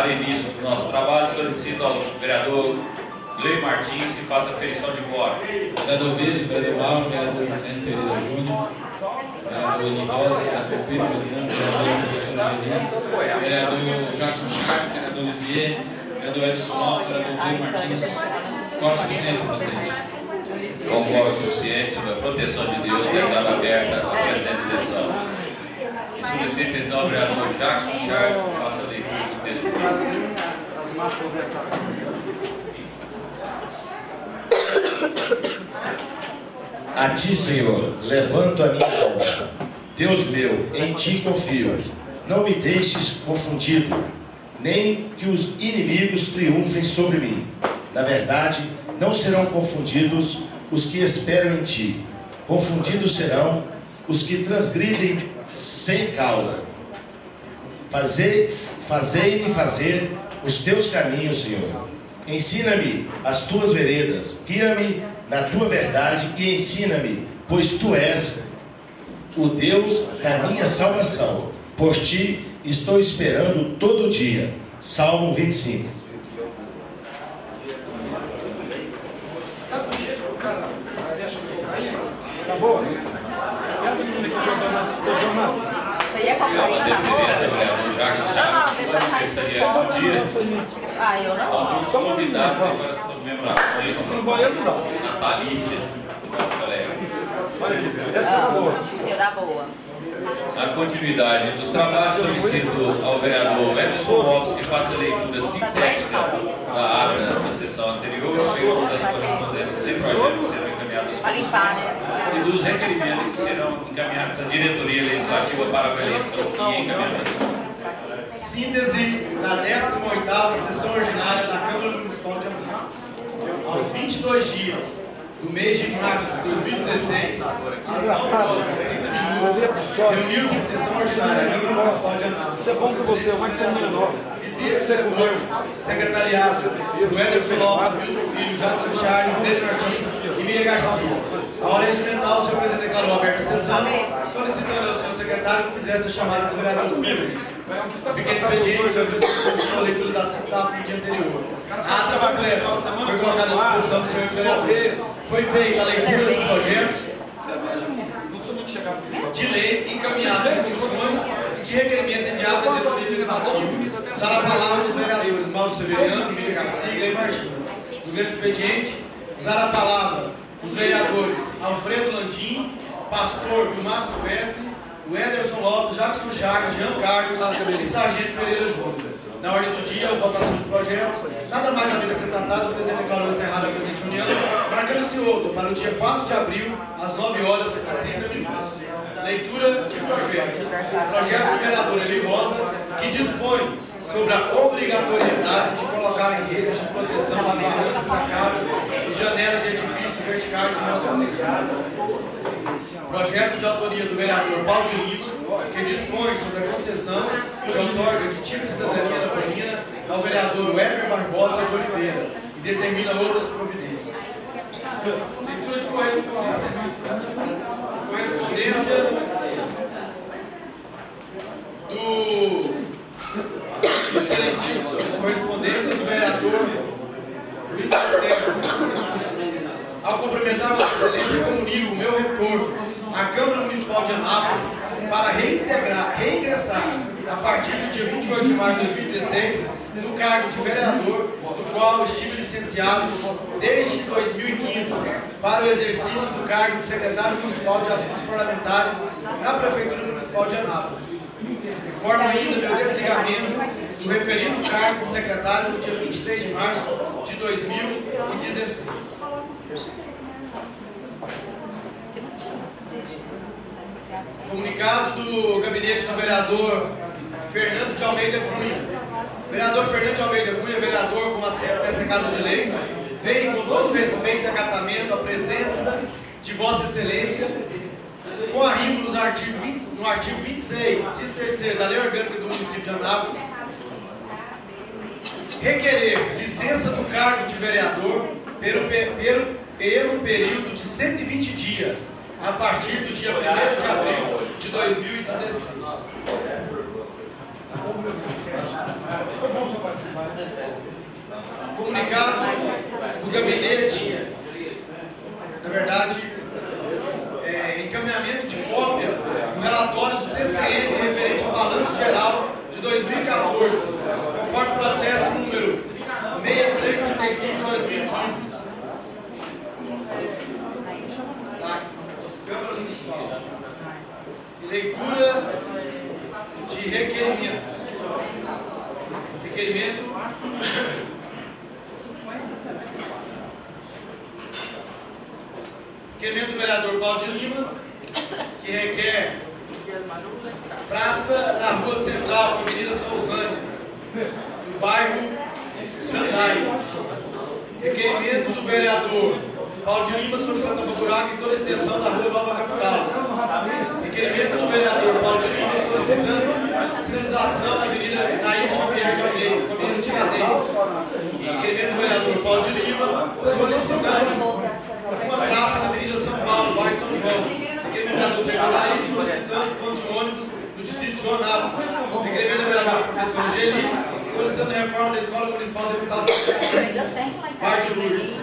Para início do nosso trabalho, solicito ao vereador Glei Martins que faça a ferição de voto. Vereador Vice, vereador Mauro, vereador Vicente Pereira Júnior, vereador Elivaldo, vereador Pedro Juliano, vereador vereador Jackson Chaves, vereador Lisier, vereador Edson Lopes, vereador Glei Martins. Qual o suficiente, presidente? Com quórum suficiente sobre a proteção de Deus, declaro aberta a presente sessão. E solicito então ao vereador Jackson Charles que faça a leitura do texto. A ti, Senhor, levanto a minha alma. Deus meu, em ti confio. Não me deixes confundido, nem que os inimigos triunfem sobre mim. Na verdade, não serão confundidos os que esperam em ti. Confundidos serão os que transgridem sem causa. Fazei, fazei-me fazer os teus caminhos, Senhor. Ensina-me as tuas veredas, guia-me na tua verdade e ensina-me, pois tu és o Deus da minha salvação. Por ti estou esperando todo dia. Salmo 25. Sabe o jeito que o cara deixa cocaína? Acabou? E a menina que jogou na esteja na Isso aí é E a cocaína, tá deferência do bom? vereador Jackson Não, Charles, não, especialidade do dia. Ah, eu não. Alguns convidados agora estão comemorações No banheiro não. natalícias. Colega. Olha aqui, ser uma boa. Que dá boa. Na continuidade dos trabalhos, solicito ao vereador Edson Lopes que faça a leitura sintética da ata da sessão anterior, bem das correspondências e projetos que serão encaminhados Pra limpar. e dos requerimentos que serão encaminhados à diretoria legislativa para avaliação e encaminhamento. Síntese da 18ª sessão ordinária da Câmara Municipal de Anápolis. Aos 22 dias do mês de março de 2016, às 9 horas e 30 minutos, reuniu-se em sessão ordinária da Câmara Municipal de Anápolis. Isso é bom pra você, mas você é menor. Visita secretário, secretariado do Ederson Lopes, Milton Filho, Jadson Charles, Denis Martins e Miriam Garcia. A hora regimental, o senhor presidente declarou aberta a sessão, solicitando ao senhor secretário que fizesse a chamada dos vereadores presentes. Fica expediente, o senhor presidente, a leitura da citata no dia anterior. A ata completa foi colocada à disposição dos senhores vereadores. Foi feita a leitura dos projetos de lei encaminhados às comissões e de requerimentos enviados à diretoria legislativa. Usar a palavra os vereadores Mauro Severiano, Miriam Garcia e Glei Martins. No grande expediente, usar a palavra os vereadores Alfredo Landim, Pastor Vilmar Silvestre, o Ederson Lopes, Jackson Chagas, Jean Carlos e Sargento Pereira Júnior. Na ordem do dia, a votação de projetos. Nada mais havia a ser tratado, o presidente declarou encerrada a presente reunião, marcando-se outro para o dia 4 de abril, às 9 horas e 30 minutos. Leitura de projetos. Projeto do vereador Eli Rosa, que dispõe sobre a obrigatoriedade de colocar em redes de proteção as varandas, sacadas e janelas de edifícios verticais do nosso município. Projeto de autoria do vereador Paulo de Lito, que dispõe sobre a concessão de outorga de título de cidadania napolina ao vereador Weber Barbosa de Oliveira e determina outras providências. Leitura de correspondência. Correspondência do excelentíssimo correspondência do vereador Luiz Estevam. Ao cumprimentar Vossa Excelência, comunico o meu retorno à Câmara Municipal de Anápolis para reintegrar, reingressar, a partir do dia 28 de março de 2016, no cargo de vereador, do qual estive licenciado desde 2015 para o exercício do cargo de secretário municipal de Assuntos Parlamentares na Prefeitura Municipal de Anápolis. Informo ainda meu desligamento do referido cargo de secretário no dia 23 de março de 2016. Comunicado do gabinete do vereador Fernando de Almeida Cunha. Vereador Fernando de Almeida Cunha, vereador com assento nessa Casa de Leis, vem com todo respeito e acatamento à presença de Vossa Excelência, com arrimo nos artigos 20, no artigo 26, inciso 3 da Lei Orgânica do Município de Anápolis, requerer licença do cargo de vereador pelo, pe- pelo, pelo período de 120 dias, a partir do dia 1 de abril de 2016. Comunicado do gabinete, na verdade, é, encaminhamento de cópia do relatório do TCM referente ao balanço geral de 2014, conforme o processo número 6335 de 2015. Da Câmara Municipal. Leitura de requerimentos. Requerimento. Requerimento do vereador Paulo de Lima, que requer praça na rua central, Avenida Souzane, no bairro Jandai. Requerimento do vereador Paulo de Lima sobre Santa Buraco em toda a extensão da rua Nova Capital. Requerimento do vereador Paulo de Lima solicitando sinalização na Avenida Nair Xavier de Almeida, com a Avenida Tiradentes. Requerimento do vereador Paulo de Lima solicitando uma praça na Avenida São Paulo, bairro São João. Requerimento do vereador Fernando Laís solicitando ponto de ônibus no distrito de João Nápoles. Requerimento do vereador professor Geli solicitando reforma da Escola Municipal Deputado Parte Lourdes.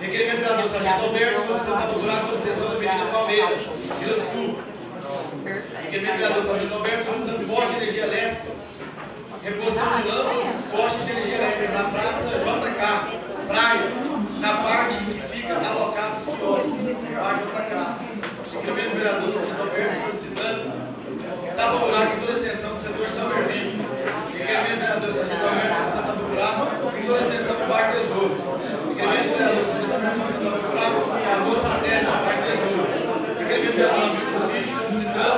Requerimento do vereador Sargento Alberto solicitando a buraco de extensão da Avenida Palmeiras, Vila Sul. Requerimento do vereador Sargento Alberto solicitando poste de energia elétrica, reposição de lâmpadas, postes de energia elétrica na Praça JK, Praia, na parte que fica alocado os quiosques, a JK. Requerimento do vereador Sargento Alberto solicitando tapa buraco em toda a extensão do setor São Berlim. Requerimento do vereador Sargento Alberto solicitando buraco em toda a extensão do Parque Tesouro. Requerimento do vereador Sargento Alberto solicitando buraco na rua Satélite, Parque Tesouro. Requerimento do vereador Amigo Filho solicitando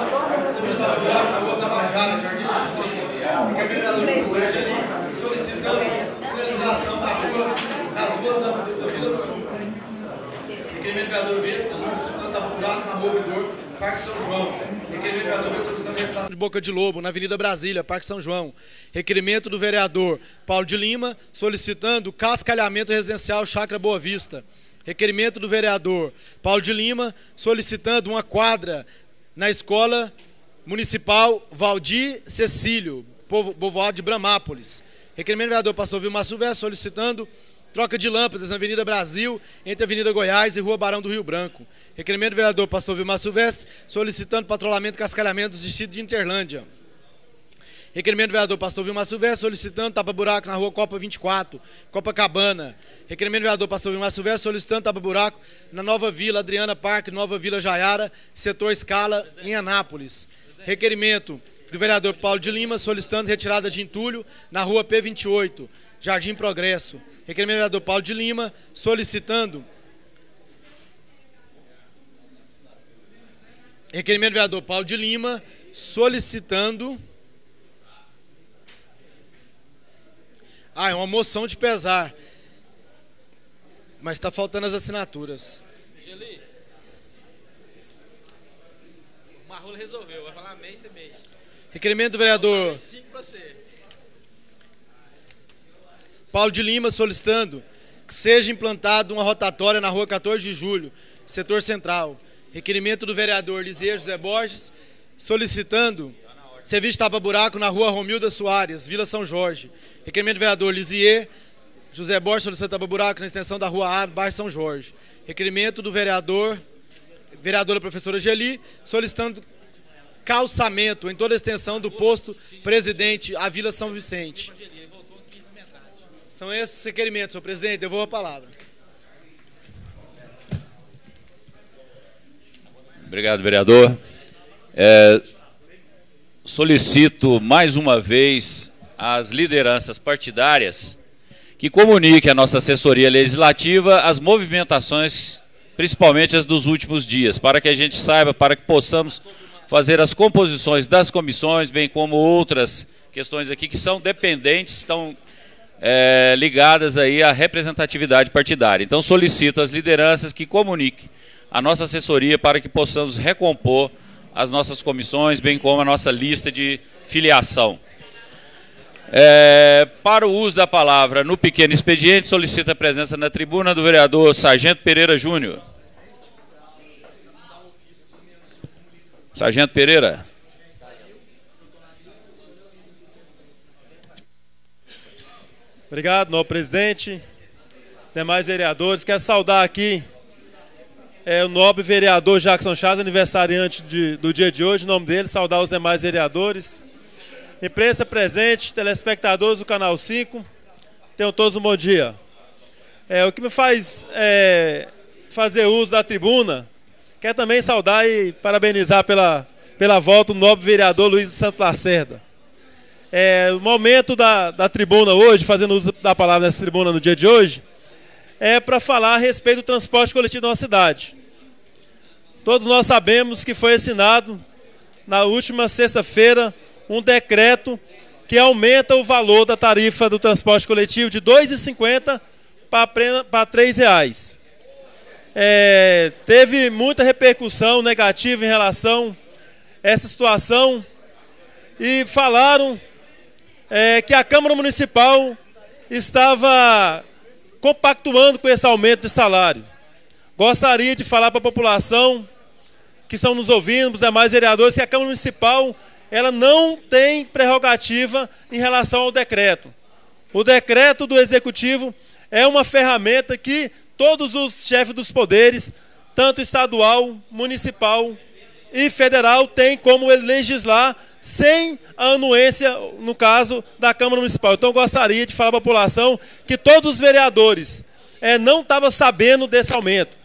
serviço de tapa buraco na rua Tabajara, Jardim da Chitrinha. Requerimento do vereador professor Angeli solicitando sinalização da rua, das ruas da, da Vila Sul. Requerimento do vereador Vespa solicitando tapa buraco na rua Vidor, Parque São João. Requerimento do vereador solicitando refração de Boca de Lobo, na Avenida Brasília, Parque São João. Requerimento do vereador Paulo de Lima, solicitando cascalhamento residencial Chácara Boa Vista. Requerimento do vereador Paulo de Lima, solicitando uma quadra na Escola Municipal Valdir Cecílio, povo- povoado de Bramápolis. Requerimento do vereador Pastor Vilmar Silvestre, solicitando troca de lâmpadas na Avenida Brasil, entre a Avenida Goiás e Rua Barão do Rio Branco. Requerimento do vereador Pastor Vilmar Silvestre, solicitando patrulhamento e cascalhamento dos distritos de Interlândia. Requerimento do vereador Pastor Vilmar Silvestre solicitando tapa-buraco na rua Copa 24, Copacabana. Requerimento do vereador Pastor Vilmar Silvestre solicitando tapa-buraco na Nova Vila Adriana Parque, Nova Vila Jaiara, setor Escala, em Anápolis. Requerimento do vereador Paulo de Lima solicitando retirada de entulho na rua P28, Jardim Progresso. Requerimento do vereador Paulo de Lima solicitando Requerimento do vereador Paulo de Lima solicitando Ah, é uma moção de pesar. Mas está faltando as assinaturas. Geli. O Marrolo resolveu, vai falar amém, você mês. Requerimento do vereador Cinco você. Paulo de Lima solicitando que seja implantada uma rotatória na rua 14 de julho, setor central. Requerimento do vereador Lisier José Borges solicitando serviço tapa-buraco na rua Romilda Soares, Vila São Jorge. Requerimento do vereador Lisier José Borges solicitando tapa-buraco na extensão da rua A, bairro São Jorge. Requerimento do vereador, vereadora professora Geli, solicitando calçamento em toda a extensão do posto presidente à Vila São Vicente. São esses os requerimentos, senhor presidente. Devolvo a palavra. Obrigado, vereador. É, solicito mais uma vez às lideranças partidárias que comuniquem à nossa assessoria legislativa as movimentações, principalmente as dos últimos dias, para que a gente saiba, para que possamos fazer as composições das comissões, bem como outras questões aqui que são dependentes, estão é, ligadas aí à representatividade partidária. Então solicito às lideranças que comuniquem a nossa assessoria para que possamos recompor as nossas comissões, bem como a nossa lista de filiação. É, para o uso da palavra no pequeno expediente, solicita a presença na tribuna do vereador Sargento Pereira Júnior. Sargento Pereira. Obrigado, novo presidente, demais vereadores. Quero saudar aqui é, o nobre vereador Jackson Chaves, aniversariante de, do dia de hoje, em nome dele, saudar os demais vereadores. Imprensa presente, telespectadores do Canal 5, tenham todos um bom dia. É, o que me faz é, fazer uso da tribuna, quero também saudar e parabenizar pela, pela volta o nobre vereador Luiz de Santo Lacerda. É, o momento da, da tribuna hoje, fazendo uso da palavra nessa tribuna no dia de hoje, é para falar a respeito do transporte coletivo da nossa cidade. Todos nós sabemos que foi assinado na última sexta-feira um decreto que aumenta o valor da tarifa do transporte coletivo de R$ 2,50 para R$ reais. É, teve muita repercussão negativa em relação a essa situação e falaram é, que a Câmara Municipal estava compactuando com esse aumento de salário. Gostaria de falar para a população que estão nos ouvindo, os demais vereadores, que a Câmara Municipal ela não tem prerrogativa em relação ao decreto. O decreto do Executivo é uma ferramenta que todos os chefes dos poderes, tanto estadual, municipal e federal, têm como legislar sem a anuência, no caso, da Câmara Municipal. Então, eu gostaria de falar para a população que todos os vereadores é, não estavam sabendo desse aumento.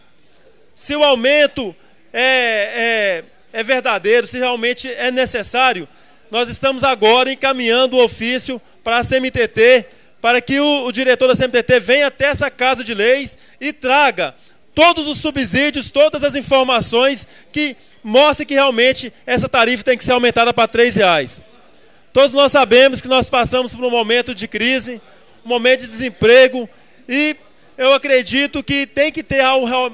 Se o aumento é, é, é verdadeiro, se realmente é necessário, nós estamos agora encaminhando o ofício para a CMTT, para que o, o diretor da CMTT venha até essa Casa de Leis e traga todos os subsídios, todas as informações que mostrem que realmente essa tarifa tem que ser aumentada para R$ reais. Todos nós sabemos que nós passamos por um momento de crise, um momento de desemprego, e eu acredito que tem que ter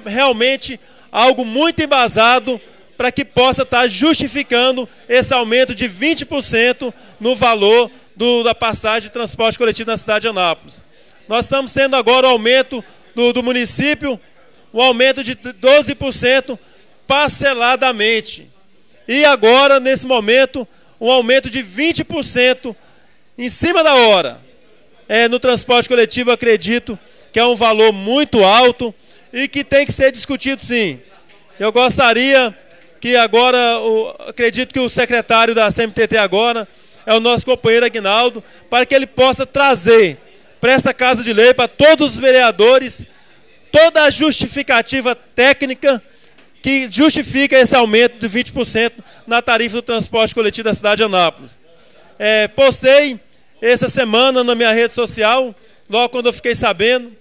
realmente algo muito embasado para que possa estar justificando esse aumento de 20% no valor do, da passagem de transporte coletivo na cidade de Anápolis. Nós estamos tendo agora o aumento do, do município, um aumento de 12% parceladamente. E agora, nesse momento, um aumento de 20% em cima da hora. É, no transporte coletivo, acredito que é um valor muito alto e que tem que ser discutido sim. Eu gostaria que agora, o, acredito que o secretário da CMTT agora é o nosso companheiro Aguinaldo, para que ele possa trazer para essa Casa de Lei, para todos os vereadores, toda a justificativa técnica que justifica esse aumento de 20% na tarifa do transporte coletivo da cidade de Anápolis. É, postei essa semana na minha rede social, logo quando eu fiquei sabendo,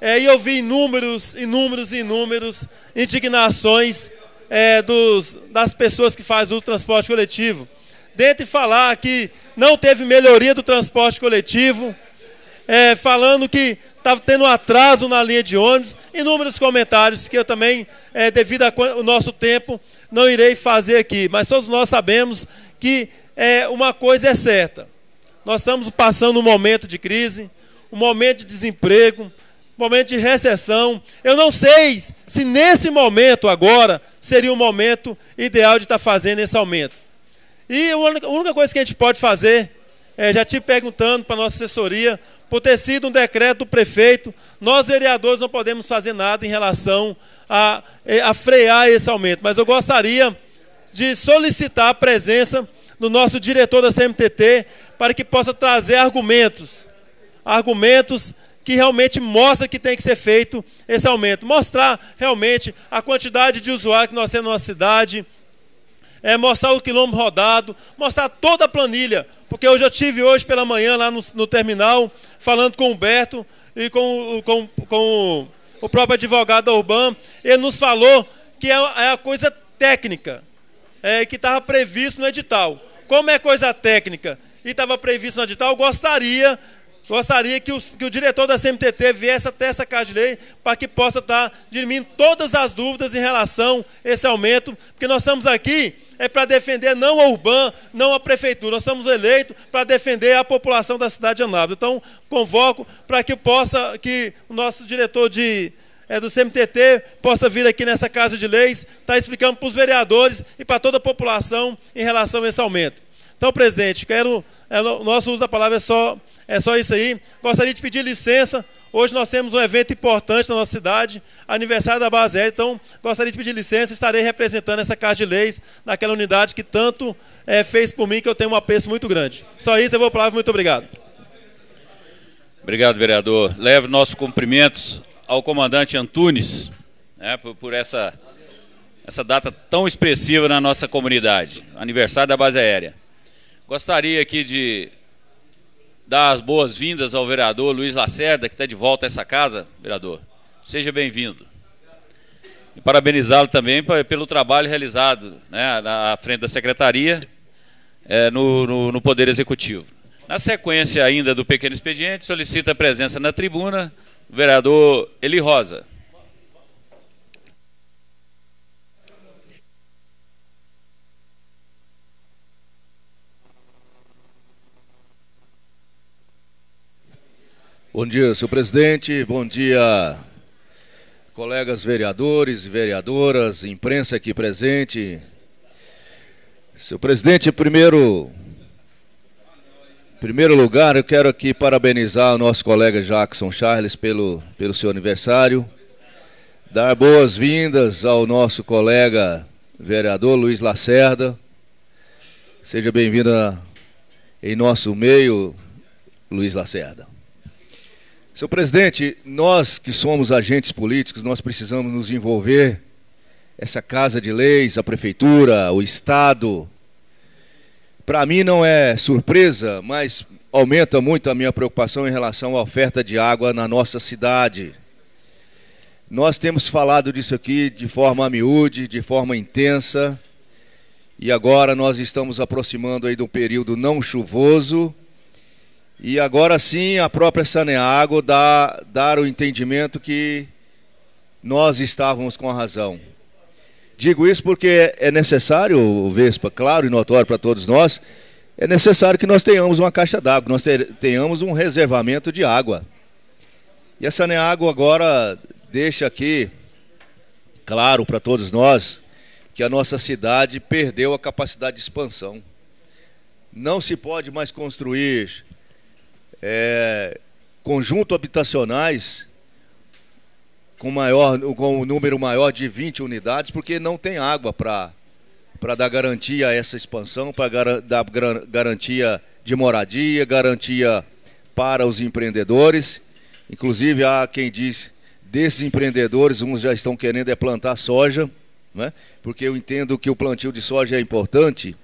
é, e eu vi inúmeros, inúmeros, inúmeros indignações é, dos, das pessoas que fazem o transporte coletivo. Dentre falar que não teve melhoria do transporte coletivo, é, falando que estava tendo um atraso na linha de ônibus, inúmeros comentários que eu também, é, devido ao nosso tempo, não irei fazer aqui. Mas todos nós sabemos que é, uma coisa é certa. Nós estamos passando um momento de crise, um momento de desemprego, momento de recessão. Eu não sei se nesse momento agora seria o momento ideal de estar fazendo esse aumento. E a única coisa que a gente pode fazer, é, já te perguntando para a nossa assessoria, por ter sido um decreto do prefeito, nós vereadores não podemos fazer nada em relação a, a frear esse aumento. Mas eu gostaria de solicitar a presença do nosso diretor da CMTT para que possa trazer argumentos, argumentos que realmente mostra que tem que ser feito esse aumento. Mostrar realmente a quantidade de usuários que nós temos na cidade, é, mostrar o quilômetro rodado, mostrar toda a planilha. Porque eu já tive hoje pela manhã lá no, no terminal, falando com o Humberto e com, com, com o próprio advogado da Urban. Ele nos falou que é, é a coisa técnica, é, que estava previsto no edital. Como é coisa técnica e estava previsto no edital, eu gostaria Gostaria que o, que o diretor da CMTT viesse até essa Casa de Lei para que possa estar dirimindo todas as dúvidas em relação a esse aumento, porque nós estamos aqui é para defender não a Urban, não a Prefeitura, nós estamos eleitos para defender a população da cidade de Anápolis. Então, convoco para que possa, que o nosso diretor de, é, do CMTT possa vir aqui nessa Casa de Leis, estar tá explicando para os vereadores e para toda a população em relação a esse aumento. Então, presidente, quero. É, o nosso uso da palavra é só, é só isso aí. Gostaria de pedir licença. Hoje nós temos um evento importante na nossa cidade, aniversário da base aérea, então gostaria de pedir licença, estarei representando essa Casa de Leis naquela unidade que tanto é, fez por mim, que eu tenho um apreço muito grande. Só isso, eu vou palavra, muito obrigado. Obrigado, vereador. Levo nossos cumprimentos ao comandante Antunes né, por, por essa, essa data tão expressiva na nossa comunidade, aniversário da base aérea. Gostaria aqui de dar as boas-vindas ao vereador Luiz Lacerda, que está de volta a essa casa, vereador. Seja bem-vindo. E parabenizá-lo também pelo trabalho realizado né, na frente da secretaria é, no, no, no Poder Executivo. Na sequência ainda do pequeno expediente, solicita a presença na tribuna o vereador Eli Rosa. Bom dia, senhor presidente. Bom dia, colegas vereadores e vereadoras, imprensa aqui presente. Senhor presidente, primeiro em primeiro lugar, eu quero aqui parabenizar o nosso colega Jackson Charles pelo, pelo seu aniversário. Dar boas-vindas ao nosso colega vereador Luiz Lacerda. Seja bem-vindo em nosso meio, Luiz Lacerda. Senhor presidente, nós que somos agentes políticos, nós precisamos nos envolver. Essa casa de leis, a prefeitura, o Estado, para mim não é surpresa, mas aumenta muito a minha preocupação em relação à oferta de água na nossa cidade. Nós temos falado disso aqui de forma miúde, de forma intensa, e agora nós estamos aproximando aí do período não chuvoso, e agora sim a própria Saneago dá dar o entendimento que nós estávamos com a razão. Digo isso porque é necessário, Vespa, claro e notório para todos nós, é necessário que nós tenhamos uma caixa d'água, nós tenhamos um reservamento de água. E essa água agora deixa aqui claro para todos nós que a nossa cidade perdeu a capacidade de expansão. Não se pode mais construir é, conjunto habitacionais com, maior, com um número maior de 20 unidades, porque não tem água para dar garantia a essa expansão, para dar garantia de moradia, garantia para os empreendedores. Inclusive, há quem diz, desses empreendedores, uns já estão querendo é plantar soja, né? porque eu entendo que o plantio de soja é importante.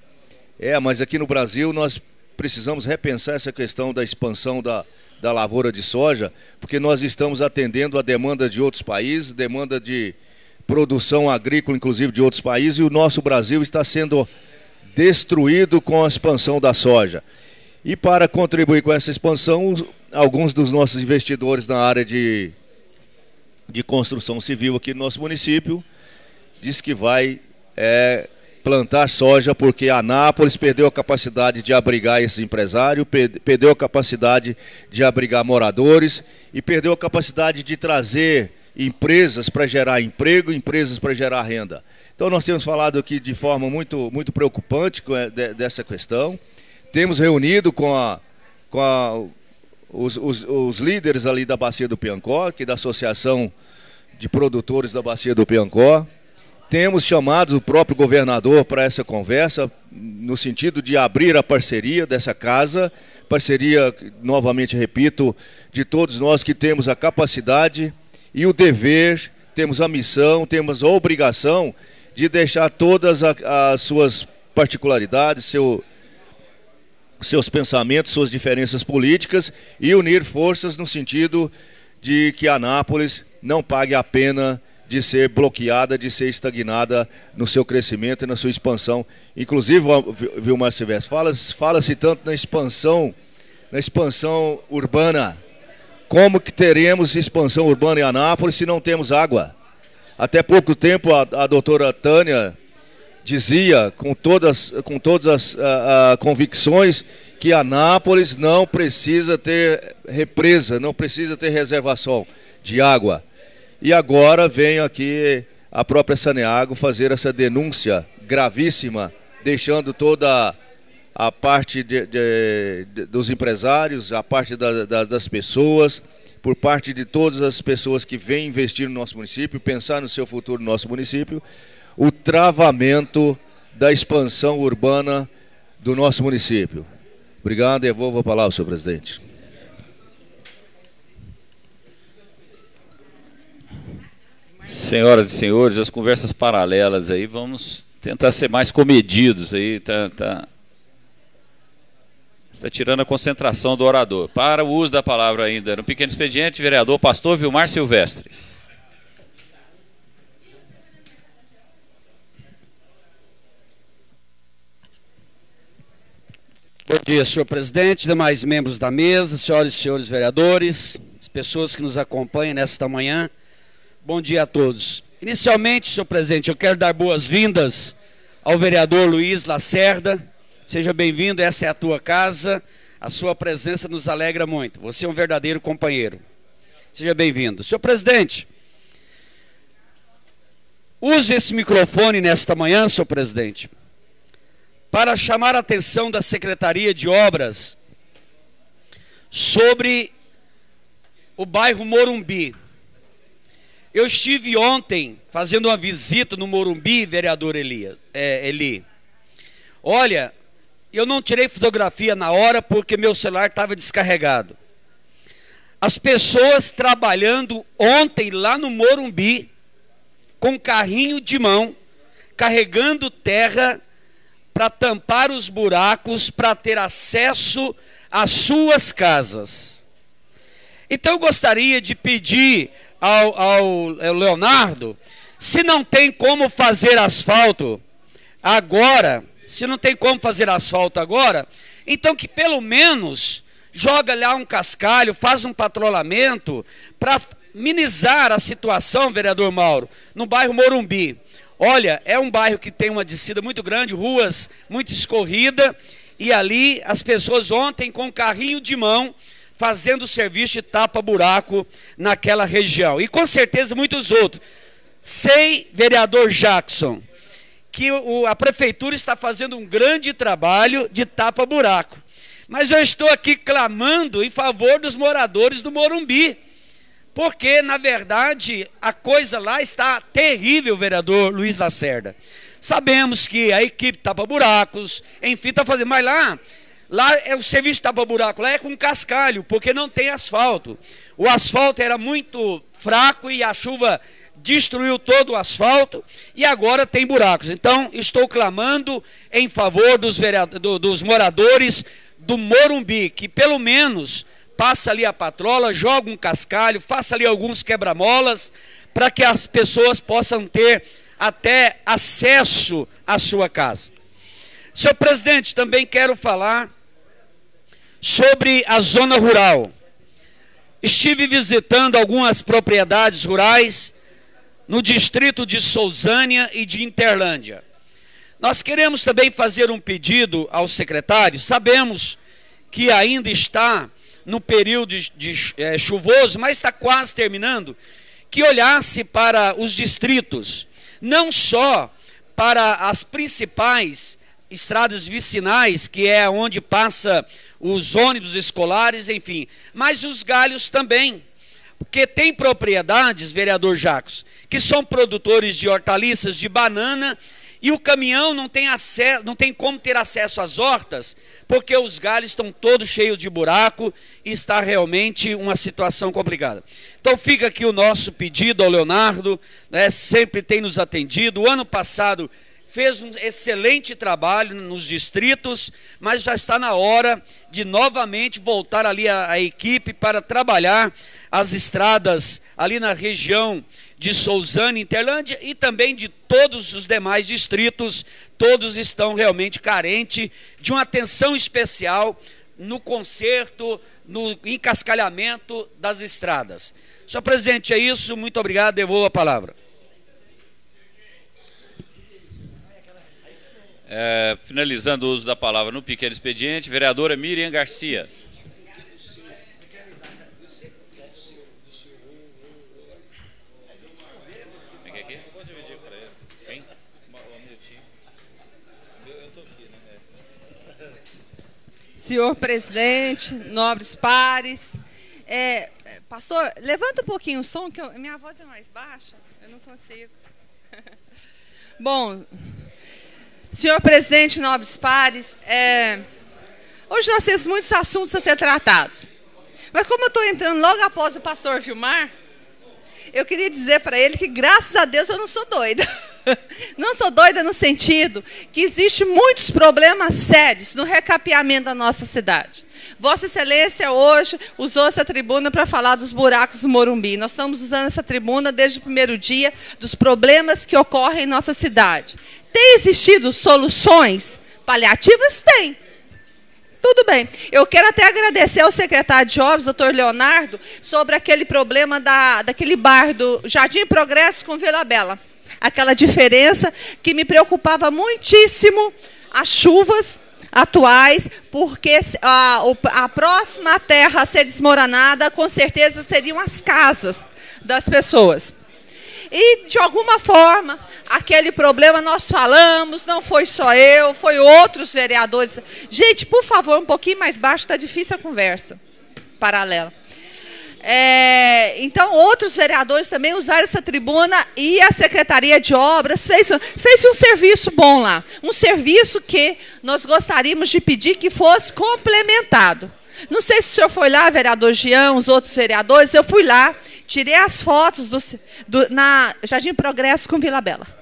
É, mas aqui no Brasil nós precisamos repensar essa questão da expansão da, da lavoura de soja, porque nós estamos atendendo a demanda de outros países, demanda de produção agrícola, inclusive de outros países, e o nosso Brasil está sendo destruído com a expansão da soja. E para contribuir com essa expansão, alguns dos nossos investidores na área de, de construção civil aqui no nosso município diz que vai é, plantar soja porque Anápolis perdeu a capacidade de abrigar esses empresários, perdeu a capacidade de abrigar moradores e perdeu a capacidade de trazer empresas para gerar emprego, empresas para gerar renda. Então nós temos falado aqui de forma muito, muito preocupante dessa questão. Temos reunido com, a, com a, os, os, os líderes ali da Bacia do Piancó, que é da Associação de Produtores da Bacia do Piancó, temos chamado o próprio governador para essa conversa, no sentido de abrir a parceria dessa casa, parceria, novamente repito, de todos nós que temos a capacidade e o dever, temos a missão, temos a obrigação de deixar todas as suas particularidades, seu, seus pensamentos, suas diferenças políticas e unir forças no sentido de que Anápolis não pague a pena de ser bloqueada, de ser estagnada no seu crescimento e na sua expansão. Inclusive, Vilmar Silvestre, fala-se fala tanto na expansão, na expansão urbana. Como que teremos expansão urbana em Anápolis se não temos água? Até pouco tempo a, a doutora Tânia dizia com todas, com todas as a, a, convicções que Anápolis não precisa ter represa, não precisa ter reservação de água. E agora vem aqui a própria Saneago fazer essa denúncia gravíssima, deixando toda a parte de, de, de, dos empresários, a parte da, da, das pessoas, por parte de todas as pessoas que vêm investir no nosso município, pensar no seu futuro no nosso município, o travamento da expansão urbana do nosso município. Obrigado, devolvo a palavra, senhor presidente. Senhoras e senhores, as conversas paralelas aí, vamos tentar ser mais comedidos aí, tá, tá, está tirando a concentração do orador. Para o uso da palavra ainda no pequeno expediente, vereador pastor Vilmar Silvestre. Bom dia, senhor presidente, demais membros da mesa, senhoras e senhores vereadores, as pessoas que nos acompanham nesta manhã. Bom dia a todos. Inicialmente, senhor presidente, eu quero dar boas-vindas ao vereador Luiz Lacerda. Seja bem-vindo, essa é a tua casa. A sua presença nos alegra muito. Você é um verdadeiro companheiro. Seja bem-vindo. Senhor presidente, use esse microfone nesta manhã, senhor presidente, para chamar a atenção da Secretaria de Obras sobre o bairro Morumbi. Eu estive ontem fazendo uma visita no Morumbi, vereador Eli. É, Eli. Olha, eu não tirei fotografia na hora porque meu celular estava descarregado. As pessoas trabalhando ontem lá no Morumbi, com carrinho de mão, carregando terra para tampar os buracos, para ter acesso às suas casas. Então eu gostaria de pedir ao, ao Leonardo, se não tem como fazer asfalto agora, se não tem como fazer asfalto agora, então que pelo menos joga lá um cascalho, faz um patrulhamento para minimizar a situação, vereador Mauro, no bairro Morumbi. Olha, é um bairro que tem uma descida muito grande, ruas muito escorrida, e ali as pessoas ontem com carrinho de mão fazendo serviço de tapa-buraco naquela região. E com certeza muitos outros. Sei, vereador Jackson, que o, a prefeitura está fazendo um grande trabalho de tapa-buraco. Mas eu estou aqui clamando em favor dos moradores do Morumbi porque, na verdade, a coisa lá está terrível, vereador Luiz Lacerda. Sabemos que a equipe tapa buracos, enfim, está fazendo, mas lá, lá é o serviço de tapa buraco, lá é com cascalho, porque não tem asfalto. O asfalto era muito fraco e a chuva destruiu todo o asfalto e agora tem buracos. Então, estou clamando em favor dos, dos moradores do Morumbi, que pelo menos passa ali a patrola, joga um cascalho, faça ali alguns quebra-molas, para que as pessoas possam ter até acesso à sua casa. Senhor presidente, também quero falar sobre a zona rural. Estive visitando algumas propriedades rurais no distrito de Sousânia e de Interlândia. Nós queremos também fazer um pedido ao secretário, sabemos que ainda está no período de, de é, chuvoso, mas está quase terminando, que olhasse para os distritos, não só para as principais estradas vicinais, que é onde passa os ônibus escolares, enfim, mas os galhos também. Porque tem propriedades, vereador Jacos, que são produtores de hortaliças, de banana e o caminhão não tem, acesso, não tem como ter acesso às hortas, porque os galhos estão todos cheios de buraco e está realmente uma situação complicada. Então fica aqui o nosso pedido ao Leonardo, né, sempre tem nos atendido. O ano passado fez um excelente trabalho nos distritos, mas já está na hora de novamente voltar ali a, a equipe para trabalhar as estradas ali na região de Sousana, Interlândia e também de todos os demais distritos, todos estão realmente carentes de uma atenção especial no conserto, no encascalhamento das estradas. Senhor presidente, é isso, muito obrigado, devolvo a palavra. É, finalizando o uso da palavra no pequeno expediente, vereadora Miriam Garcia. senhor presidente, nobres pares. É, pastor, levanta um pouquinho o som, que eu, minha voz é mais baixa, eu não consigo. Bom, senhor presidente, nobres pares, é, hoje nós temos muitos assuntos a ser tratados. Mas como eu estou entrando logo após o pastor Vilmar, eu queria dizer para ele que, graças a Deus, eu não sou doida. Não sou doida no sentido que existe muitos problemas sérios no recapeamento da nossa cidade. Vossa Excelência hoje usou essa tribuna para falar dos buracos do Morumbi. Nós estamos usando essa tribuna desde o primeiro dia dos problemas que ocorrem em nossa cidade. Tem existido soluções paliativas? Tem. Tudo bem. Eu quero até agradecer ao secretário de Obras, doutor Leonardo, sobre aquele problema da, daquele bar do Jardim Progresso com Vila Bela. Aquela diferença que me preocupava muitíssimo as chuvas atuais, porque a, a próxima terra a ser desmoronada, com certeza, seriam as casas das pessoas. E, de alguma forma, aquele problema nós falamos, não foi só eu, foi outros vereadores. Gente, por favor, um pouquinho mais baixo, está difícil a conversa paralela. É, então, outros vereadores também usaram essa tribuna e a Secretaria de Obras fez, fez um serviço bom lá. Um serviço que nós gostaríamos de pedir que fosse complementado. Não sei se o senhor foi lá, vereador Jean, os outros vereadores, eu fui lá, tirei as fotos do, do, na Jardim Progresso com Vila Bela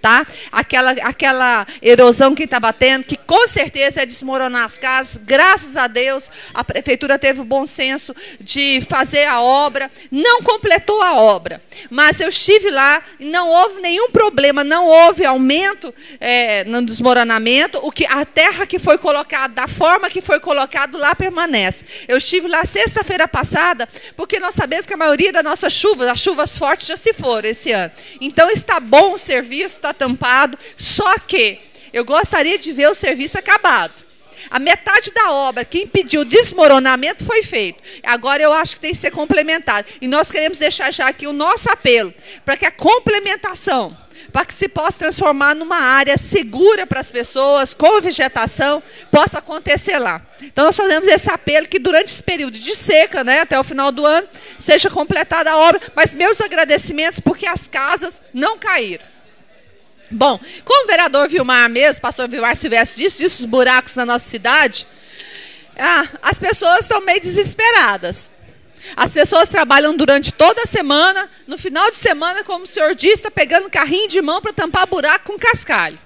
tá? Aquela, aquela erosão que estava tendo, que com certeza é desmoronar as casas. Graças a Deus, a prefeitura teve o bom senso de fazer a obra. Não completou a obra, mas eu estive lá e não houve nenhum problema, não houve aumento é, no desmoronamento. O que, a terra que foi colocada, da forma que foi colocado lá permanece. Eu estive lá sexta-feira passada, porque nós sabemos que a maioria das nossas chuvas, as chuvas fortes já se foram esse ano. Então está bom o serviço, está tampado, só que eu gostaria de ver o serviço acabado. A metade da obra que impediu o desmoronamento foi feito. Agora eu acho que tem que ser complementado. E nós queremos deixar já aqui o nosso apelo para que a complementação, para que se possa transformar numa área segura para as pessoas, com vegetação, possa acontecer lá. Então nós fazemos esse apelo que durante esse período de seca, né, até o final do ano, seja completada a obra. Mas meus agradecimentos porque as casas não caíram. Bom, como o vereador Vilmar mesmo, pastor Vilmar Silvestre disse, disse os buracos na nossa cidade, ah, as pessoas estão meio desesperadas. As pessoas trabalham durante toda a semana, no final de semana, como o senhor disse, está pegando carrinho de mão para tampar buraco com cascalho.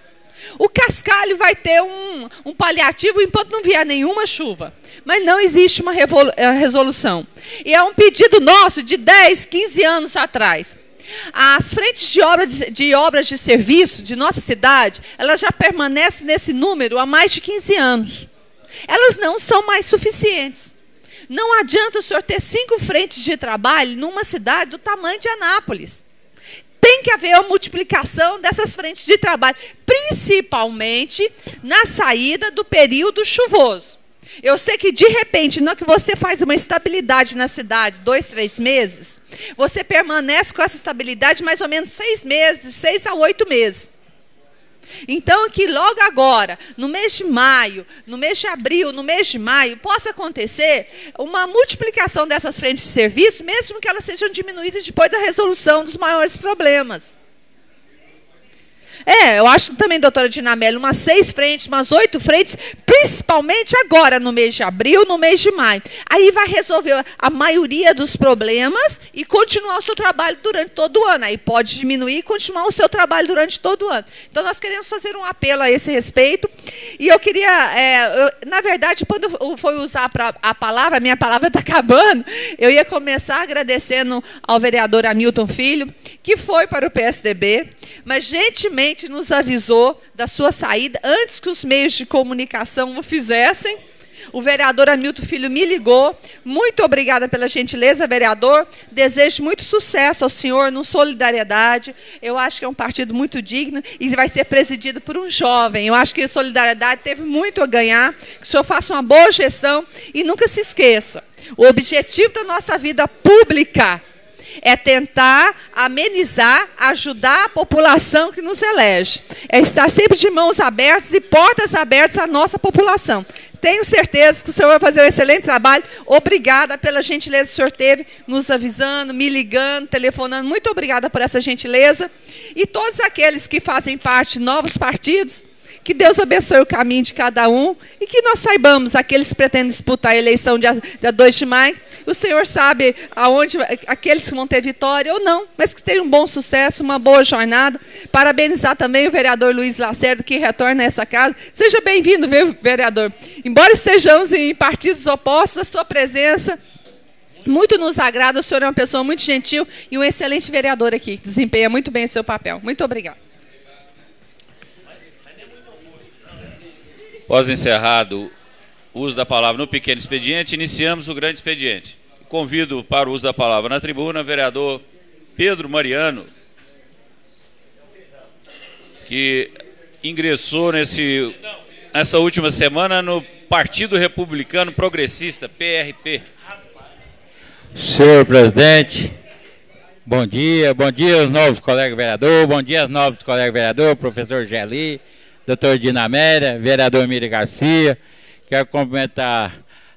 O cascalho vai ter um, um, paliativo enquanto não vier nenhuma chuva. Mas não existe uma eh, resolução. E é um pedido nosso de 10, 15 anos atrás. As frentes de, obra de, de obras de serviço de nossa cidade, elas já permanecem nesse número há mais de 15 anos. Elas não são mais suficientes. Não adianta o senhor ter cinco frentes de trabalho numa cidade do tamanho de Anápolis. Tem que haver uma multiplicação dessas frentes de trabalho, principalmente na saída do período chuvoso. Eu sei que de repente, não que você faz uma estabilidade na cidade, dois, três meses, você permanece com essa estabilidade mais ou menos seis meses, seis a oito meses. Então, que logo agora, no mês de maio, no mês de abril, no mês de maio, possa acontecer uma multiplicação dessas frentes de serviço, mesmo que elas sejam diminuídas depois da resolução dos maiores problemas. É, eu acho também, doutora Dinamelli, umas seis frentes, umas oito frentes, principalmente agora, no mês de abril, no mês de maio. Aí vai resolver a maioria dos problemas e continuar o seu trabalho durante todo o ano. Aí pode diminuir e continuar o seu trabalho durante todo o ano. Então, nós queremos fazer um apelo a esse respeito. E eu queria, é, eu, na verdade, quando for usar pra, a palavra, minha palavra está acabando, eu ia começar agradecendo ao vereador Hamilton Filho, que foi para o PSDB, mas gentilmente nos avisou da sua saída antes que os meios de comunicação o fizessem. O vereador Hamilton Filho me ligou. Muito obrigada pela gentileza, vereador. Desejo muito sucesso ao senhor no Solidariedade. Eu acho que é um partido muito digno e vai ser presidido por um jovem. Eu acho que a Solidariedade teve muito a ganhar. Que o senhor faça uma boa gestão e nunca se esqueça: o objetivo da nossa vida pública é tentar amenizar, ajudar a população que nos elege. É estar sempre de mãos abertas e portas abertas à nossa população. Tenho certeza que o senhor vai fazer um excelente trabalho. Obrigada pela gentileza que o senhor teve, nos avisando, me ligando, telefonando. Muito obrigada por essa gentileza. E todos aqueles que fazem parte de novos partidos, que Deus abençoe o caminho de cada um e que nós saibamos, aqueles que pretendem disputar a eleição dia, dia 2 de maio, o Senhor sabe aonde aqueles que vão ter vitória ou não, mas que tenham um bom sucesso, uma boa jornada. Parabenizar também o vereador Luiz Lacerda, que retorna a essa casa. Seja bem-vindo, vereador? Embora estejamos em partidos opostos, a sua presença muito nos agrada. O senhor é uma pessoa muito gentil e um excelente vereador aqui. Desempenha muito bem o seu papel. Muito obrigado. Após encerrado o uso da palavra no pequeno expediente, iniciamos o grande expediente. Convido para o uso da palavra na tribuna o vereador Pedro Mariano, que ingressou nesse, nessa última semana no Partido Republicano Progressista, PRP. Senhor presidente, bom dia, bom dia aos novos colegas vereadores, bom dia aos novos colegas vereadores, professor Geli, doutor Dinaméria, vereador Miri Garcia. Quero cumprimentar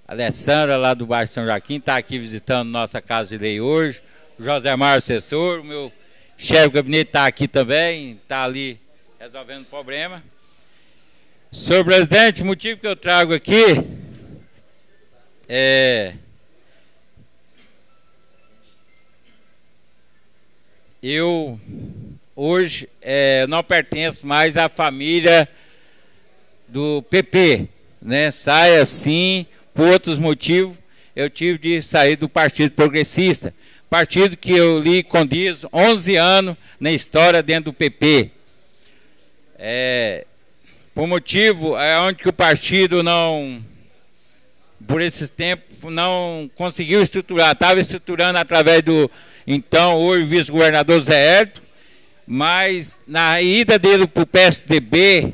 a Alessandra, lá do bairro São Joaquim, está aqui visitando nossa casa de lei hoje. O José Mário assessor, o meu chefe de gabinete está aqui também, está ali resolvendo o problema. Senhor presidente, o motivo que eu trago aqui é. Eu hoje é, não pertence mais à família do PP, né? Sai assim, por outros motivos, eu tive de sair do Partido Progressista, partido que eu li condiz 11 anos na história dentro do PP. É, por motivo é onde que o partido não, por esses tempos, não conseguiu estruturar, estava estruturando através do então hoje vice-governador Zé Hérito, mas na ida dele para o PSDB,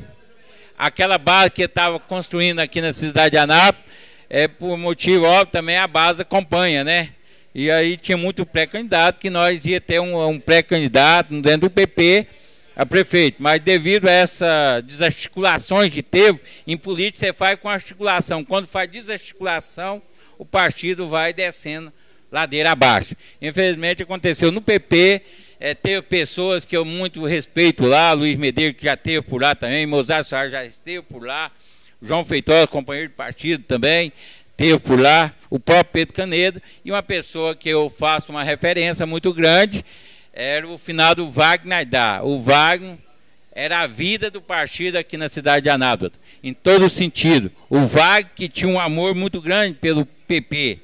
aquela base que estava construindo aqui na cidade de Anápolis, é, por motivo óbvio, também a base acompanha, né? E aí tinha muito pré-candidato, que nós ia ter um, um pré-candidato dentro do PP a prefeito. Mas devido a essas desarticulações que teve, em política você faz com articulação. Quando faz desarticulação, o partido vai descendo ladeira abaixo. Infelizmente aconteceu no PP, é, teve pessoas que eu muito respeito lá, Luiz Medeiros, que já esteve por lá também, Mozart Soares já esteve por lá, João Feitosa, companheiro de partido também, esteve por lá, o próprio Pedro Canedo, e uma pessoa que eu faço uma referência muito grande, era o finado Wagner Dá. O Wagner era a vida do partido aqui na cidade de Anápolis, em todo sentido. O Wagner que tinha um amor muito grande pelo PP,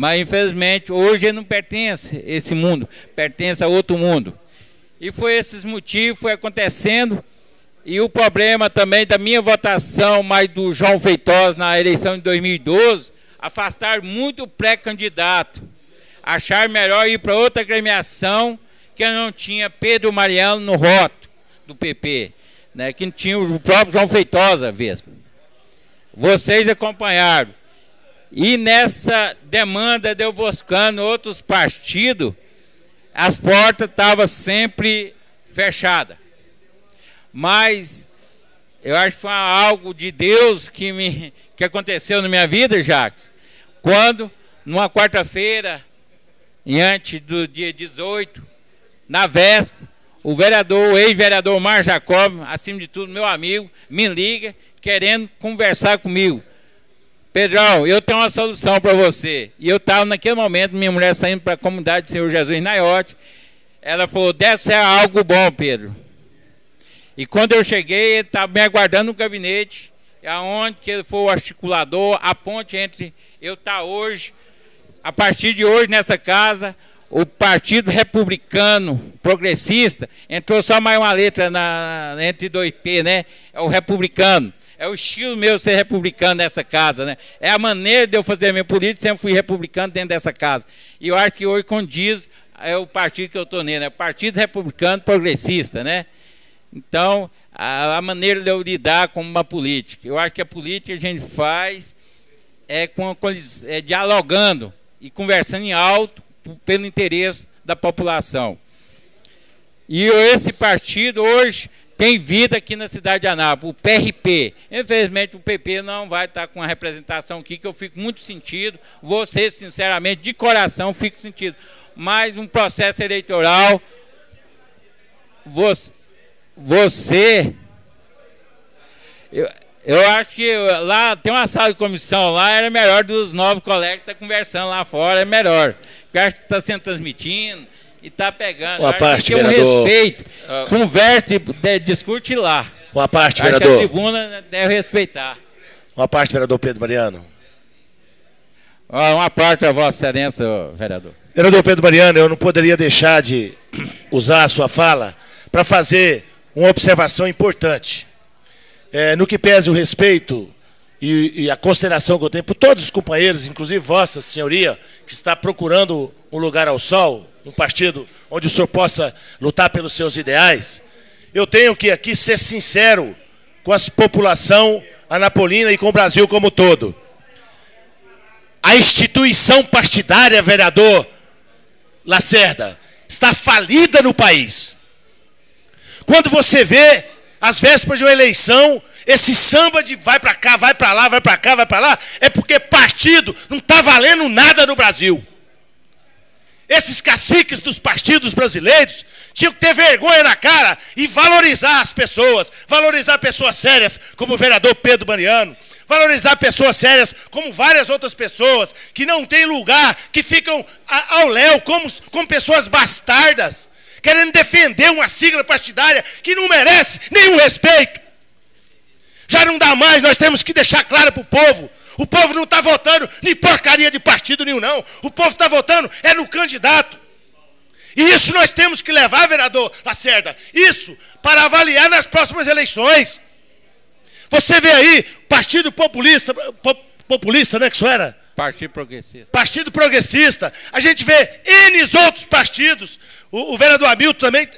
mas infelizmente hoje ele não pertence a esse mundo, pertence a outro mundo. E foi esses motivos, foi acontecendo. E o problema também da minha votação, mais do João Feitosa na eleição de 2012, afastar muito o pré-candidato. Achar melhor ir para outra agremiação que não tinha Pedro Mariano no roto do PP, né, que não tinha o próprio João Feitosa mesmo. Vocês acompanharam. E nessa demanda de eu buscando outros partidos, as portas estavam sempre fechadas. Mas eu acho que foi algo de Deus que, me, que aconteceu na minha vida, Jacques. Quando, numa quarta-feira, antes do dia 18, na véspera, o vereador, o ex-vereador Mar Jacob, acima de tudo, meu amigo, me liga querendo conversar comigo. Pedrão, eu tenho uma solução para você. E eu estava naquele momento, minha mulher saindo para a comunidade do Senhor Jesus Naiote. Ela falou: deve ser algo bom, Pedro. E quando eu cheguei, ele estava me aguardando no gabinete, aonde que ele foi o articulador, a ponte entre eu estar tá hoje, a partir de hoje nessa casa, o Partido Republicano Progressista entrou só mais uma letra na, entre dois P, né? É o republicano. É o estilo meu ser republicano nessa casa, né? É a maneira de eu fazer minha política, sempre fui republicano dentro dessa casa. E eu acho que hoje condiz é o partido que eu estou nele, é o Partido Republicano Progressista, né? Então, a, a, maneira de eu lidar com uma política. Eu acho que a política a gente faz é, com, é dialogando e conversando em alto pelo interesse da população. E esse partido hoje tem vida aqui na cidade de Anápolis, o PRP. Infelizmente o PP não vai estar com a representação aqui, que eu fico muito sentido. Você, sinceramente, de coração, fico sentido. Mas um processo eleitoral, você, eu, eu acho que lá tem uma sala de comissão lá, era melhor dos nove colegas que estão tá conversando lá fora, é melhor. Porque acho que está sendo transmitindo e está pegando. Uma parte, tem um vereador. respeito. Converse, de, discute lá. Uma parte, acho vereador. A tribuna deve respeitar. Uma parte, vereador Pedro Mariano. Uma parte a Vossa Excelência, vereador. Vereador Pedro Mariano, eu não poderia deixar de usar a sua fala para fazer uma observação importante. É, no que pese o respeito e, e, a consideração que eu tenho por todos os companheiros, inclusive Vossa Senhoria, que está procurando um lugar ao sol, um partido onde o senhor possa lutar pelos seus ideais, eu tenho que aqui ser sincero com a população anapolina e com o Brasil como todo. A instituição partidária, vereador Lacerda, está falida no país. Quando você vê as vésperas de uma eleição, esse samba de vai para cá, vai para lá, vai para cá, vai para lá, é porque partido não está valendo nada no Brasil. Esses caciques dos partidos brasileiros tinham que ter vergonha na cara e valorizar as pessoas, valorizar pessoas sérias, como o vereador Pedro Mariano, valorizar pessoas sérias, como várias outras pessoas, que não têm lugar, que ficam ao léu, como, como pessoas bastardas, querendo defender uma sigla partidária que não merece nenhum respeito. Já não dá mais, nós temos que deixar claro para o povo. O povo não está votando nem porcaria de partido nenhum, não. O povo está votando é no candidato. E isso nós temos que levar, vereador Lacerda, isso para avaliar nas próximas eleições. Você vê aí, Partido Populista, populista, né, que isso era? Partido Progressista. Partido Progressista. A gente vê N outros partidos. O, o vereador Hamilton também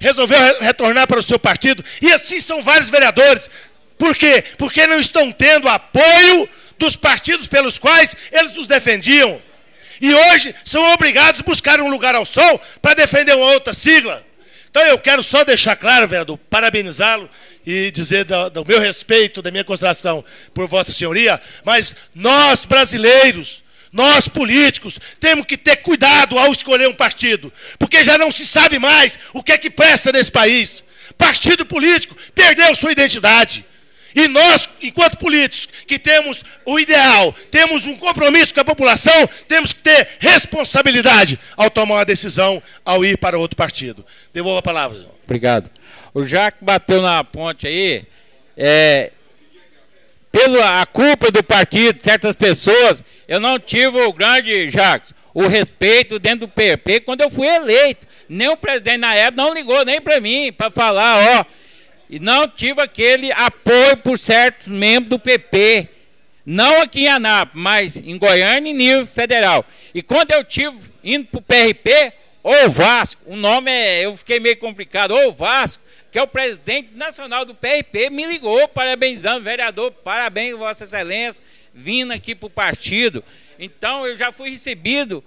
resolveu re retornar para o seu partido. E assim são vários vereadores. Por quê? Porque não estão tendo apoio dos partidos pelos quais eles os defendiam. E hoje são obrigados a buscar um lugar ao sol para defender uma outra sigla. Então eu quero só deixar claro, vereador, parabenizá-lo e dizer do, do, meu respeito, da minha consideração por Vossa Senhoria, mas nós brasileiros, nós políticos, temos que ter cuidado ao escolher um partido, porque já não se sabe mais o que é que presta nesse país. Partido político perdeu sua identidade. E nós, enquanto políticos, que temos o ideal, temos um compromisso com a população, temos que ter responsabilidade ao tomar uma decisão, ao ir para outro partido. Devolvo a palavra. Obrigado. O Jacques bateu na ponte aí, é, pela culpa do partido, certas pessoas, eu não tive o grande, Jacques, o respeito dentro do PP quando eu fui eleito. Nem o presidente na época não ligou nem para mim, para falar, ó, e não tive aquele apoio por certos membros do PP. Não aqui em Anápolis, mas em Goiânia e nível federal. E quando eu tive indo para o PRP, ou Vasco, o nome é, eu fiquei meio complicado, ou Vasco, que é o presidente nacional do PRP, me ligou, parabenizando, vereador, parabéns, Vossa Excelência, vindo aqui para o partido. Então eu já fui recebido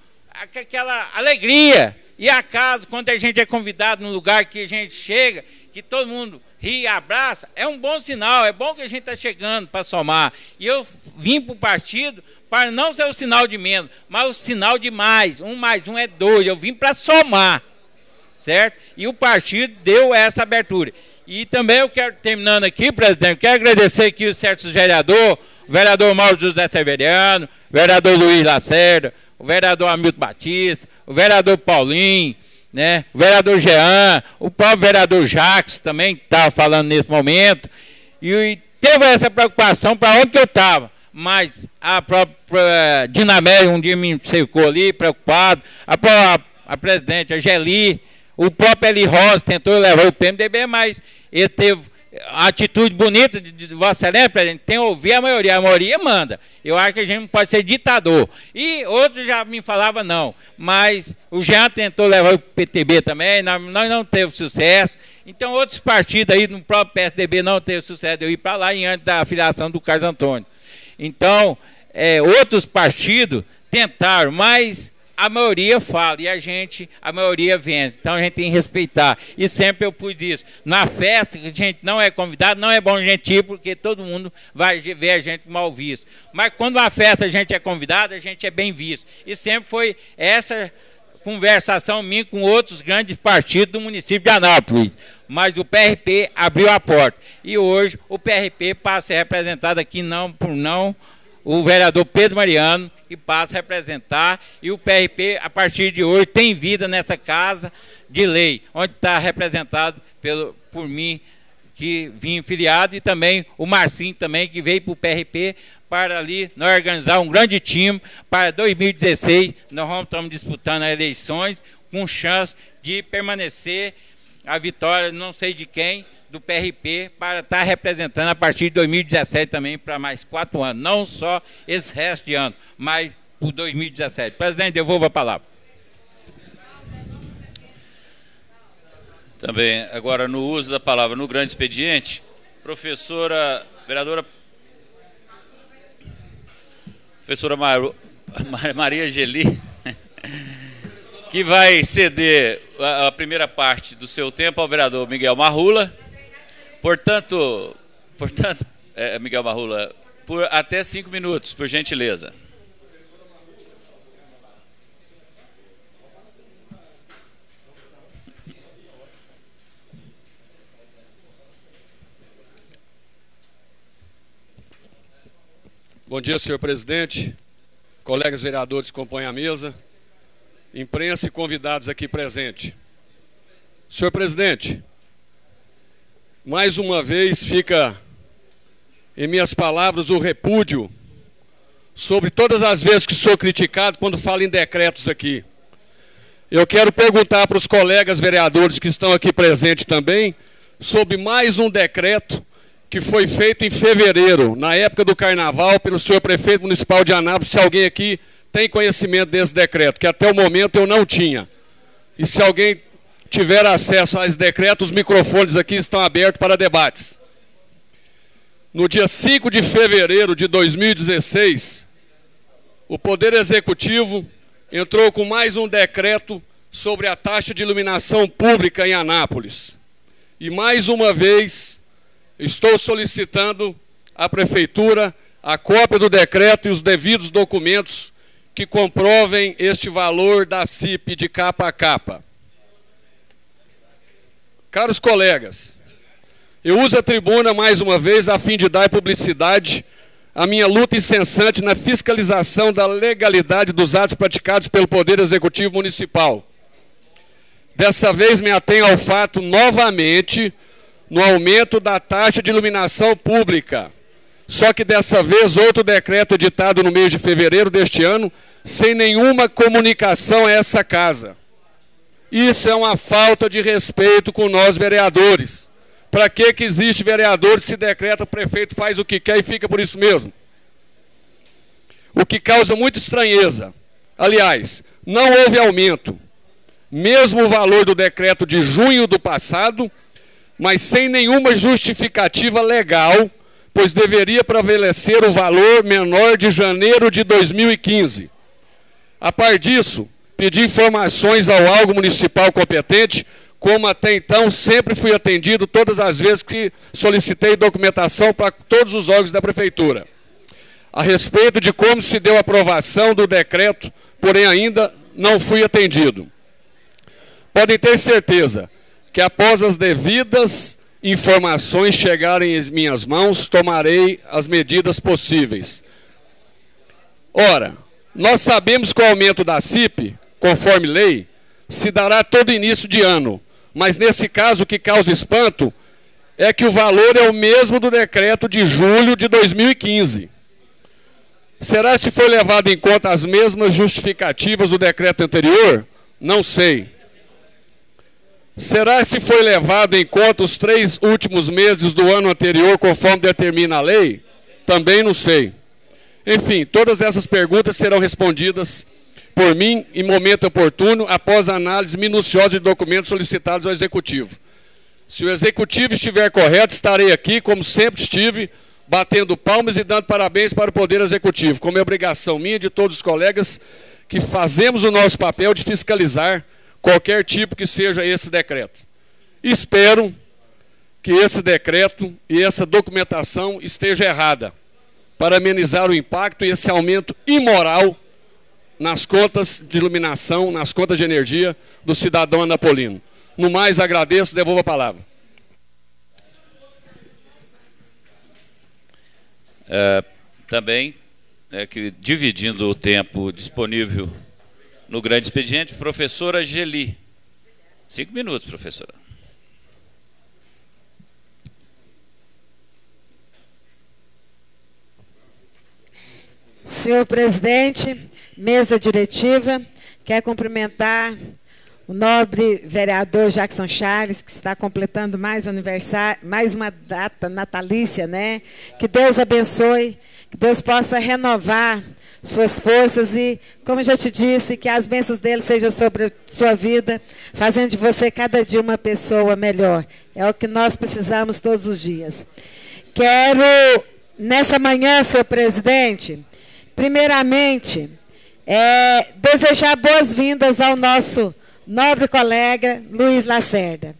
com aquela alegria. E acaso, quando a gente é convidado num lugar que a gente chega, que todo mundo ri abraça, é um bom sinal, é bom que a gente está chegando para somar. E eu vim para o partido para não ser o sinal de menos, mas o sinal de mais. Um mais um é dois. Eu vim para somar, certo? E o partido deu essa abertura. E também eu quero, terminando aqui, presidente, quero agradecer aqui os certos vereadores, o vereador Mauro José Severiano, o vereador Luiz Lacerda, o vereador Hamilton Batista, o vereador Paulinho, né? o vereador Jean, o próprio vereador Jacques também estava falando nesse momento, e teve essa preocupação para onde eu estava. Mas a própria Dinamé um dia me cercou ali, preocupado, a, a, a presidente, a Geli, o próprio Eli Rosa tentou levar o PMDB, mas ele teve a atitude bonita de, de Vossa Excelência, presidente, tem que ouvir a maioria. A maioria manda. Eu acho que a gente não pode ser ditador. E outros já me falavam não. Mas o Jean tentou levar o PTB também, nós, nós não teve sucesso. Então outros partidos aí, no próprio PSDB, não teve sucesso eu ir para lá em antes da afiliação do Carlos Antônio. Então, é, outros partidos tentaram, mas a maioria fala e a gente, a maioria vence. Então a gente tem que respeitar. E sempre eu pus isso. Na festa, que a gente não é convidado, não é bom a gente ir, porque todo mundo vai ver a gente mal visto. Mas quando uma festa a gente é convidado, a gente é bem visto. E sempre foi essa conversação minha com outros grandes partidos do município de Anápolis. Mas o PRP abriu a porta. E hoje o PRP passa a ser representado aqui não por não o vereador Pedro Mariano, que passa a representar, e o PRP, a partir de hoje, tem vida nessa casa de lei, onde está representado pelo, por mim, que vim filiado, e também o Marcinho também, que veio para o PRP, para ali nós organizar um grande time para 2016, nós vamos estamos disputando as eleições, com chance de permanecer a vitória, não sei de quem, do PRP para estar representando a partir de 2017 também para mais quatro anos. Não só esse resto de ano, mas por 2017. Presidente, devolvo a palavra. Também, agora no uso da palavra no grande expediente, professora, vereadora professora Maria Geli, que vai ceder a primeira parte do seu tempo ao vereador Miguel Marrula. Portanto, portanto é, Miguel Marrula, por até cinco minutos, por gentileza. Bom dia, senhor presidente, colegas vereadores que compõem a mesa, imprensa e convidados aqui presentes. Senhor presidente, mais uma vez fica em minhas palavras o repúdio sobre todas as vezes que sou criticado quando falo em decretos aqui. Eu quero perguntar para os colegas vereadores que estão aqui presentes também sobre mais um decreto que foi feito em fevereiro, na época do carnaval, pelo senhor prefeito municipal de Anápolis, se alguém aqui tem conhecimento desse decreto, que até o momento eu não tinha. E se alguém tiver acesso a esse decreto, os microfones aqui estão abertos para debates. No dia 5 de fevereiro de 2016, o Poder Executivo entrou com mais um decreto sobre a taxa de iluminação pública em Anápolis. E mais uma vez, estou solicitando à Prefeitura a cópia do decreto e os devidos documentos que comprovem este valor da CIP de capa a capa. Caros colegas, eu uso a tribuna mais uma vez a fim de dar publicidade à minha luta incessante na fiscalização da legalidade dos atos praticados pelo Poder Executivo Municipal. Dessa vez me atenho ao fato novamente no aumento da taxa de iluminação pública. Só que dessa vez outro decreto editado no mês de fevereiro deste ano, sem nenhuma comunicação a essa casa. Isso é uma falta de respeito com nós vereadores. Para que, que existe vereador se decreta, o prefeito faz o que quer e fica por isso mesmo? O que causa muita estranheza. Aliás, não houve aumento. Mesmo o valor do decreto de junho do passado, mas sem nenhuma justificativa legal, pois deveria prevalecer o valor menor de janeiro de 2015. A par disso, pedi informações ao algo municipal competente, como até então sempre fui atendido todas as vezes que solicitei documentação para todos os órgãos da prefeitura. A respeito de como se deu a aprovação do decreto, porém ainda não fui atendido. Podem ter certeza que após as devidas informações chegarem em minhas mãos, tomarei as medidas possíveis. Ora, nós sabemos que o aumento da CIP conforme lei, se dará todo início de ano. Mas nesse caso, o que causa espanto é que o valor é o mesmo do decreto de julho de 2015. Será se foi levado em conta as mesmas justificativas do decreto anterior? Não sei. Será se foi levado em conta os três últimos meses do ano anterior, conforme determina a lei? Também não sei. Enfim, todas essas perguntas serão respondidas por mim em momento oportuno, após análise minuciosa de documentos solicitados ao Executivo. Se o Executivo estiver correto, estarei aqui, como sempre estive, batendo palmas e dando parabéns para o Poder Executivo, como é obrigação minha e de todos os colegas que fazemos o nosso papel de fiscalizar qualquer tipo que seja esse decreto. Espero que esse decreto e essa documentação esteja errada, para amenizar o impacto e esse aumento imoral nas contas de iluminação, nas contas de energia do cidadão anapolino. No mais, agradeço, devolvo a palavra. É, também, é que dividindo o tempo disponível no grande expediente, professora Geli. Cinco minutos, professora. Senhor presidente, mesa diretiva, quero cumprimentar o nobre vereador Jackson Charles, que está completando mais, um aniversário, mais uma data natalícia, né? Que Deus abençoe, que Deus possa renovar suas forças e, como já te disse, que as bênçãos dele sejam sobre a sua vida, fazendo de você cada dia uma pessoa melhor. É o que nós precisamos todos os dias. Quero, nessa manhã, senhor presidente, primeiramente, é, desejar boas-vindas ao nosso nobre colega Luiz Lacerda.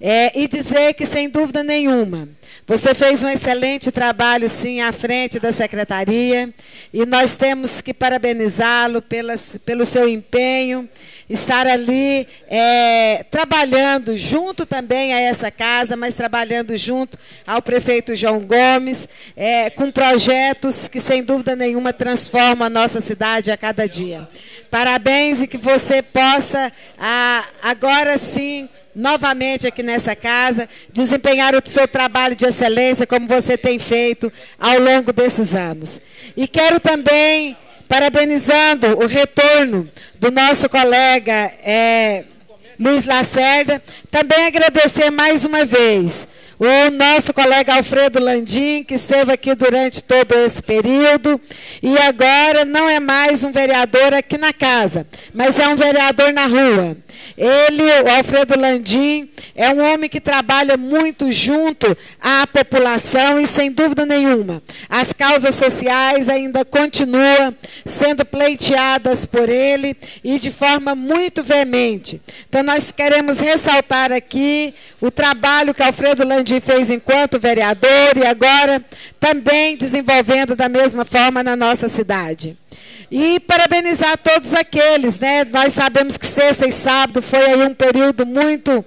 É, e dizer que, sem dúvida nenhuma, você fez um excelente trabalho, sim, à frente da secretaria, e nós temos que parabenizá-lo pelo seu empenho, estar ali é, trabalhando junto também a essa casa, mas trabalhando junto ao prefeito João Gomes, é, com projetos que, sem dúvida nenhuma, transformam a nossa cidade a cada dia. Parabéns e que você possa, ah, agora sim, novamente aqui nessa casa, desempenhar o seu trabalho de excelência, como você tem feito ao longo desses anos. E quero também, parabenizando o retorno do nosso colega é, Luiz Lacerda, também agradecer mais uma vez o nosso colega Alfredo Landim, que esteve aqui durante todo esse período, e agora não é mais um vereador aqui na casa, mas é um vereador na rua. Ele, o Alfredo Landim, é um homem que trabalha muito junto à população e, sem dúvida nenhuma, as causas sociais ainda continuam sendo pleiteadas por ele e de forma muito veemente. Então, nós queremos ressaltar aqui o trabalho que Alfredo Landim fez enquanto vereador e agora também desenvolvendo da mesma forma na nossa cidade. E parabenizar todos aqueles, né? Nós sabemos que sexta e sábado foi aí um período muito,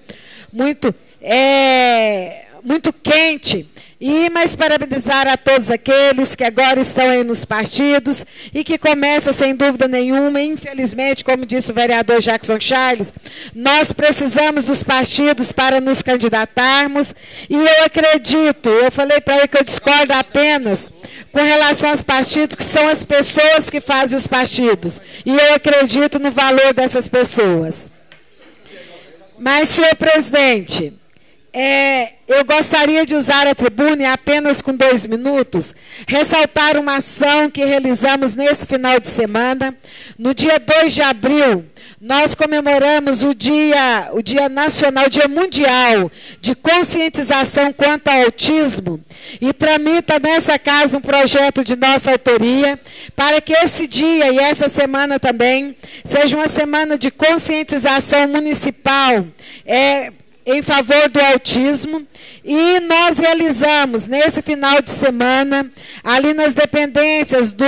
muito, é, muito quente. E mas parabenizar a todos aqueles que agora estão aí nos partidos e que começa sem dúvida nenhuma, infelizmente, como disse o vereador Jackson Charles, nós precisamos dos partidos para nos candidatarmos e eu acredito, eu falei para ele que eu discordo apenas com relação aos partidos, que são as pessoas que fazem os partidos. E eu acredito no valor dessas pessoas. Mas, senhor presidente, é, eu gostaria de usar a tribuna, apenas com dois minutos, ressaltar uma ação que realizamos nesse final de semana. No dia 2 de abril, nós comemoramos o dia, o dia nacional, o dia mundial de conscientização quanto ao autismo. E tramita nessa casa um projeto de nossa autoria para que esse dia e essa semana também seja uma semana de conscientização municipal é, em favor do autismo e nós realizamos nesse final de semana, ali nas dependências do,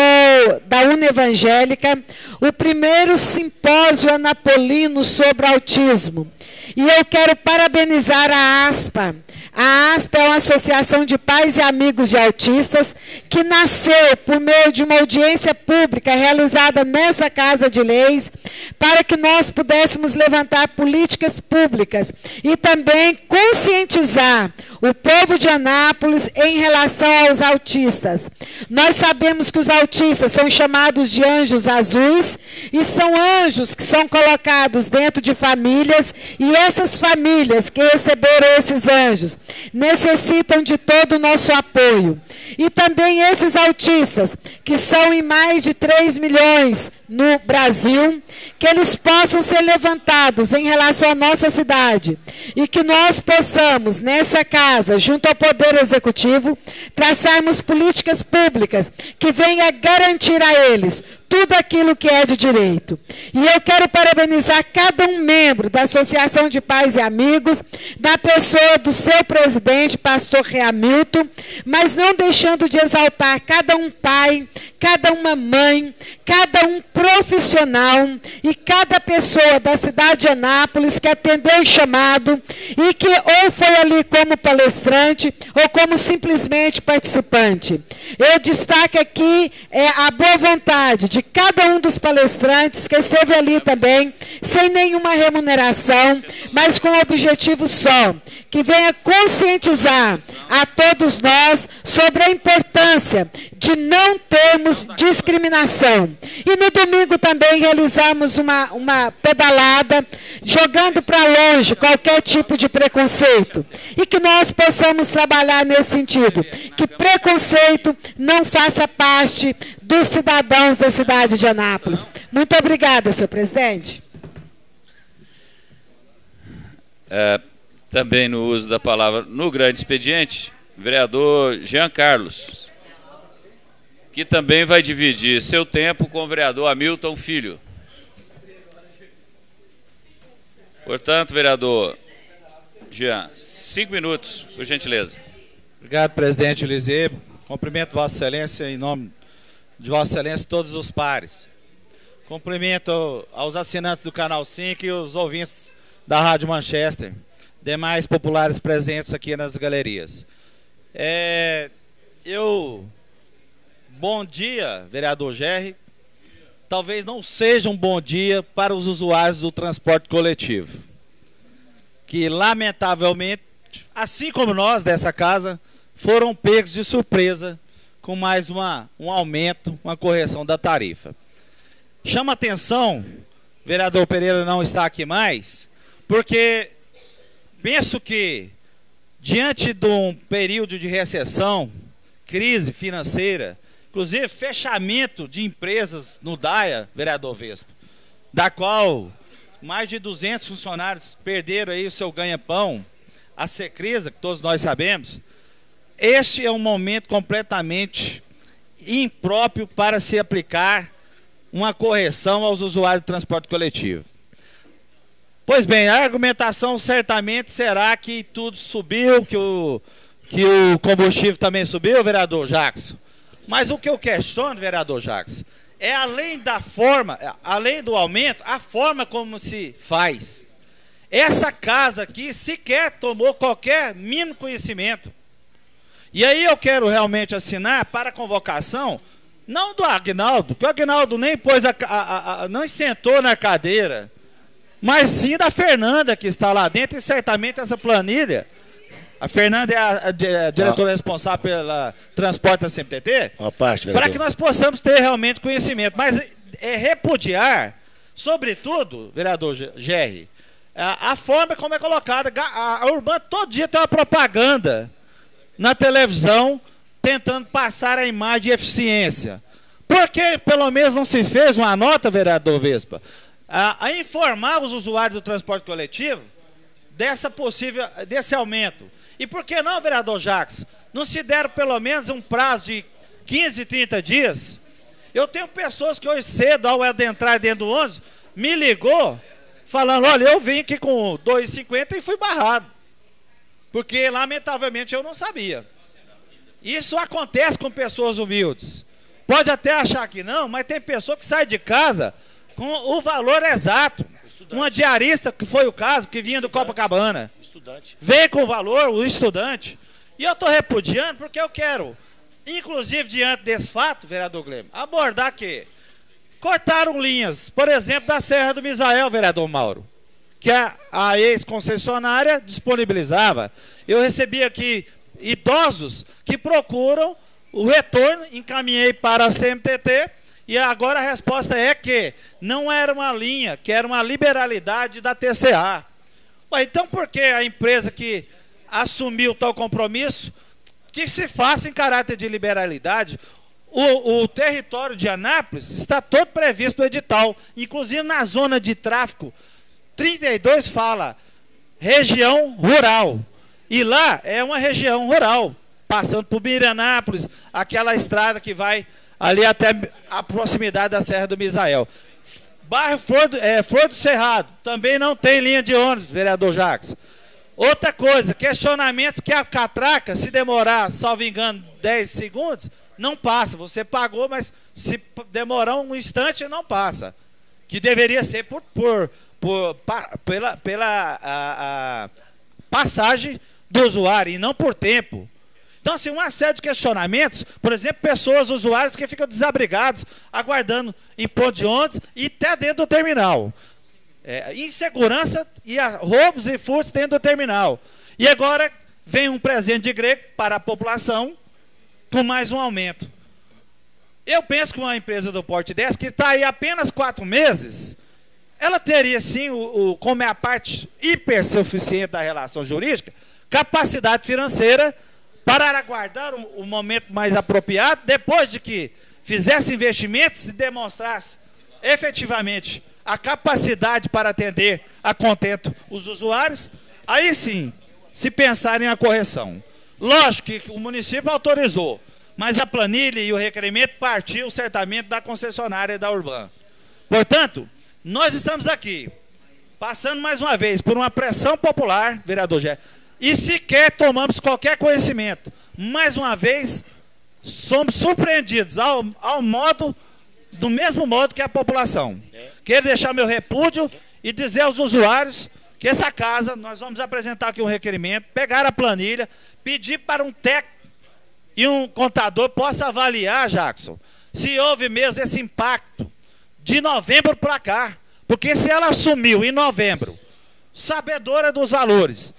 da Una Evangélica, o primeiro simpósio anapolino sobre autismo. E eu quero parabenizar a ASPA. A ASPA é uma associação de pais e amigos de autistas que nasceu por meio de uma audiência pública realizada nessa Casa de Leis para que nós pudéssemos levantar políticas públicas e também conscientizar o povo de Anápolis em relação aos autistas. Nós sabemos que os autistas são chamados de anjos azuis e são anjos que são colocados dentro de famílias e essas famílias que receberam esses anjos necessitam de todo o nosso apoio. E também esses autistas, que são em mais de 3 milhões no Brasil, que eles possam ser levantados em relação à nossa cidade e que nós possamos, nessa casa, junto ao Poder Executivo, traçarmos políticas públicas que venham garantir a eles tudo aquilo que é de direito. E eu quero parabenizar cada um membro da Associação de Pais e Amigos, da pessoa do seu presidente, pastor Reamilton, mas não deixando de exaltar cada um pai, cada uma mãe, cada um profissional e cada pessoa da cidade de Anápolis que atendeu o chamado e que ou foi ali como palestrante ou como simplesmente participante. Eu destaco aqui é, a boa vontade de cada um dos palestrantes que esteve ali também, sem nenhuma remuneração, mas com um objetivo só, que venha conscientizar a todos nós sobre a importância de não termos discriminação. E no domingo também realizamos uma, uma pedalada, jogando para longe qualquer tipo de preconceito. E que nós possamos trabalhar nesse sentido, que preconceito não faça parte dos cidadãos da cidade de Anápolis. Muito obrigada, senhor presidente. É, também no uso da palavra no grande expediente, vereador Jean Carlos, que também vai dividir seu tempo com o vereador Hamilton Filho. Portanto, vereador Jean, cinco minutos, por gentileza. Obrigado, presidente Eliseu. Cumprimento Vossa Excelência em nome de Vossa Excelência todos os pares. Cumprimento aos assinantes do Canal 5 e os ouvintes da Rádio Manchester, demais populares presentes aqui nas galerias. É, eu. Bom dia, vereador Gerry. Talvez não seja um bom dia para os usuários do transporte coletivo. Que, lamentavelmente, assim como nós dessa casa, foram pegos de surpresa com mais uma, um aumento, uma correção da tarifa. Chama atenção, vereador Pereira não está aqui mais, porque penso que, diante de um período de recessão, crise financeira, inclusive fechamento de empresas no DAIA, vereador Vespa, da qual mais de 200 funcionários perderam aí o seu ganha-pão, a Secrisa, que todos nós sabemos, este é um momento completamente impróprio para se aplicar uma correção aos usuários de transporte coletivo. Pois bem, a argumentação certamente será que tudo subiu, que o, que o combustível também subiu, vereador Jackson. Mas o que eu questiono, vereador Jackson, é além da forma, além do aumento, a forma como se faz. Essa casa aqui sequer tomou qualquer mínimo conhecimento. E aí eu quero realmente assinar para a convocação, não do Agnaldo, que o Agnaldo nem pôs a, a, a, não sentou na cadeira, mas sim da Fernanda que está lá dentro e certamente essa planilha. A Fernanda é a, a, a diretora ah. responsável pela transporte da CMTT. Para que nós possamos ter realmente conhecimento. Mas é repudiar, sobretudo, vereador Gerry, a, a forma como é colocada. A, a Urbana todo dia tem uma propaganda na televisão tentando passar a imagem de eficiência. Por que pelo menos não se fez uma nota, vereador Vespa, a, a informar os usuários do transporte coletivo dessa possível, desse aumento? E por que não, vereador Jacques? Não se deram pelo menos um prazo de 15, 30 dias? Eu tenho pessoas que hoje cedo, ao adentrar dentro do ônibus, me ligou falando, olha, eu vim aqui com 2,50 e fui barrado. Porque, lamentavelmente, eu não sabia. Isso acontece com pessoas humildes. Pode até achar que não, mas tem pessoa que sai de casa com o valor exato. Uma diarista, que foi o caso, que vinha do Copacabana. Estudante. Vem com o valor, o estudante. E eu estou repudiando porque eu quero, inclusive diante desse fato, vereador Glênio, abordar que cortaram linhas, por exemplo, da Serra do Misael, vereador Mauro que a, a ex-concessionária disponibilizava. Eu recebi aqui idosos que procuram o retorno, encaminhei para a CMTT e agora a resposta é que não era uma linha, que era uma liberalidade da TCA. Ué, então por que a empresa que assumiu tal compromisso, que se faça em caráter de liberalidade? O, o território de Anápolis está todo previsto no edital, inclusive na zona de tráfico 32 fala região rural. E lá é uma região rural, passando por Miranápolis, aquela estrada que vai ali até a proximidade da Serra do Misael. Bairro Flor do, é, Flor do Cerrado, também não tem linha de ônibus, vereador Jacques. Outra coisa, questionamentos que a catraca, se demorar, salvo engano, 10 segundos, não passa. Você pagou, mas se demorar um instante, não passa. Que deveria ser por, por, por pa, pela, pela a, a passagem do usuário e não por tempo. Então, assim, uma série de questionamentos, por exemplo, pessoas, usuários que ficam desabrigados, aguardando em ponto de ônibus e até dentro do terminal. É, insegurança e a, roubos e furtos dentro do terminal. E agora vem um presente de grego para a população com mais um aumento. Eu penso que uma empresa do porte dessa, que está aí apenas quatro meses, ela teria sim, o, o, como é a parte hipersuficiente da relação jurídica, capacidade financeira para aguardar o, o momento mais apropriado, depois de que fizesse investimentos e demonstrasse efetivamente a capacidade para atender a contento os usuários, aí sim, se pensar em a correção. Lógico que o município autorizou, mas a planilha e o requerimento partiu certamente da concessionária da Urban. Portanto, nós estamos aqui, passando mais uma vez por uma pressão popular, vereador Gé, e sequer tomamos qualquer conhecimento. Mais uma vez, somos surpreendidos ao, ao modo, do mesmo modo que a população. Quero deixar meu repúdio e dizer aos usuários que essa casa, nós vamos apresentar aqui um requerimento, pegar a planilha, pedir para um técnico e um contador possa avaliar, Jackson, se houve mesmo esse impacto de novembro para cá. Porque se ela assumiu em novembro, sabedora dos valores,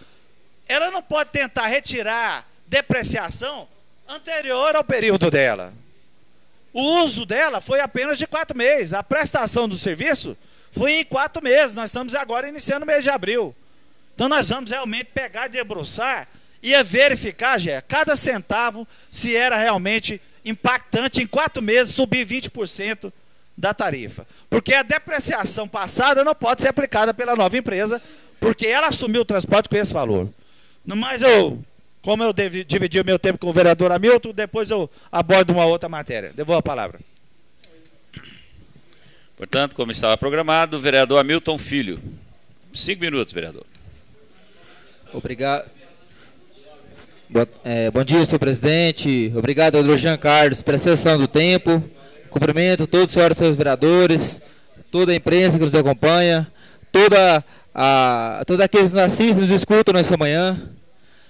ela não pode tentar retirar depreciação anterior ao período dela. O uso dela foi apenas de quatro meses. A prestação do serviço foi em quatro meses. Nós estamos agora iniciando o mês de abril. Então nós vamos realmente pegar, debruçar e verificar, Gé, cada centavo se era realmente impactante em quatro meses subir 20% da tarifa. Porque a depreciação passada não pode ser aplicada pela nova empresa, porque ela assumiu o transporte com esse valor. Mas eu, como eu dividi o meu tempo com o vereador Hamilton, depois eu abordo uma outra matéria. Devolvo a palavra. Portanto, como estava programado, o vereador Hamilton Filho. Cinco minutos, vereador. Obrigado. É, bom dia, senhor presidente. Obrigado, vereador Jean Carlos, pela sessão do tempo. Cumprimento todos os senhores seus vereadores, toda a imprensa que nos acompanha, toda a, todos aqueles que nos assistem, nos escutam nessa manhã.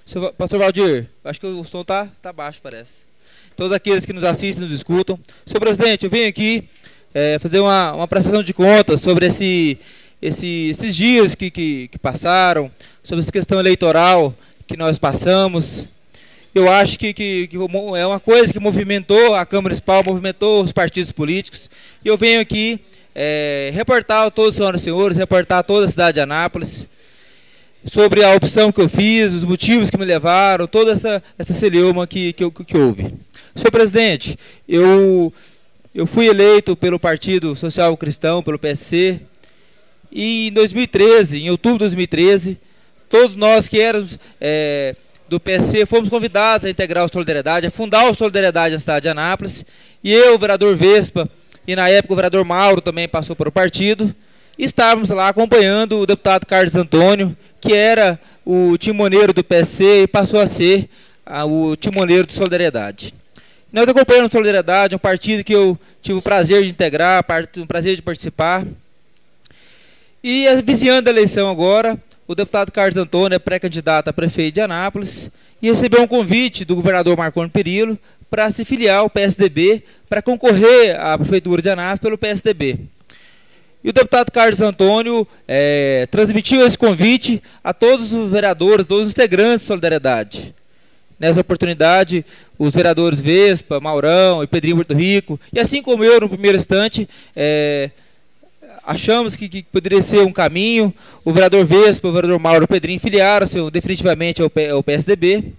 Seu, Pastor Valdir, acho que o som está tá baixo, parece. Todos aqueles que nos assistem, nos escutam. Senhor presidente, eu venho aqui é, fazer uma, uma prestação de contas sobre esse, esse, esses dias que, que, que passaram, sobre essa questão eleitoral que nós passamos. Eu acho que, que, que, é uma coisa que movimentou a Câmara Municipal, movimentou os partidos políticos. E eu venho aqui é, reportar a todos os senhoras e senhores, reportar a toda a cidade de Anápolis, sobre a opção que eu fiz, os motivos que me levaram, toda essa, essa celeuma que, que, que houve. Senhor presidente, eu, eu fui eleito pelo Partido Social Cristão, pelo PSC, e em 2013, em outubro de 2013, todos nós que éramos é, do PSC fomos convidados a integrar o Solidariedade, a fundar o Solidariedade na cidade de Anápolis, e eu, o vereador Vespa, e na época o vereador Mauro também passou para o partido, estávamos lá acompanhando o deputado Carlos Antônio, que era o timoneiro do PSC e passou a ser o timoneiro de Solidariedade. Nós acompanhamos Solidariedade, um partido que eu tive o prazer de integrar, o prazer de participar. E vizinhando a eleição agora, o deputado Carlos Antônio é pré-candidato a prefeito de Anápolis e recebeu um convite do governador Marconi Perillo para se filiar ao PSDB, para concorrer à prefeitura de Anápolis pelo PSDB. E o deputado Carlos Antônio é, transmitiu esse convite a todos os vereadores, todos os integrantes de Solidariedade. Nessa oportunidade, os vereadores Vespa, Maurão e Pedrinho Porto Rico, e assim como eu no primeiro instante, é, achamos que, que, poderia ser um caminho. O vereador Vespa, o vereador Mauro o Pedrinho filiaram-se definitivamente ao, ao, PSDB.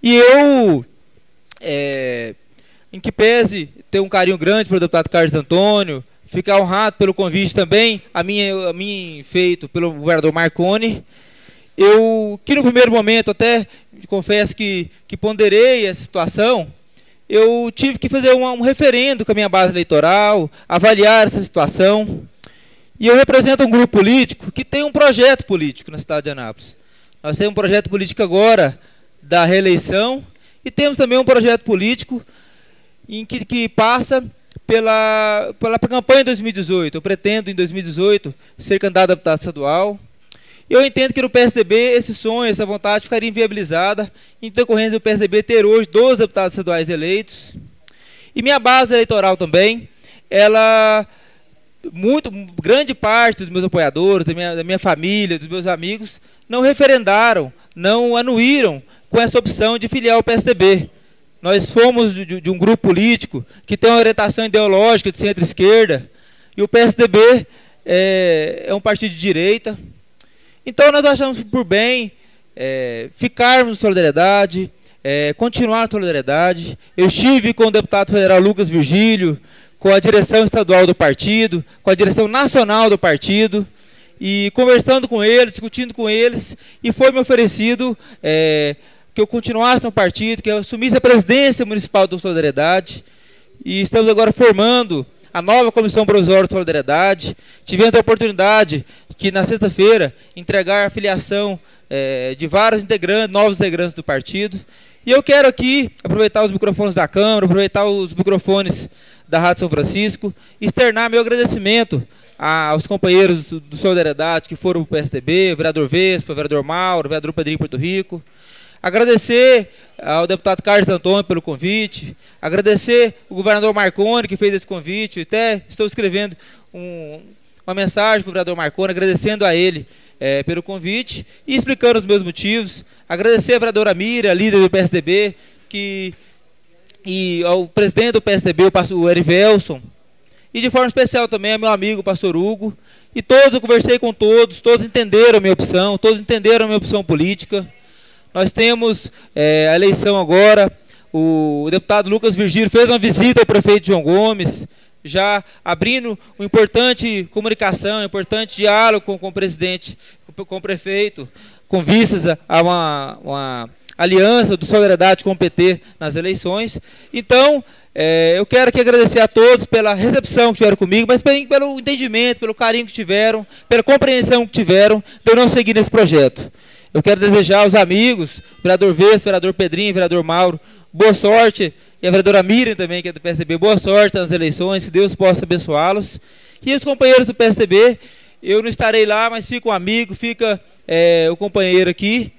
E eu, é, em que pese ter um carinho grande pelo deputado Carlos Antônio, ficar honrado pelo convite também, a minha, a mim feito pelo governador Marconi. Eu, que no primeiro momento até confesso que, que ponderei essa situação, eu tive que fazer um, um referendo com a minha base eleitoral, avaliar essa situação. E eu represento um grupo político que tem um projeto político na cidade de Anápolis. Nós temos um projeto político agora da reeleição e temos também um projeto político em que, que passa pela, pela campanha de 2018. Eu pretendo, em 2018, ser candidato a deputado estadual. Eu entendo que no PSDB esse sonho, essa vontade ficaria inviabilizada em decorrência do PSDB ter hoje 12 deputados estaduais eleitos. E minha base eleitoral também, ela muito grande parte dos meus apoiadores, da minha, da minha família, dos meus amigos, não referendaram, não anuíram com essa opção de filiar o PSDB. Nós fomos de, de um grupo político que tem uma orientação ideológica de centro-esquerda, e o PSDB é, é, um partido de direita. Então nós achamos por bem é, ficarmos em solidariedade, é, continuar a solidariedade. Eu estive com o deputado federal Lucas Virgílio, com a direção estadual do partido, com a direção nacional do partido, e conversando com eles, discutindo com eles, e foi me oferecido é, que eu continuasse no partido, que eu assumisse a presidência municipal da Solidariedade, e estamos agora formando a nova Comissão Provisória de Solidariedade. Tivemos a oportunidade que na sexta-feira entregar a filiação é, de vários integrantes, novos integrantes do partido. E eu quero aqui aproveitar os microfones da Câmara, aproveitar os microfones da Rádio São Francisco, externar meu agradecimento aos companheiros do Solidariedade que foram para o PSDB, o vereador Vespa, o vereador Mauro, o vereador Pedrinho Porto Rico. Agradecer ao deputado Carlos Antônio pelo convite, agradecer o governador Marconi que fez esse convite, até estou escrevendo um, uma mensagem para o vereador Marconi, agradecendo a ele é, pelo convite e explicando os meus motivos. Agradecer a vereadora Mira, líder do PSDB, que e ao presidente do PSDB, o pastor Erivelson, e de forma especial também ao meu amigo, o pastor Hugo, e todos, eu conversei com todos, todos entenderam a minha opção, todos entenderam a minha opção política. Nós temos é, a eleição agora, o, deputado Lucas Virgílio fez uma visita ao prefeito João Gomes, já abrindo uma importante comunicação, um importante diálogo com, com o presidente, com, com o prefeito, com vistas a uma, uma aliança do Solidariedade com o PT nas eleições. Então, é, eu quero aqui agradecer a todos pela recepção que tiveram comigo, mas também pelo entendimento, pelo carinho que tiveram, pela compreensão que tiveram de eu não seguir nesse projeto. Eu quero desejar aos amigos, vereador Vespa, vereador Pedrinho, vereador Mauro, boa sorte, e a vereadora Miriam também, que é do PSDB, boa sorte nas eleições, que Deus possa abençoá-los. E os companheiros do PSDB, eu não estarei lá, mas fica um amigo, fica é, o companheiro aqui,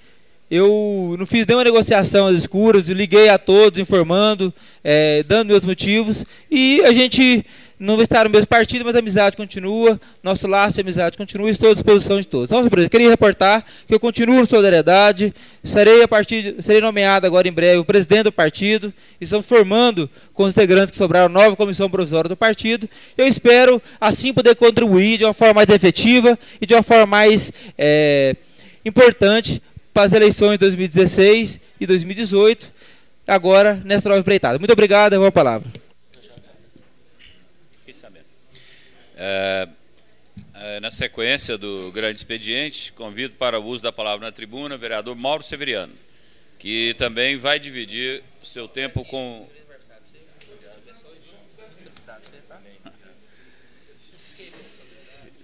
eu não fiz nenhuma negociação às escuras, liguei a todos informando, é, dando meus motivos, e a gente não estar no mesmo partido, mas a amizade continua, nosso laço de amizade continua, estou à disposição de todos. Então, presidente, queria reportar que eu continuo em solidariedade, serei, a partir, serei nomeado agora em breve o presidente do partido, estamos formando com os integrantes que sobraram nova comissão provisória do partido, eu espero assim poder contribuir de uma forma mais efetiva e de uma forma mais é, importante para as eleições de 2016 e 2018, agora nessa nova empreitada. Muito obrigado, eu vou a palavra. É, é, na sequência do grande expediente, convido para o uso da palavra na tribuna o vereador Mauro Severiano, que também vai dividir o seu tempo com.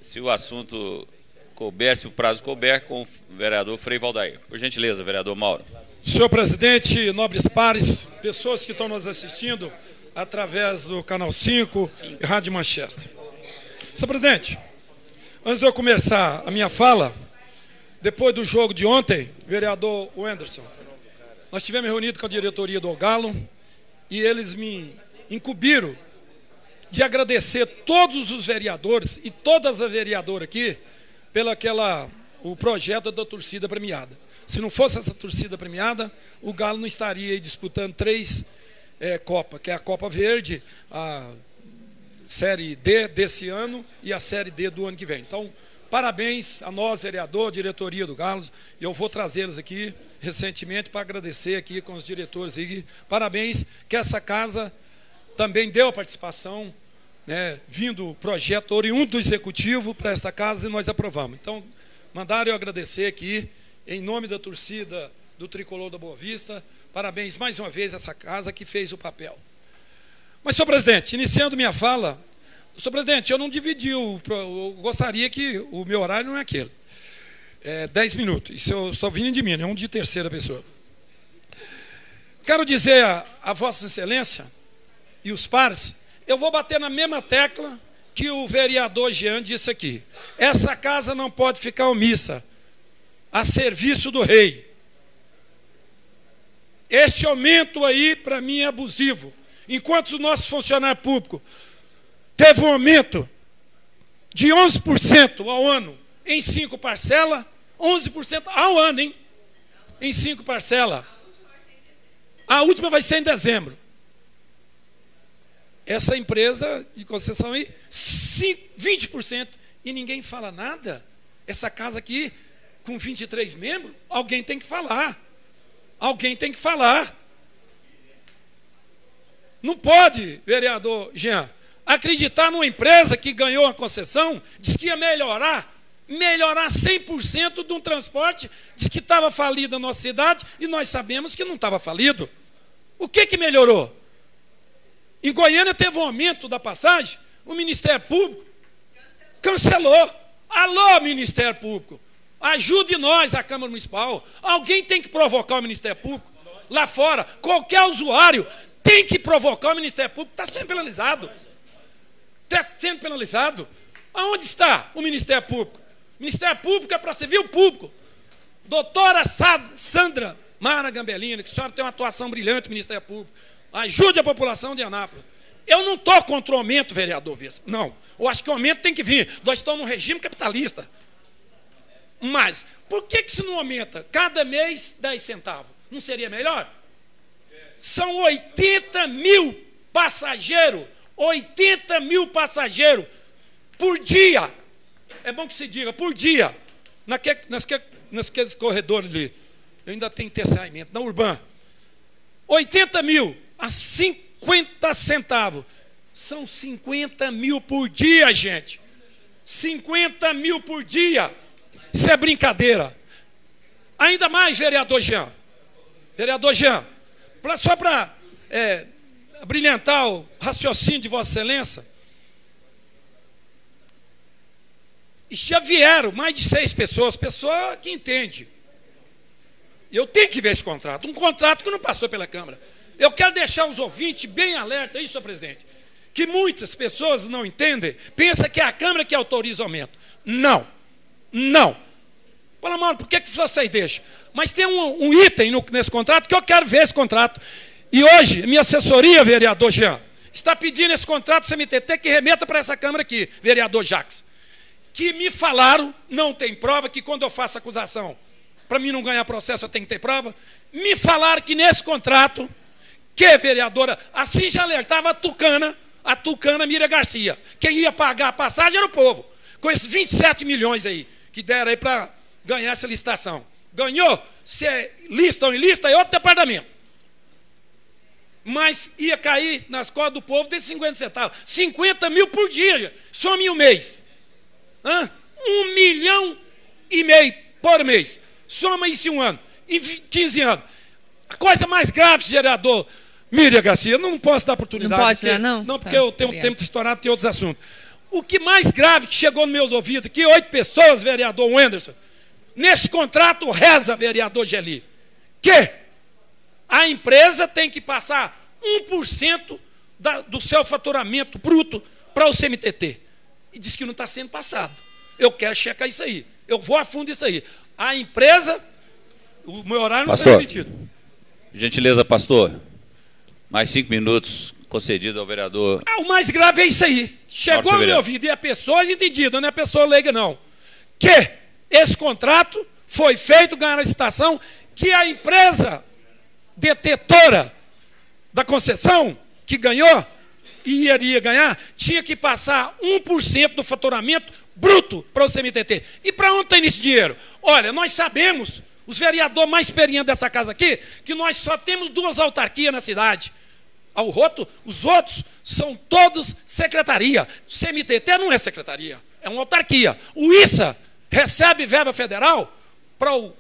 Se o assunto couber, se o prazo couber, com o vereador Frei Valdair. Por gentileza, vereador Mauro. Senhor presidente, nobres pares, pessoas que estão nos assistindo através do Canal 5 e Rádio Manchester. Senhor presidente, antes de eu começar a minha fala, depois do jogo de ontem, vereador Wenderson, nós tivemos reunido com a diretoria do Galo e eles me incumbiram de agradecer todos os vereadores e todas as vereadoras aqui pela aquela o projeto da torcida premiada. Se não fosse essa torcida premiada, o Galo não estaria disputando três é, Copas, que é a Copa Verde, a Série D desse ano e a Série D do ano que vem. Então, parabéns a nós, vereador, diretoria do Galo. E eu vou trazê-los aqui recentemente para agradecer aqui com os diretores. E parabéns que essa casa também deu a participação né, vindo o projeto oriundo do executivo para esta casa e nós aprovamos. Então, mandaram eu agradecer aqui, em nome da torcida do Tricolor da Boa Vista. Parabéns mais uma vez a essa casa que fez o papel. Mas, senhor presidente, iniciando minha fala, senhor presidente, eu não dividi, o, eu gostaria que o meu horário não é aquele. É 10 minutos. Isso eu estou vindo de mim, não de terceira pessoa. Quero dizer a, a Vossa Excelência e os pares, eu vou bater na mesma tecla que o vereador Jean disse aqui. Essa casa não pode ficar omissa a serviço do rei. Este aumento aí, para mim, é abusivo. Enquanto o nosso funcionário público teve um aumento de 11% ao ano em cinco parcelas, 11% ao ano, hein? Em cinco parcelas. A última vai ser em dezembro. Essa empresa de concessão aí, 20%. E ninguém fala nada. Essa casa aqui, com 23 membros, alguém tem que falar. Alguém tem que falar. Não pode, vereador Jean, acreditar numa empresa que ganhou a concessão, diz que ia melhorar, melhorar 100% de um transporte, diz que estava falido na nossa cidade e nós sabemos que não estava falido. O que, que melhorou? Em Goiânia teve um aumento da passagem, o Ministério Público cancelou. Alô, Ministério Público, ajude nós, a Câmara Municipal. Alguém tem que provocar o Ministério Público. Lá fora, qualquer usuário tem que provocar o Ministério Público. Está sendo penalizado. Está sendo penalizado. Aonde está o Ministério Público? O Ministério Público é para servir o público. Doutora Sandra Mara Gambelina, que a senhora tem uma atuação brilhante no Ministério Público. Ajude a população de Anápolis. Eu não estou contra o aumento, vereador Vespa. Não. Eu acho que o aumento tem que vir. Nós estamos num regime capitalista. Mas, por que, que isso não aumenta? Cada mês 10 centavos. Não seria melhor? São 80 mil passageiros. 80 mil passageiros por dia. É bom que se diga, por dia. Naquele, naqueles corredores ali. Eu ainda tenho terceimento. Na Urban. 80 mil a 50 centavos. São 50 mil por dia, gente. 50 mil por dia. Isso é brincadeira. Ainda mais, vereador Jean. Vereador Jean, pra, só para é, brilhantar o raciocínio de Vossa Excelência, já vieram mais de seis pessoas, pessoa que entende. Eu tenho que ver esse contrato, um contrato que não passou pela Câmara. Eu quero deixar os ouvintes bem alerta, isso, senhor presidente, que muitas pessoas não entendem, pensa que é a Câmara que autoriza o aumento. Não, não. Fala, mano, por que, que vocês deixam? Mas tem um, um item no, nesse contrato que eu quero ver esse contrato. E hoje, minha assessoria, vereador Jean, está pedindo esse contrato do CMTT que remeta para essa Câmara aqui, vereador Jacques. Que me falaram, não tem prova, que quando eu faço acusação, para mim não ganhar processo eu tenho que ter prova. Me falaram que nesse contrato, que vereadora, assim já alertava a Tucana, a Tucana Mira Garcia. Quem ia pagar a passagem era o povo. Com esses 27 milhões aí, que deram aí para ganhar essa licitação. Ganhou, se é lista ou lista, é outro departamento. Mas ia cair nas costas do povo desses 50 centavos. 50 mil por dia, some um mês. Hã? Um milhão e meio por mês. Soma isso em um ano, em 15 anos. A coisa mais grave, gerador, Miriam Garcia, não posso dar oportunidade. Não pode, porque, não? Não, porque Tá, eu tenho obrigada. tempo estourado, tem outros assuntos. O que mais grave que chegou nos meus ouvidos, que oito pessoas, vereador Wenderson, nesse contrato reza, vereador Geli, que a empresa tem que passar 1% da, do seu faturamento bruto para o CMTT. E diz que não está sendo passado. Eu quero checar isso aí. Eu vou a fundo isso aí. A empresa, o meu horário não está permitido. Gentileza, pastor. Mais cinco minutos concedido ao vereador. Ah, o mais grave é isso aí. Chegou no meu ouvido, e a pessoa entendida, não é a pessoa leiga, não. Que esse contrato foi feito, ganhando a licitação, que a empresa detetora da concessão, que ganhou e iria ganhar, tinha que passar 1% do faturamento bruto para o CMTT. E para onde está indo esse dinheiro? Olha, nós sabemos, os vereadores mais experientes dessa casa aqui, que nós só temos duas autarquias na cidade. Ao roto, os outros são todos secretaria. O CMTT não é secretaria, é uma autarquia. O ISA recebe verba federal para o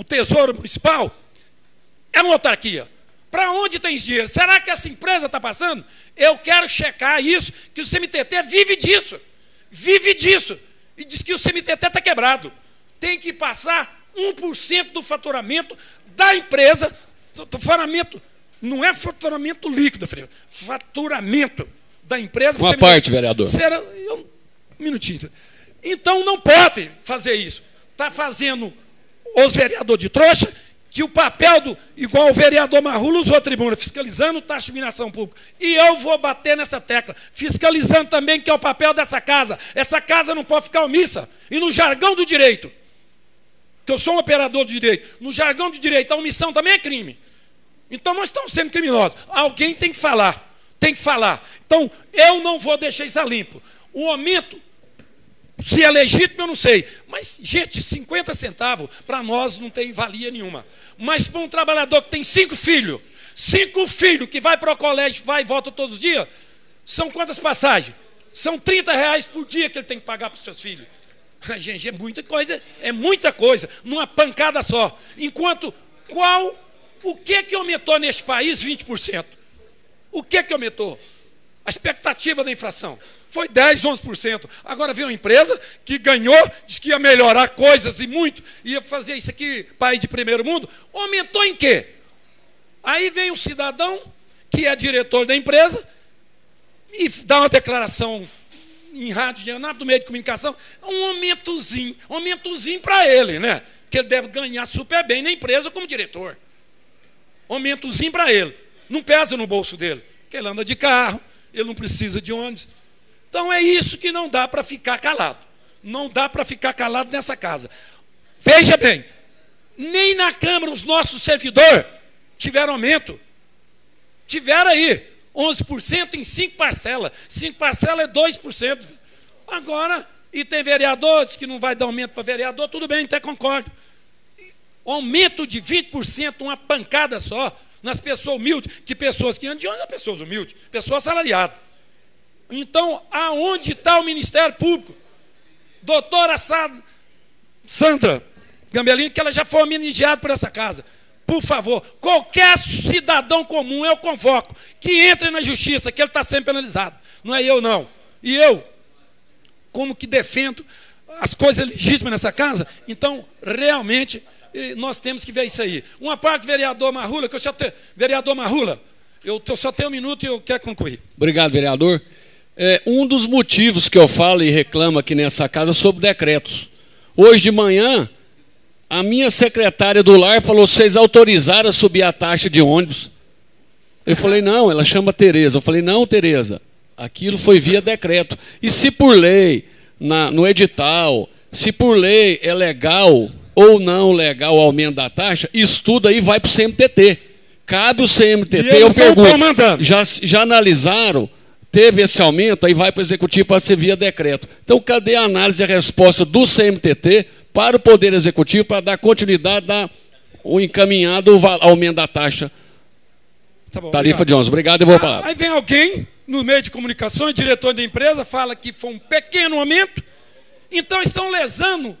o Tesouro Municipal é uma autarquia. Para onde tem dinheiro? Será que essa empresa está passando? Eu quero checar isso, que o CMTT vive disso. Vive disso. E diz que o CMTT está quebrado. Tem que passar 1% do faturamento da empresa. Faturamento não é faturamento líquido, Freire. Faturamento da empresa. Uma parte, vereador. Será, eu, um minutinho. Então não pode fazer isso. Está fazendo os vereadores de trouxa, que o papel do. igual o vereador Marrulo usou a tribuna, fiscalizando taxa de iluminação pública. E eu vou bater nessa tecla, fiscalizando também, que é o papel dessa casa. Essa casa não pode ficar omissa. E no jargão do direito, que eu sou um operador de direito, no jargão de direito, a omissão também é crime. Então nós estamos sendo criminosos. Alguém tem que falar. Tem que falar. Então, eu não vou deixar isso limpo. O aumento se é legítimo, eu não sei. Mas, gente, 50 centavos, para nós não tem valia nenhuma. Mas para um trabalhador que tem cinco filhos, cinco filhos que vai para o colégio, vai e volta todos os dias, são quantas passagens? São 30 reais por dia que ele tem que pagar para os seus filhos. Gente, é muita coisa, é muita coisa, numa pancada só. Enquanto, qual, o que que aumentou neste país 20%? O que que aumentou? A expectativa da inflação foi 10, 11%. Agora vem uma empresa que ganhou, disse que ia melhorar coisas e muito, ia fazer isso aqui, país de primeiro mundo. Aumentou em quê? Aí vem um cidadão que é diretor da empresa e dá uma declaração em rádio, jornal, no meio de comunicação, um aumentozinho, um aumentozinho para ele, né? Que ele deve ganhar super bem na empresa como diretor. Aumentozinho para ele. Não pesa no bolso dele, porque ele anda de carro, ele não precisa de ônibus. Então é isso que não dá para ficar calado. Não dá para ficar calado nessa casa. Veja bem, nem na Câmara os nossos servidores tiveram aumento. Tiveram aí 11% em 5 parcelas. 5 parcelas é 2%. Agora, e tem vereadores que não vai dar aumento para vereador, tudo bem, até concordo. Aumento de 20%, uma pancada só, nas pessoas humildes, que pessoas que andam de onde são pessoas humildes, pessoas assalariadas. Então, aonde está o Ministério Público? Doutora Sandra Gambelini, que ela já foi homenageada por essa casa. Por favor, qualquer cidadão comum eu convoco que entre na justiça, que ele está sendo penalizado. Não é eu, não. E eu, como que defendo as coisas legítimas nessa casa, então, realmente, nós temos que ver isso aí. Uma parte, vereador Marrula, que eu só tenho. Vereador Marrula, eu só tenho um minuto e eu quero concluir. Obrigado, vereador. É, um dos motivos que eu falo e reclamo aqui nessa casa é sobre decretos. Hoje de manhã, a minha secretária do lar falou: vocês autorizaram a subir a taxa de ônibus. Eu falei: não, ela chama Tereza. Eu falei: não, Tereza, aquilo foi via decreto. E se por lei, na, no edital, se por lei é legal ou não legal o aumento da taxa, estuda aí vai para o CMTT. Cabe o CMTT, eu pergunto. Já, já analisaram teve esse aumento, aí vai para o executivo para ser via decreto. Então, cadê a análise e a resposta do CMTT para o Poder Executivo para dar continuidade da, o encaminhado aumento da taxa? Tá bom, Tarifa obrigado. de 11. Obrigado, eu vou falar. Aí vem alguém no meio de comunicações, diretor da empresa, fala que foi um pequeno aumento, então estão lesando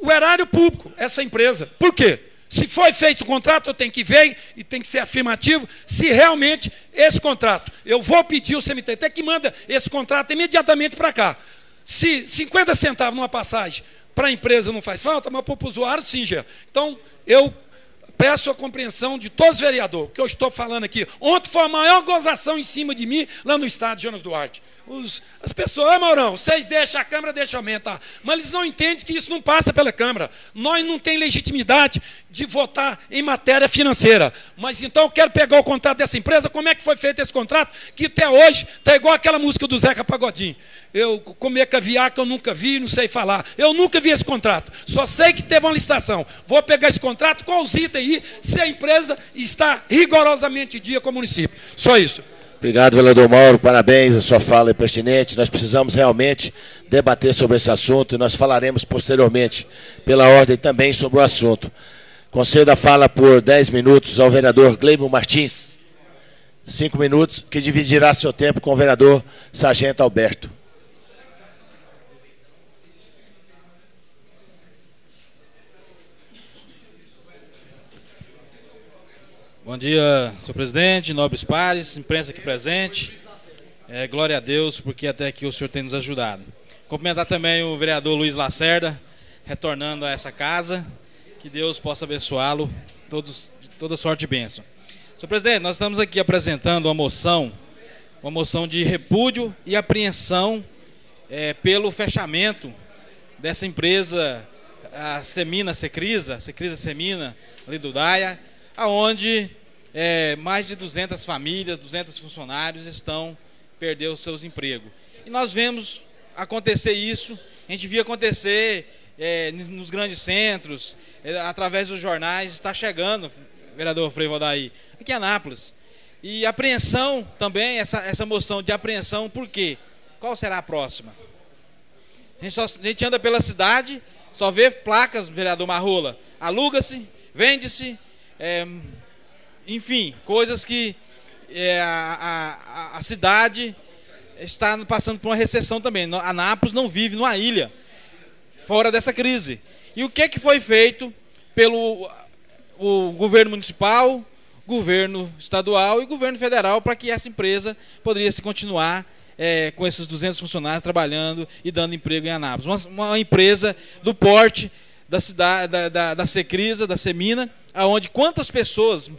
o erário público, essa empresa. Por quê? Se foi feito o contrato, eu tenho que ver e tem que ser afirmativo se realmente esse contrato. Eu vou pedir o CMTT que manda esse contrato imediatamente para cá. Se 50 centavos numa passagem para a empresa não faz falta, mas para o usuário sim, já. Então, eu peço a compreensão de todos os vereadores, que eu estou falando aqui. Ontem foi a maior gozação em cima de mim lá no estádio Jonas Duarte. Os, as pessoas, ah, Maurão, vocês deixam a Câmara, deixa aumentar. Mas eles não entendem que isso não passa pela Câmara. Nós não temos legitimidade de votar em matéria financeira. Mas então eu quero pegar o contrato dessa empresa, como é que foi feito esse contrato, que até hoje está igual aquela música do Zeca Pagodinho. Eu comer caviar que eu nunca vi, não sei falar. Eu nunca vi esse contrato. Só sei que teve uma licitação. Vou pegar esse contrato com os itens aí, se a empresa está rigorosamente em dia com o município. Só isso. Obrigado, vereador Mauro. Parabéns, a sua fala é pertinente. Nós precisamos realmente debater sobre esse assunto e nós falaremos posteriormente, pela ordem, também sobre o assunto. Concedo a fala por 10 minutos ao vereador Gleibon Martins. Cinco minutos, que dividirá seu tempo com o vereador Sargento Alberto. Bom dia, senhor presidente, nobres pares, imprensa aqui presente. É, glória a Deus, porque até aqui o senhor tem nos ajudado. Cumprimentar também o vereador Luiz Lacerda, retornando a essa casa. Que Deus possa abençoá-lo, todos, toda sorte e bênção. Senhor presidente, nós estamos aqui apresentando uma moção, uma moção de repúdio e apreensão é, pelo fechamento dessa empresa, a Semina Secrisa, Secrisa Semina, ali do Daia, aonde é, mais de 200 famílias, 200 funcionários estão perdendo seus empregos. E nós vemos acontecer isso, a gente via acontecer é, nos grandes centros, é, através dos jornais, está chegando, vereador Frei Valdaí, aqui em Anápolis. E apreensão também, essa, essa moção de apreensão, por quê? Qual será a próxima? A gente, só, a gente anda pela cidade, só vê placas, vereador Marrola, aluga-se, vende-se, é, enfim, coisas que é, a, a, a, cidade está passando por uma recessão também. Anápolis não vive numa ilha, fora dessa crise. E o que, que foi feito pelo o governo municipal, governo estadual e governo federal para que essa empresa poderia se continuar é, com esses 200 funcionários trabalhando e dando emprego em Anápolis. Uma, uma empresa do porte da cidade, da, da, da Secrisa, da Semina, aonde quantas pessoas,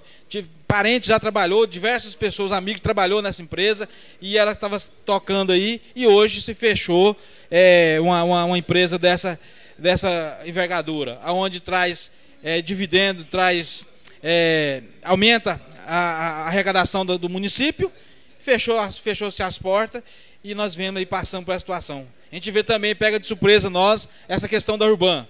parentes já trabalhou, diversas pessoas, amigos trabalhou nessa empresa e ela estava tocando aí e hoje se fechou é, uma, uma, uma, empresa dessa, dessa envergadura, aonde traz é, dividendo, traz é, aumenta a, a arrecadação do, do, município, fechou, fechou-se as portas e nós vemos aí passando por essa situação. A gente vê também, pega de surpresa nós, essa questão da Urbana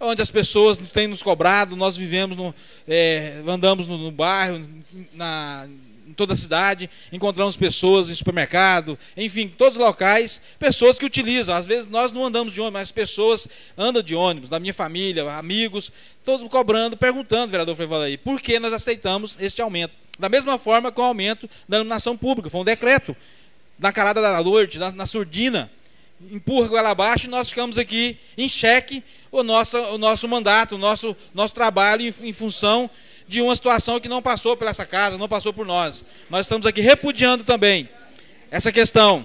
onde as pessoas têm nos cobrado, nós vivemos, no, é, andamos no, no bairro, na, em toda a cidade, encontramos pessoas em supermercado, enfim, todos os locais, pessoas que utilizam. Às vezes nós não andamos de ônibus, mas pessoas andam de ônibus, da minha família, amigos, todos cobrando, perguntando, vereador aí, por que nós aceitamos este aumento? Da mesma forma com o aumento da iluminação pública, foi um decreto na calada da noite, na, na surdina, empurra goela abaixo e nós ficamos aqui em xeque o nosso, o nosso mandato, o nosso, nosso trabalho em, em função de uma situação que não passou por essa casa, não passou por nós. Nós estamos aqui repudiando também essa questão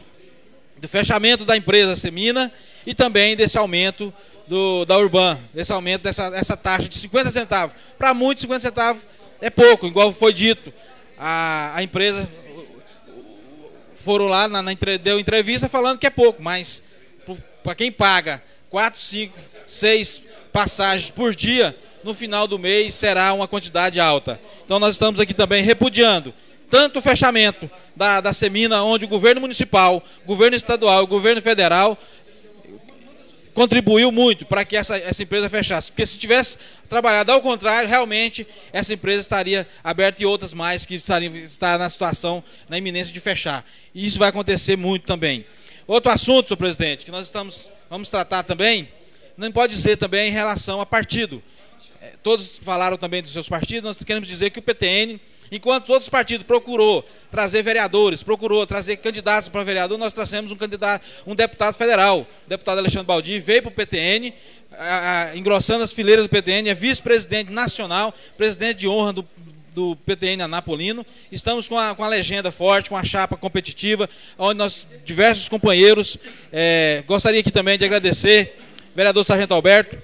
do fechamento da empresa Semina e também desse aumento do, da Urban, desse aumento dessa, dessa taxa de 50 centavos. Para muitos, 50 centavos é pouco, igual foi dito. A, a empresa foram lá, na, na, deu entrevista falando que é pouco, mas para quem paga 4, 5, 6 passagens por dia, no final do mês será uma quantidade alta. Então nós estamos aqui também repudiando tanto o fechamento da, da Semina, onde o governo municipal, governo estadual e governo federal contribuiu muito para que essa, essa empresa fechasse. Porque se tivesse trabalhado ao contrário, realmente essa empresa estaria aberta e outras mais que estariam estar na situação, na iminência de fechar. E isso vai acontecer muito também. Outro assunto, senhor presidente, que nós estamos, vamos tratar também, não pode ser também em relação a partido. É, todos falaram também dos seus partidos, nós queremos dizer que o PTN Enquanto outros partidos procurou trazer vereadores, procurou trazer candidatos para vereador, nós trouxemos um candidato, um deputado federal, o deputado Alexandre Baldi, veio para o PTN, a, a, engrossando as fileiras do PTN, é vice-presidente nacional, presidente de honra do, do PTN Anapolino. Estamos com a, com a legenda forte, com a chapa competitiva, onde nós, diversos companheiros, é, gostaria aqui também de agradecer, vereador Sargento Alberto,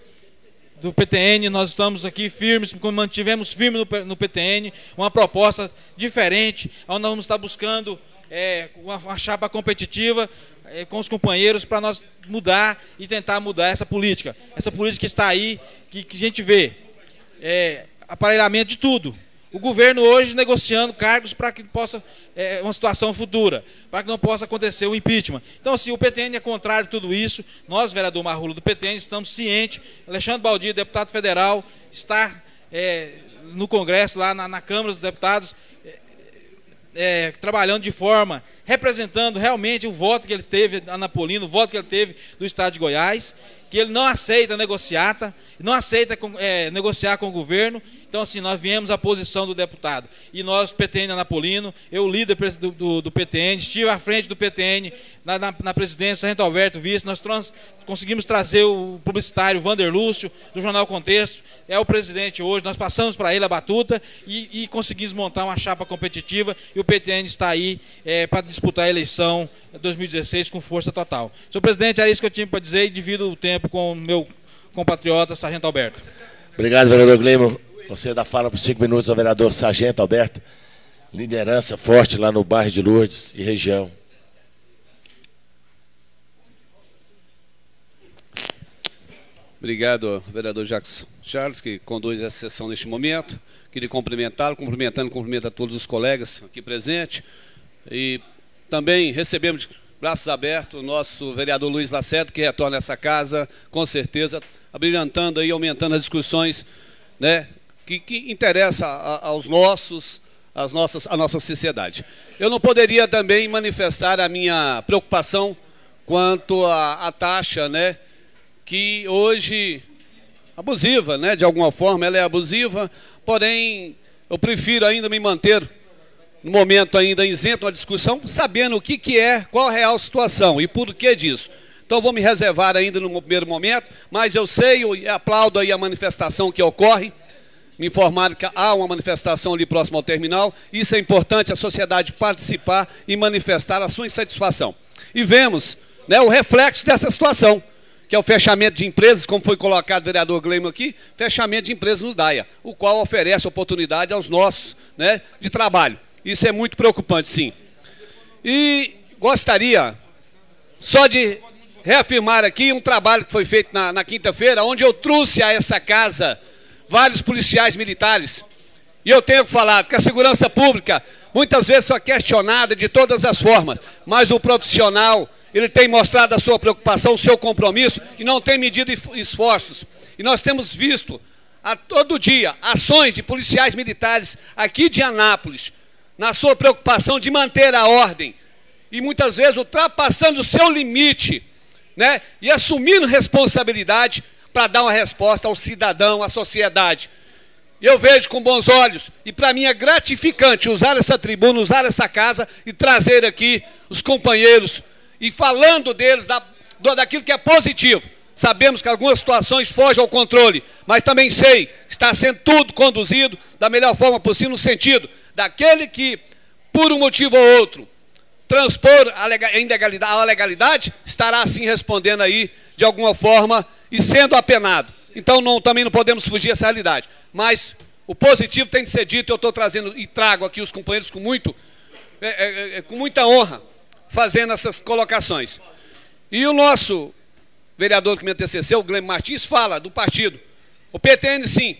do PTN, nós estamos aqui firmes, mantivemos firme no, no PTN, uma proposta diferente, onde nós vamos estar buscando é, uma, uma chapa competitiva é, com os companheiros para nós mudar e tentar mudar essa política. Essa política que está aí, que, que a gente vê. É, aparelhamento de tudo. O governo hoje negociando cargos para que possa é, uma situação futura, para que não possa acontecer o impeachment. Então, assim, o PTN é contrário a tudo isso. Nós, vereador Marrulo do PTN, estamos cientes. Alexandre Baldi, deputado federal, está é, no Congresso, lá na, na Câmara dos Deputados, é, é, trabalhando de forma, representando realmente o voto que ele teve, Anapolino, o voto que ele teve do Estado de Goiás, que ele não aceita negociata, não aceita é, negociar com o governo. Então, assim, nós viemos à posição do deputado. E nós, PTN Anapolino, eu, líder do, do, do PTN, estive à frente do PTN na, na, na presidência, Sargento Alberto Vice, nós trans, conseguimos trazer o publicitário Vander Lúcio, do Jornal Contexto, é o presidente hoje, nós passamos para ele a batuta e, e, conseguimos montar uma chapa competitiva e o PTN está aí é, para disputar a eleição 2016 com força total. Senhor presidente, era isso que eu tinha para dizer e divido o tempo com o meu compatriota, Sargento Alberto. Obrigado, vereador Gleimo. Você dá fala por cinco minutos ao vereador Sargento Alberto. Liderança forte lá no bairro de Lourdes e região. Obrigado, vereador Jacques Charles, que conduz essa sessão neste momento. Queria cumprimentá-lo, cumprimentando, cumprimento a todos os colegas aqui presentes. E também recebemos braços abertos o nosso vereador Luiz Lacerda, que retorna a essa casa, com certeza, abrilhantando e aumentando as discussões né, que, que interessa a, aos nossos, as nossas, a nossa sociedade. Eu não poderia também manifestar a minha preocupação quanto à taxa, né, que hoje abusiva, né, de alguma forma ela é abusiva, porém eu prefiro ainda me manter no momento ainda isento a discussão, sabendo o que, que é, qual a real situação e por que disso. Então vou me reservar ainda no primeiro momento, mas eu sei e aplaudo aí a manifestação que ocorre me informaram que há uma manifestação ali próximo ao terminal. Isso é importante a sociedade participar e manifestar a sua insatisfação. E vemos né, o reflexo dessa situação, que é o fechamento de empresas, como foi colocado o vereador Gleimo aqui, fechamento de empresas nos DAIA, o qual oferece oportunidade aos nossos né, de trabalho. Isso é muito preocupante, sim. E gostaria só de reafirmar aqui um trabalho que foi feito na, na quinta-feira, onde eu trouxe a essa casa vários policiais militares. E eu tenho falado que a segurança pública muitas vezes é questionada de todas as formas, mas o profissional, ele tem mostrado a sua preocupação, o seu compromisso e não tem medido esforços. E nós temos visto a todo dia ações de policiais militares aqui de Anápolis, na sua preocupação de manter a ordem e muitas vezes ultrapassando o seu limite, né? E assumindo responsabilidade para dar uma resposta ao cidadão, à sociedade. Eu vejo com bons olhos, e para mim é gratificante usar essa tribuna, usar essa casa e trazer aqui os companheiros e falando deles, da, daquilo que é positivo. Sabemos que algumas situações fogem ao controle, mas também sei que está sendo tudo conduzido da melhor forma possível, no sentido daquele que, por um motivo ou outro, transpor a legalidade, a legalidade estará assim respondendo aí, de alguma forma, e sendo apenado. Então não, também não podemos fugir dessa realidade. Mas o positivo tem de ser dito, eu estou trazendo e trago aqui os companheiros com, muito, é, é, é, com muita honra, fazendo essas colocações. E o nosso vereador que me antecedeu, o Guilherme Martins, fala do partido. O PTN, sim,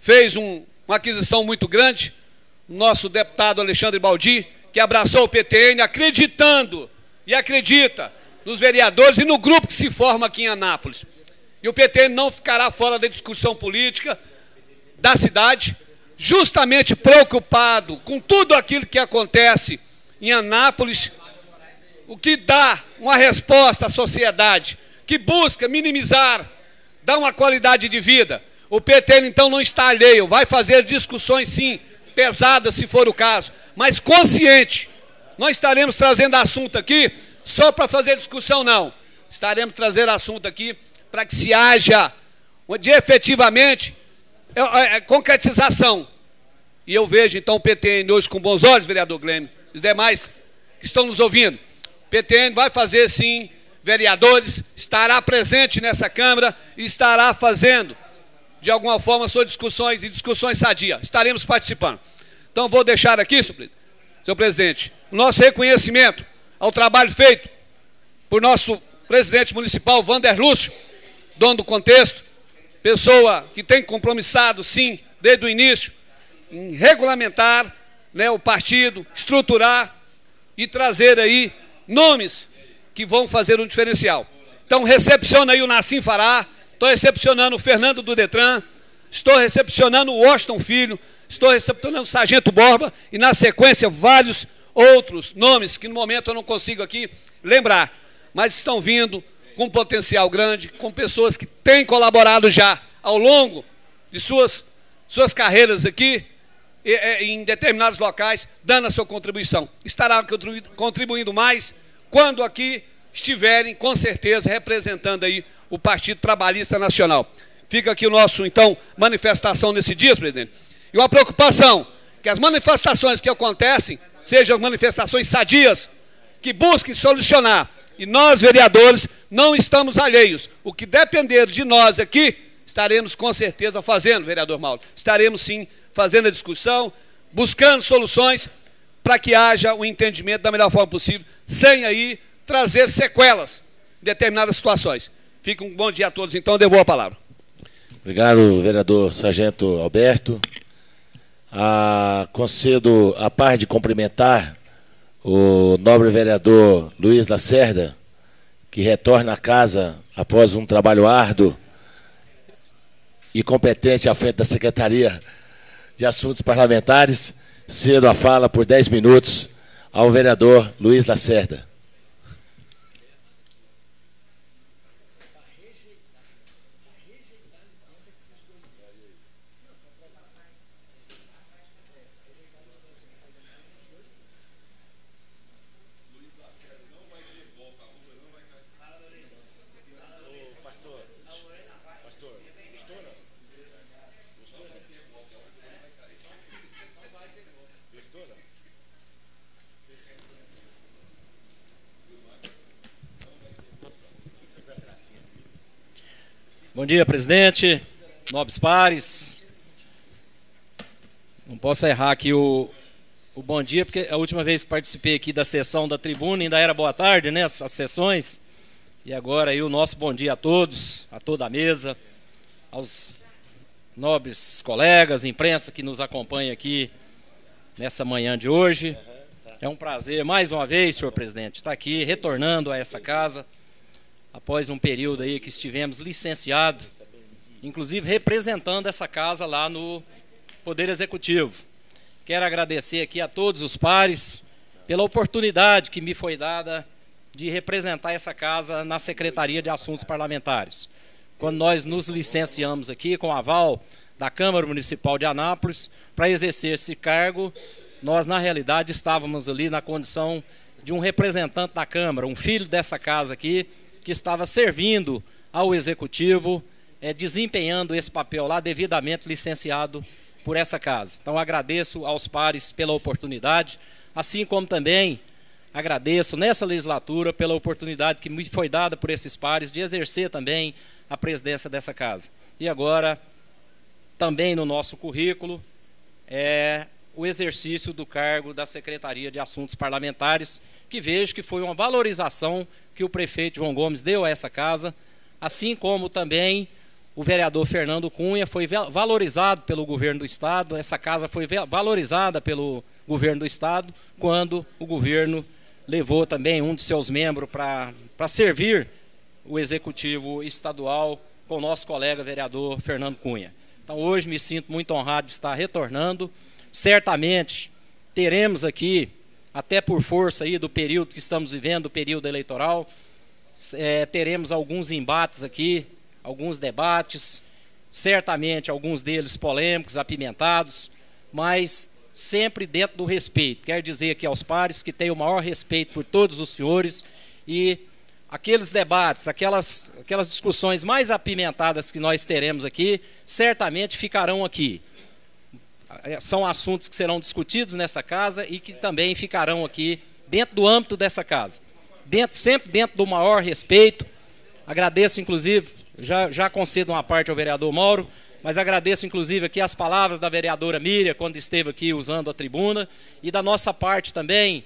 fez um, uma aquisição muito grande. Nosso deputado Alexandre Baldi, que abraçou o PTN, acreditando e acredita nos vereadores e no grupo que se forma aqui em Anápolis. E o PT não ficará fora da discussão política da cidade, justamente preocupado com tudo aquilo que acontece em Anápolis, o que dá uma resposta à sociedade, que busca minimizar, dar uma qualidade de vida. O PT então não está alheio, vai fazer discussões sim, pesadas se for o caso, mas consciente. Nós estaremos trazendo assunto aqui só para fazer discussão, não. Estaremos trazendo assunto aqui para que se haja de efetivamente é, é, é, concretização. E eu vejo então o PTN hoje com bons olhos, vereador Glênio, os demais que estão nos ouvindo. PTN vai fazer sim, vereadores, estará presente nessa Câmara e estará fazendo, de alguma forma, suas discussões e discussões sadias. Estaremos participando. Então vou deixar aqui, senhor presidente, o nosso reconhecimento ao trabalho feito por nosso presidente municipal, Vander Lúcio, dono do contexto, pessoa que tem compromissado, sim, desde o início, em regulamentar né, o partido, estruturar e trazer aí nomes que vão fazer um diferencial. Então, recepciona aí o Nassim Fará, estou recepcionando o Fernando do Detran, estou recepcionando o Washington Filho, estou recepcionando o Sargento Borba. E, na sequência, vários outros nomes que no momento eu não consigo aqui lembrar, mas estão vindo com potencial grande, com pessoas que têm colaborado já ao longo de suas, suas carreiras aqui, em determinados locais, dando a sua contribuição. Estará contribuindo mais quando aqui estiverem, com certeza, representando aí o Partido Trabalhista Nacional. Fica aqui o nosso, então, manifestação nesse dia, presidente. E uma preocupação, que as manifestações que acontecem sejam manifestações sadias, que busquem solucionar. E nós, vereadores, não estamos alheios. O que depender de nós aqui, estaremos com certeza fazendo, vereador Mauro. Estaremos sim fazendo a discussão, buscando soluções para que haja o entendimento da melhor forma possível, sem aí trazer sequelas em determinadas situações. Fica um bom dia a todos, então devolvo a palavra. Obrigado, vereador Sargento Alberto. Ah, concedo a par de cumprimentar o nobre vereador Luiz Lacerda, que retorna à casa após um trabalho árduo e competente à frente da Secretaria de Assuntos Parlamentares. Cedo a fala por 10 minutos ao vereador Luiz Lacerda. Bom dia, presidente, nobres pares. Não posso errar aqui o, o bom dia, porque a última vez que participei aqui da sessão da tribuna ainda era boa tarde, né? As, as sessões. E agora aí o nosso bom dia a todos, a toda a mesa, aos nobres colegas, imprensa que nos acompanha aqui nessa manhã de hoje. É um prazer, mais uma vez, senhor presidente, estar aqui retornando a essa casa após um período aí que estivemos licenciados, inclusive representando essa casa lá no Poder Executivo. Quero agradecer aqui a todos os pares pela oportunidade que me foi dada de representar essa casa na Secretaria de Assuntos Parlamentares. Quando nós nos licenciamos aqui com aval da Câmara Municipal de Anápolis para exercer esse cargo, nós na realidade estávamos ali na condição de um representante da Câmara, um filho dessa casa aqui, que estava servindo ao executivo, é, desempenhando esse papel lá devidamente licenciado por essa casa. Então agradeço aos pares pela oportunidade, assim como também agradeço nessa legislatura pela oportunidade que me foi dada por esses pares de exercer também a presidência dessa casa. E agora, também no nosso currículo, é o exercício do cargo da Secretaria de Assuntos Parlamentares, que vejo que foi uma valorização que o prefeito João Gomes deu a essa casa, assim como também o vereador Fernando Cunha foi valorizado pelo governo do estado, essa casa foi valorizada pelo governo do estado, quando o governo levou também um de seus membros para servir o executivo estadual com o nosso colega vereador Fernando Cunha. Então hoje me sinto muito honrado de estar retornando. Certamente teremos aqui até por força aí do período que estamos vivendo, o período eleitoral. É, teremos alguns embates aqui, alguns debates, certamente alguns deles polêmicos, apimentados, mas sempre dentro do respeito. Quero dizer aqui aos pares que tenho o maior respeito por todos os senhores e aqueles debates, aquelas, aquelas discussões mais apimentadas que nós teremos aqui, certamente ficarão aqui. É, são assuntos que serão discutidos nessa casa e que também ficarão aqui dentro do âmbito dessa casa. Dentro, sempre dentro do maior respeito. Agradeço, inclusive, já, já concedo uma parte ao vereador Mauro, mas agradeço, inclusive, aqui as palavras da vereadora Miriam, quando esteve aqui usando a tribuna, e da nossa parte também,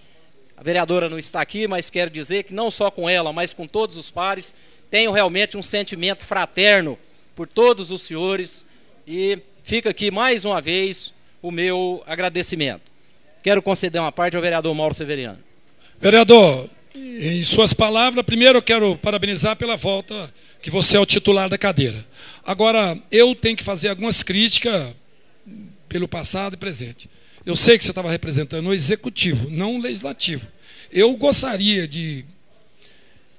a vereadora não está aqui, mas quero dizer que não só com ela, mas com todos os pares, tenho realmente um sentimento fraterno por todos os senhores, e fica aqui mais uma vez o meu agradecimento. Quero conceder uma parte ao vereador Mauro Severiano. Vereador, em suas palavras, primeiro eu quero parabenizar pela volta que você é o titular da cadeira. Agora, eu tenho que fazer algumas críticas pelo passado e presente. Eu sei que você estava representando o executivo, não o legislativo. Eu gostaria de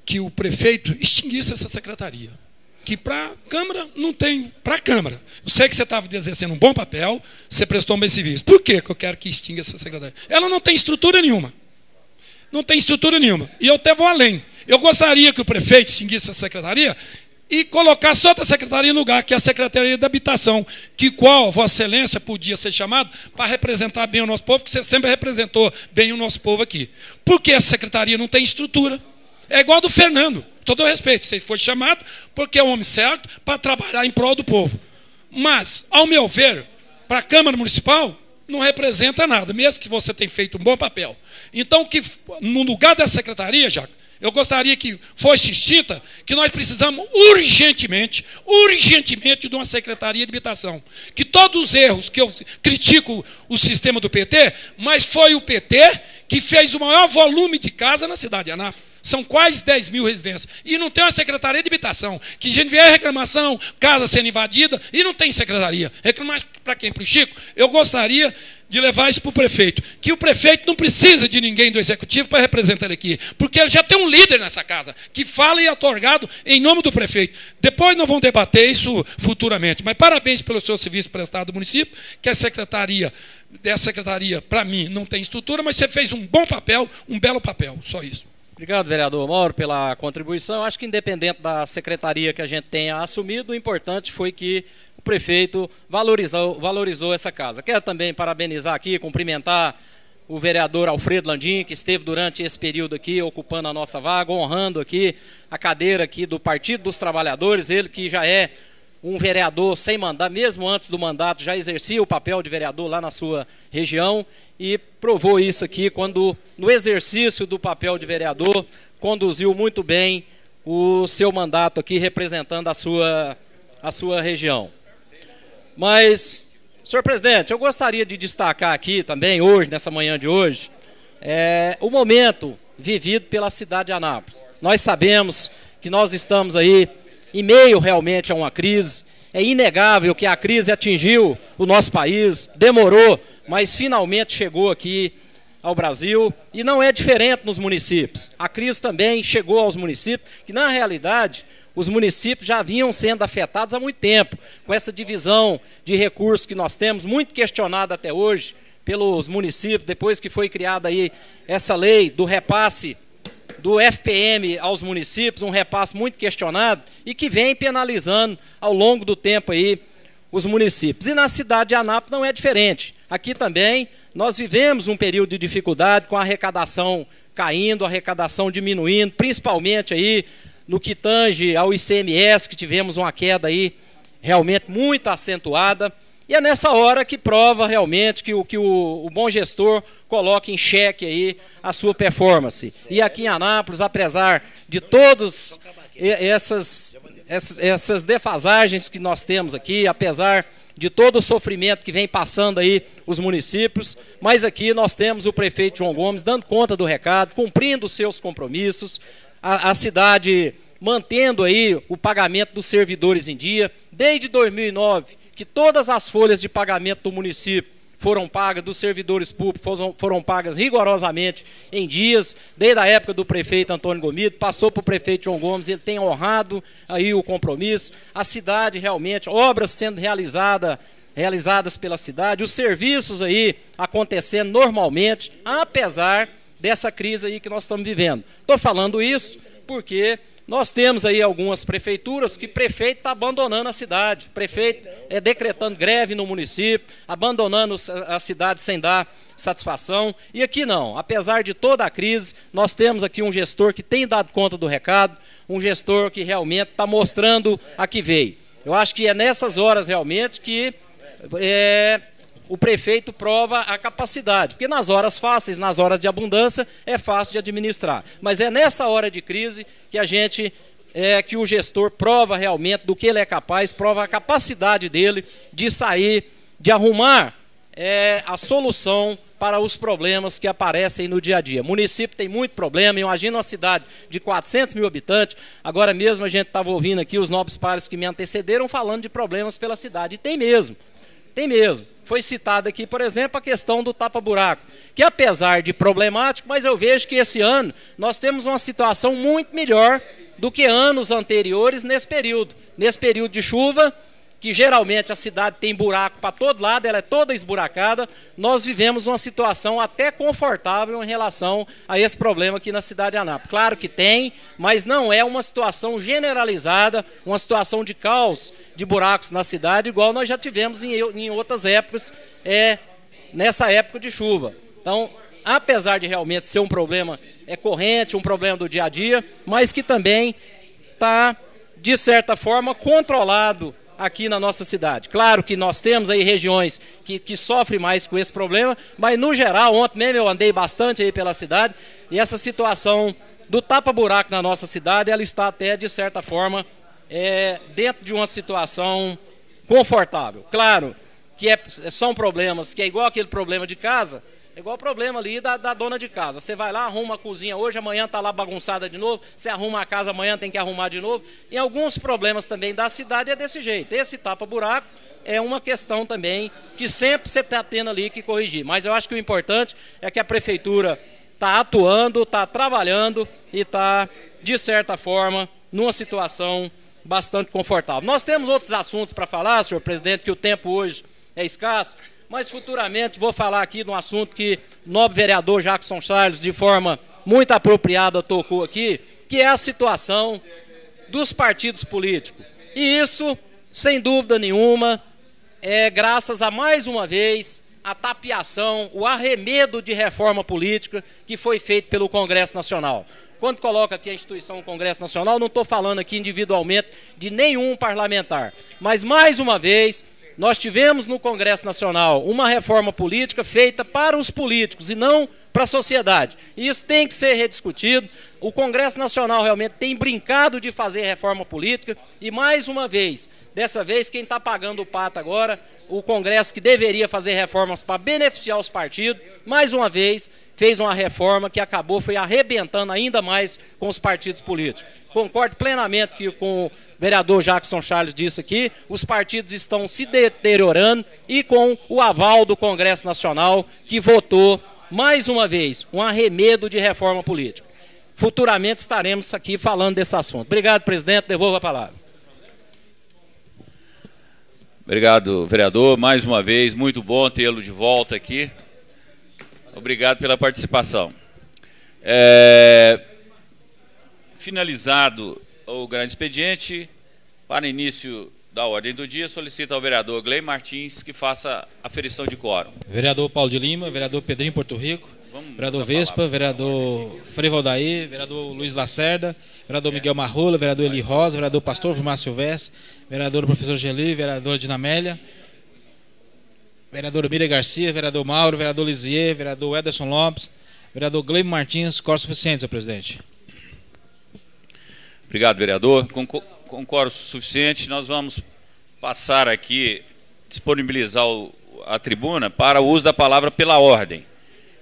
que o prefeito extinguisse essa secretaria. Que para a Câmara não tem. Para a Câmara. Eu sei que você estava exercendo um bom papel, você prestou um bem serviço. Por que eu quero que extinga essa secretaria? Ela não tem estrutura nenhuma. Não tem estrutura nenhuma. E eu até vou além. Eu gostaria que o prefeito extinguisse essa secretaria e colocasse outra secretaria no lugar, que é a Secretaria da Habitação, que qual Vossa Excelência podia ser chamado para representar bem o nosso povo, que você sempre representou bem o nosso povo aqui. Porque essa secretaria não tem estrutura. É igual a do Fernando, todo o respeito. Você foi chamado porque é o homem certo para trabalhar em prol do povo. Mas, ao meu ver, para a Câmara Municipal, não representa nada, mesmo que você tenha feito um bom papel. Então, que no lugar dessa secretaria, Jaco, eu gostaria que fosse extinta, que nós precisamos urgentemente, urgentemente de uma secretaria de habitação. Que todos os erros que eu critico o sistema do PT, mas foi o PT que fez o maior volume de casa na cidade de Anápolis. São quase 10 mil residências. E não tem uma secretaria de habitação. Que gente vier reclamação, casa sendo invadida, e não tem secretaria. Reclamar para quem? Para o Chico? Eu gostaria de levar isso para o prefeito. Que o prefeito não precisa de ninguém do executivo para representar ele aqui. Porque ele já tem um líder nessa casa, que fala e é otorgado em nome do prefeito. Depois nós vamos debater isso futuramente. Mas parabéns pelo seu serviço prestado ao município, que a secretaria, dessa secretaria, para mim, não tem estrutura, mas você fez um bom papel, um belo papel. Só isso. Obrigado, vereador Mauro, pela contribuição. Acho que independente da secretaria que a gente tenha assumido, o importante foi que o prefeito valorizou, valorizou essa casa. Quero também parabenizar aqui, cumprimentar o vereador Alfredo Landim, que esteve durante esse período aqui ocupando a nossa vaga, honrando aqui a cadeira aqui do Partido dos Trabalhadores, ele que já é um vereador sem mandato, mesmo antes do mandato, já exercia o papel de vereador lá na sua região e provou isso aqui quando, no exercício do papel de vereador, conduziu muito bem o seu mandato aqui representando a sua, a sua região. Mas, senhor presidente, eu gostaria de destacar aqui também, hoje, nessa manhã de hoje, é, o momento vivido pela cidade de Anápolis. Nós sabemos que nós estamos aí em meio realmente a uma crise. É inegável que a crise atingiu o nosso país, demorou, mas finalmente chegou aqui ao Brasil e não é diferente nos municípios. A crise também chegou aos municípios, que na realidade os municípios já vinham sendo afetados há muito tempo, com essa divisão de recursos que nós temos, muito questionada até hoje pelos municípios, depois que foi criada aí essa lei do repasse do FPM aos municípios, um repasse muito questionado e que vem penalizando ao longo do tempo aí os municípios. E na cidade de Anápolis não é diferente. Aqui também nós vivemos um período de dificuldade com a arrecadação caindo, a arrecadação diminuindo, principalmente aí no que tange ao ICMS, que tivemos uma queda aí realmente muito acentuada. E é nessa hora que prova realmente que o, que o, o bom gestor coloca em xeque aí a sua performance. E aqui em Anápolis, apesar de todas essas, essas, defasagens que nós temos aqui, apesar de todo o sofrimento que vem passando aí os municípios, mas aqui nós temos o prefeito João Gomes dando conta do recado, cumprindo seus compromissos, a, a cidade mantendo aí o pagamento dos servidores em dia, desde 2009 que todas as folhas de pagamento do município foram pagas, dos servidores públicos foram, foram pagas rigorosamente em dias, desde a época do prefeito Antônio Gomido, passou para o prefeito João Gomes, ele tem honrado aí o compromisso, a cidade realmente, obras sendo realizada, realizadas pela cidade, os serviços aí acontecendo normalmente, apesar dessa crise aí que nós estamos vivendo. Estou falando isso porque nós temos aí algumas prefeituras que prefeito está abandonando a cidade, prefeito é decretando greve no município, abandonando a cidade sem dar satisfação. E aqui não, apesar de toda a crise, nós temos aqui um gestor que tem dado conta do recado, um gestor que realmente está mostrando a que veio. Eu acho que é nessas horas realmente que é, o prefeito prova a capacidade, porque nas horas fáceis, nas horas de abundância, é fácil de administrar. Mas é nessa hora de crise que a gente é que o gestor prova realmente do que ele é capaz, prova a capacidade dele de sair, de arrumar é, a solução para os problemas que aparecem no dia a dia. O município tem muito problema, imagina uma cidade de 400 mil habitantes, agora mesmo a gente estava ouvindo aqui os nobres pares que me antecederam falando de problemas pela cidade, e tem mesmo Tem mesmo. Foi citada aqui, por exemplo, a questão do tapa-buraco, que apesar de problemático, mas eu vejo que esse ano nós temos uma situação muito melhor do que anos anteriores nesse período. Nesse período de chuva, que geralmente a cidade tem buraco para todo lado, ela é toda esburacada, nós vivemos uma situação até confortável em relação a esse problema aqui na cidade de Anápolis. Claro que tem, mas não é uma situação generalizada, uma situação de caos de buracos na cidade, igual nós já tivemos em, em outras épocas, é, nessa época de chuva. Então, apesar de realmente ser um problema é corrente, um problema do dia a dia, mas que também está, de certa forma, controlado aqui na nossa cidade. Claro que nós temos aí regiões que, que sofrem mais com esse problema, mas no geral, ontem mesmo eu andei bastante aí pela cidade e essa situação do tapa-buraco na nossa cidade, ela está até, de certa forma, é, dentro de uma situação confortável. Claro que é, são problemas que é igual aquele problema de casa, é igual o problema ali da, da, dona de casa. Você vai lá, arruma a cozinha hoje, amanhã está lá bagunçada de novo. Você arruma a casa, amanhã tem que arrumar de novo. E alguns problemas também da cidade é desse jeito. Esse tapa-buraco é uma questão também que sempre você está tendo ali que corrigir. Mas eu acho que o importante é que a prefeitura está atuando, está trabalhando e está, de certa forma, numa situação bastante confortável. Nós temos outros assuntos para falar, senhor presidente, que o tempo hoje é escasso mas futuramente vou falar aqui de um assunto que o nobre vereador Jackson Charles, de forma muito apropriada, tocou aqui, que é a situação dos partidos políticos. E isso, sem dúvida nenhuma, é graças a mais uma vez a tapiação, o arremedo de reforma política que foi feito pelo Congresso Nacional. Quando coloca aqui a instituição Congresso Nacional, não estou falando aqui individualmente de nenhum parlamentar, mas mais uma vez nós tivemos no Congresso Nacional uma reforma política feita para os políticos e não para a sociedade. Isso tem que ser rediscutido. O Congresso Nacional realmente tem brincado de fazer reforma política e, mais uma vez, dessa vez, quem está pagando o pato agora, o Congresso que deveria fazer reformas para beneficiar os partidos, mais uma vez, fez uma reforma que acabou foi arrebentando ainda mais com os partidos políticos. Concordo plenamente que com o vereador Jackson Charles disse aqui, os partidos estão se deteriorando e com o aval do Congresso Nacional que votou mais uma vez um arremedo de reforma política. Futuramente estaremos aqui falando desse assunto. Obrigado, presidente. Devolvo a palavra. Obrigado, vereador. Mais uma vez, muito bom tê-lo de volta aqui. Obrigado pela participação. É, finalizado o grande expediente, para início da ordem do dia, solicito ao vereador Glei Martins que faça a ferição de quórum. Vereador Paulo de Lima, vereador Pedrinho Porto Rico, vereador Vespa, vereador Frei Valdaí, vereador Luiz Lacerda, vereador Miguel Marrola, vereador Eli Rosa, vereador Pastor Vilmar Silvestre, vereador Professor Geli, vereador Dinamélia, vereador Miriam Garcia, vereador Mauro, vereador Lisier, vereador Ederson Lopes, vereador Gleimo Martins, coro suficiente, senhor presidente. Obrigado, vereador. Com, com coro suficiente, nós vamos passar aqui, disponibilizar o, a tribuna para o uso da palavra pela ordem.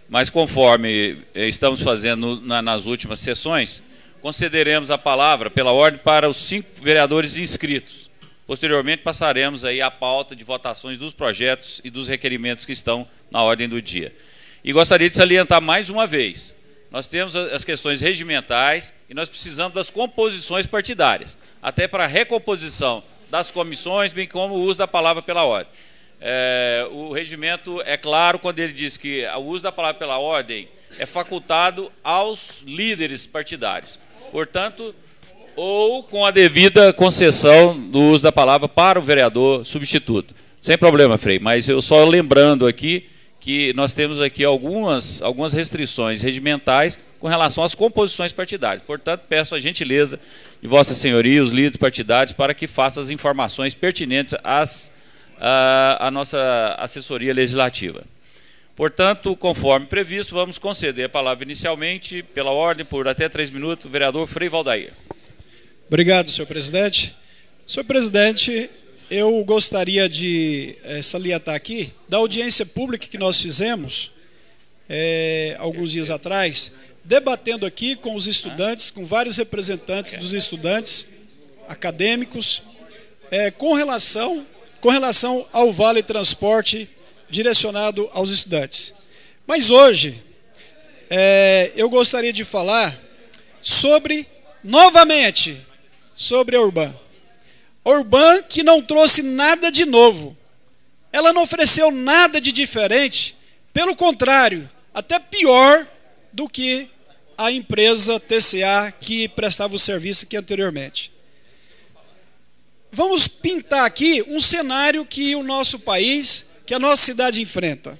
Mas conforme eh, estamos fazendo na, nas últimas sessões, concederemos a palavra pela ordem para os cinco vereadores inscritos. Posteriormente, passaremos aí a pauta de votações dos projetos e dos requerimentos que estão na ordem do dia. E gostaria de salientar mais uma vez, nós temos as questões regimentais e nós precisamos das composições partidárias, até para a recomposição das comissões, bem como o uso da palavra pela ordem. É, o regimento é claro quando ele diz que o uso da palavra pela ordem é facultado aos líderes partidários. Portanto, ou com a devida concessão do uso da palavra para o vereador substituto. Sem problema, Frei, mas eu só lembrando aqui que nós temos aqui algumas, algumas restrições regimentais com relação às composições partidárias. Portanto, peço a gentileza de Vossa Senhoria, os líderes partidários, para que façam as informações pertinentes às, à, à nossa assessoria legislativa. Portanto, conforme previsto, vamos conceder a palavra inicialmente, pela ordem, por até três minutos, o vereador Frei Valdair. Obrigado, senhor presidente. Senhor presidente, eu gostaria de é, salientar aqui da audiência pública que nós fizemos é, alguns dias atrás, debatendo aqui com os estudantes, com vários representantes dos estudantes acadêmicos, é, com relação com relação ao Vale Transporte direcionado aos estudantes. Mas hoje, é, eu gostaria de falar sobre, novamente, sobre a Urban. A Urban que não trouxe nada de novo. Ela não ofereceu nada de diferente, pelo contrário, até pior do que a empresa TCA que prestava o serviço aqui anteriormente. Vamos pintar aqui um cenário que o nosso país, que a nossa cidade enfrenta.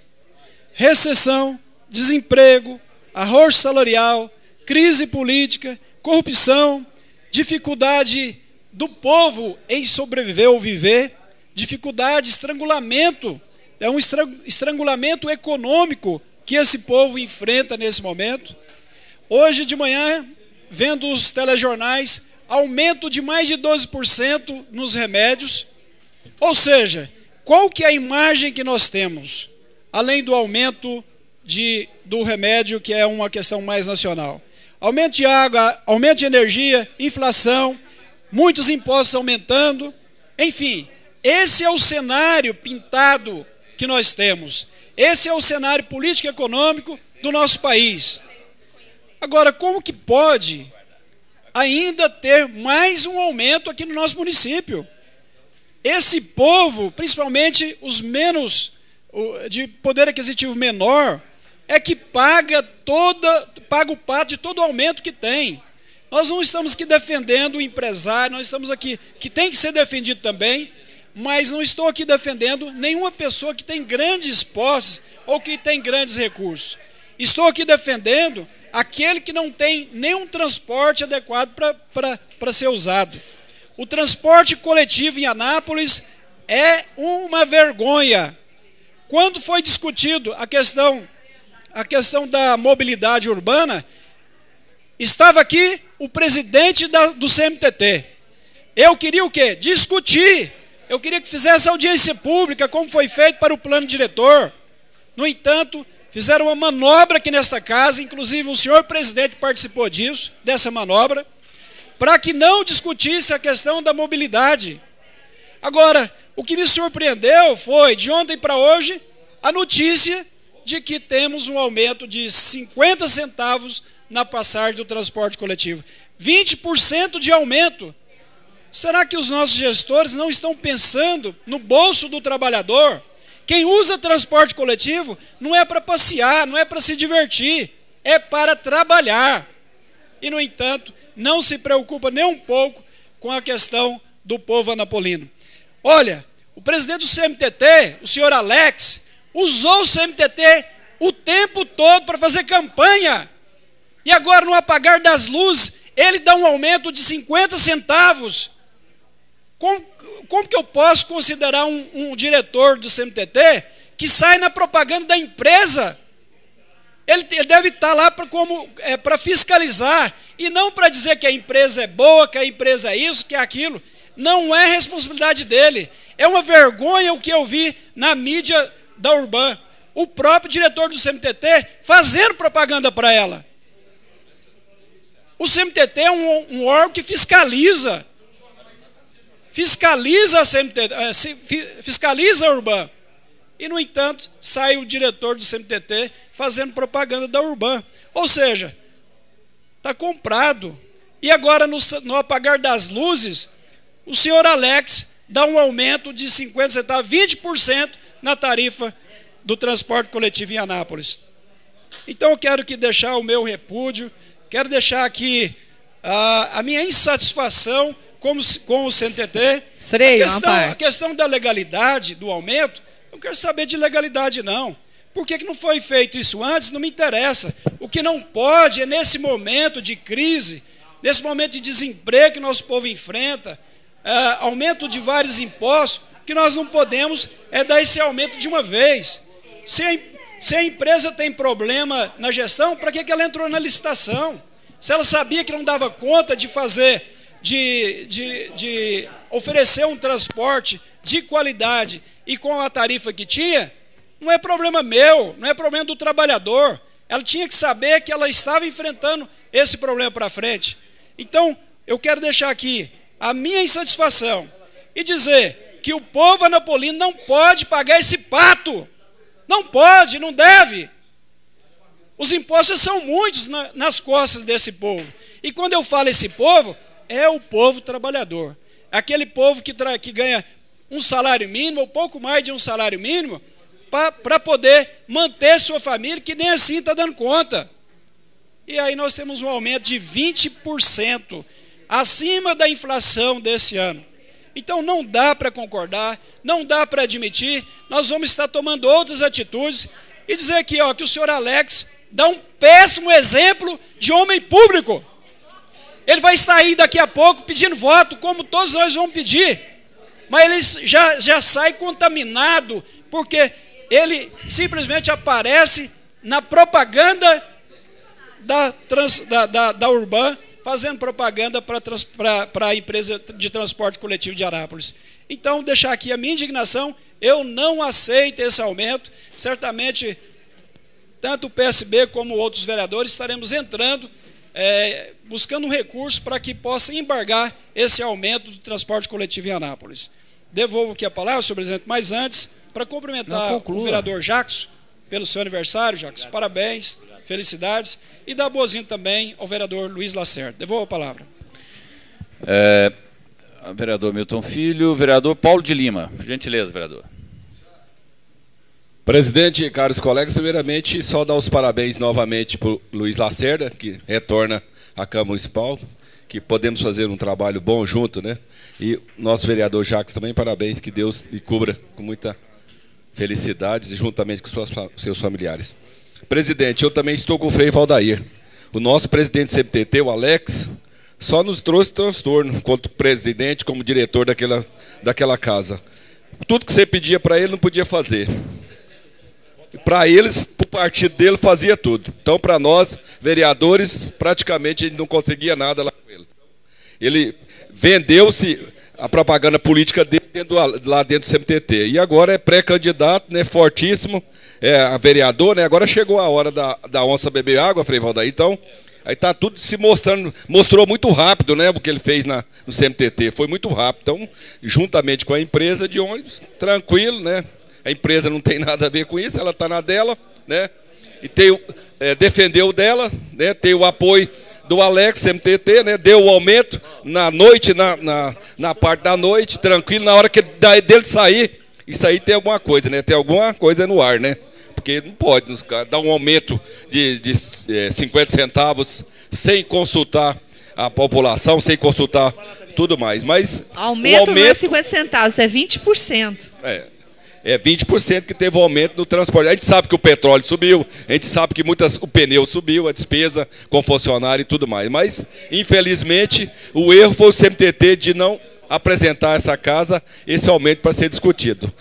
Recessão, desemprego, arroz salarial, crise política, corrupção, dificuldade do povo em sobreviver ou viver, dificuldade, estrangulamento, é um estrangulamento econômico que esse povo enfrenta nesse momento. Hoje de manhã, vendo os telejornais, aumento de mais de 12% nos remédios. Ou seja, qual que é a imagem que nós temos, além do aumento de, do remédio, que é uma questão mais nacional? Aumento de água, aumento de energia, inflação, muitos impostos aumentando. Enfim, esse é o cenário pintado que nós temos. Esse é o cenário político e econômico do nosso país. Agora, como que pode ainda ter mais um aumento aqui no nosso município? Esse povo, principalmente os menos de poder aquisitivo menor, é que paga toda, paga o pato de todo o aumento que tem. Nós não estamos aqui defendendo o empresário, nós estamos aqui, que tem que ser defendido também, mas não estou aqui defendendo nenhuma pessoa que tem grandes posses ou que tem grandes recursos. Estou aqui defendendo aquele que não tem nenhum transporte adequado para ser usado. O transporte coletivo em Anápolis é uma vergonha. Quando foi discutido a questão, a questão da mobilidade urbana, estava aqui o presidente da, do CMTT. Eu queria o quê? Discutir eu queria que fizesse audiência pública, como foi feito para o plano diretor. No entanto, fizeram uma manobra aqui nesta casa, inclusive o senhor presidente participou disso, dessa manobra, para que não discutisse a questão da mobilidade. Agora, o que me surpreendeu foi, de ontem para hoje, a notícia de que temos um aumento de 50 centavos na passagem do transporte coletivo. 20% de aumento Será que os nossos gestores não estão pensando no bolso do trabalhador? Quem usa transporte coletivo não é para passear, não é para se divertir, é para trabalhar. E, no entanto, não se preocupa nem um pouco com a questão do povo anapolino. Olha, o presidente do CMTT, o senhor Alex, usou o CMTT o tempo todo para fazer campanha. E agora, no apagar das luzes, ele dá um aumento de 50 centavos como, como que eu posso considerar um, um diretor do CMTT que sai na propaganda da empresa? Ele, ele deve estar lá para é, fiscalizar e não para dizer que a empresa é boa, que a empresa é isso, que é aquilo. Não é responsabilidade dele. É uma vergonha o que eu vi na mídia da Urban. O próprio diretor do CMTT fazendo propaganda para ela. O CMTT é um, um órgão que fiscaliza fiscaliza a CMTT, eh, fiscaliza a Urban. E, no entanto, sai o diretor do CMTT fazendo propaganda da Urban. Ou seja, está comprado. E agora, no, no, apagar das luzes, o senhor Alex dá um aumento de 50 centavos, 20% na tarifa do transporte coletivo em Anápolis. Então, eu quero que deixar o meu repúdio, quero deixar aqui a, a minha insatisfação como, com o CNTT. Freio, a questão, a questão da legalidade, do aumento, não quero saber de legalidade, não. Por que, que não foi feito isso antes? Não me interessa. O que não pode é, nesse momento de crise, nesse momento de desemprego que nosso povo enfrenta, é, aumento de vários impostos, que nós não podemos é dar esse aumento de uma vez. Se a, se a empresa tem problema na gestão, para que, que ela entrou na licitação? Se ela sabia que não dava conta de fazer de, de, de oferecer um transporte de qualidade e com a tarifa que tinha, não é problema meu, não é problema do trabalhador. Ela tinha que saber que ela estava enfrentando esse problema para frente. Então, eu quero deixar aqui a minha insatisfação e dizer que o povo anapolino não pode pagar esse pato. Não pode, não deve. Os impostos são muitos na, nas costas desse povo. E quando eu falo esse povo, é o povo trabalhador. Aquele povo que, que ganha um salário mínimo, ou pouco mais de um salário mínimo, para poder manter sua família, que nem assim está dando conta. E aí nós temos um aumento de 20%, acima da inflação desse ano. Então não dá para concordar, não dá para admitir, nós vamos estar tomando outras atitudes e dizer aqui ó, que o senhor Alex dá um péssimo exemplo de homem público. Ele vai aí daqui a pouco pedindo voto, como todos nós vamos pedir. Mas ele já, já sai contaminado, porque ele simplesmente aparece na propaganda da, trans, da, da, da Urban, fazendo propaganda para a empresa de transporte coletivo de Arápolis. Então, deixar aqui a minha indignação, eu não aceito esse aumento, certamente tanto o PSB como outros vereadores estaremos entrando, é, buscando um recurso para que possa embargar esse aumento do transporte coletivo em Anápolis. Devolvo aqui a palavra, senhor presidente, mas antes, para cumprimentar o vereador Jacos pelo seu aniversário, Jacos, parabéns, felicidades, e dar boazinha também ao vereador Luiz Lacerda. Devolvo a palavra. É, vereador Milton Filho, vereador Paulo de Lima. Por gentileza, vereador. Presidente, caros colegas, primeiramente só dar os parabéns novamente para o Luiz Lacerda, que retorna à Câmara Municipal, que podemos fazer um trabalho bom junto, né? E nosso vereador Jacques também, parabéns, que Deus lhe cubra com muita felicidade, juntamente com suas, seus familiares. Presidente, eu também estou com o Frei Valdair. O nosso presidente do CMTT, o Alex, só nos trouxe transtorno, quanto presidente, como diretor daquela, daquela casa. Tudo que você pedia para ele, não podia fazer. Para eles, para o partido dele, fazia tudo. Então, para nós, vereadores, praticamente ele não conseguia nada lá com ele. Ele vendeu-se a propaganda política dele dentro, lá dentro do CMTT. E agora é pré-candidato, né, fortíssimo, é a vereador, né? Agora chegou a hora da, da onça beber água, Frei Valdair. Então, aí está tudo se mostrando, mostrou muito rápido, né, o que ele fez na, no CMTT. Foi muito rápido. Então, juntamente com a empresa de ônibus, tranquilo, né? A empresa não tem nada a ver com isso, ela está na dela, né? E tem, é, defendeu dela, né? Tem o apoio do Alex, MTT, né? Deu o aumento na noite, na, na, na parte da noite, tranquilo, na hora que dele sair, isso aí tem alguma coisa, né? Tem alguma coisa no ar, né? Porque não pode nos, dar um aumento de, de é, 50 centavos sem consultar a população, sem consultar tudo mais. Mas aumento, aumento não é 50 centavos, é 20%. É, é 20% que teve o um aumento no transporte. A gente sabe que o petróleo subiu, a gente sabe que muitas, o pneu subiu, a despesa com funcionário e tudo mais. Mas, infelizmente, o erro foi o CMTT de não apresentar essa casa, esse aumento para ser discutido.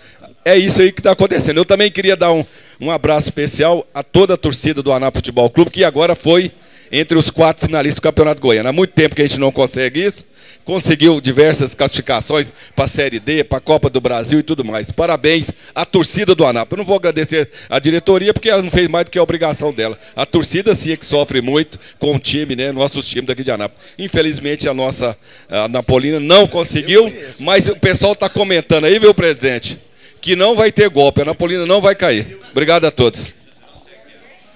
É isso aí que está acontecendo. Eu também queria dar um, um abraço especial a toda a torcida do Aná Futebol Clube, que agora foi entre os quatro finalistas do Campeonato Goiano. Há muito tempo que a gente não consegue isso conseguiu diversas classificações para a Série D, para a Copa do Brasil e tudo mais. Parabéns à torcida do Anápolis. Eu não vou agradecer a diretoria porque ela não fez mais do que a obrigação dela. A torcida sim é que sofre muito com o time, né, nossos times daqui de Anápolis. Infelizmente a nossa a Napolina não conseguiu, mas o pessoal está comentando aí, viu, presidente, que não vai ter golpe, a Napolina não vai cair. Obrigado a todos.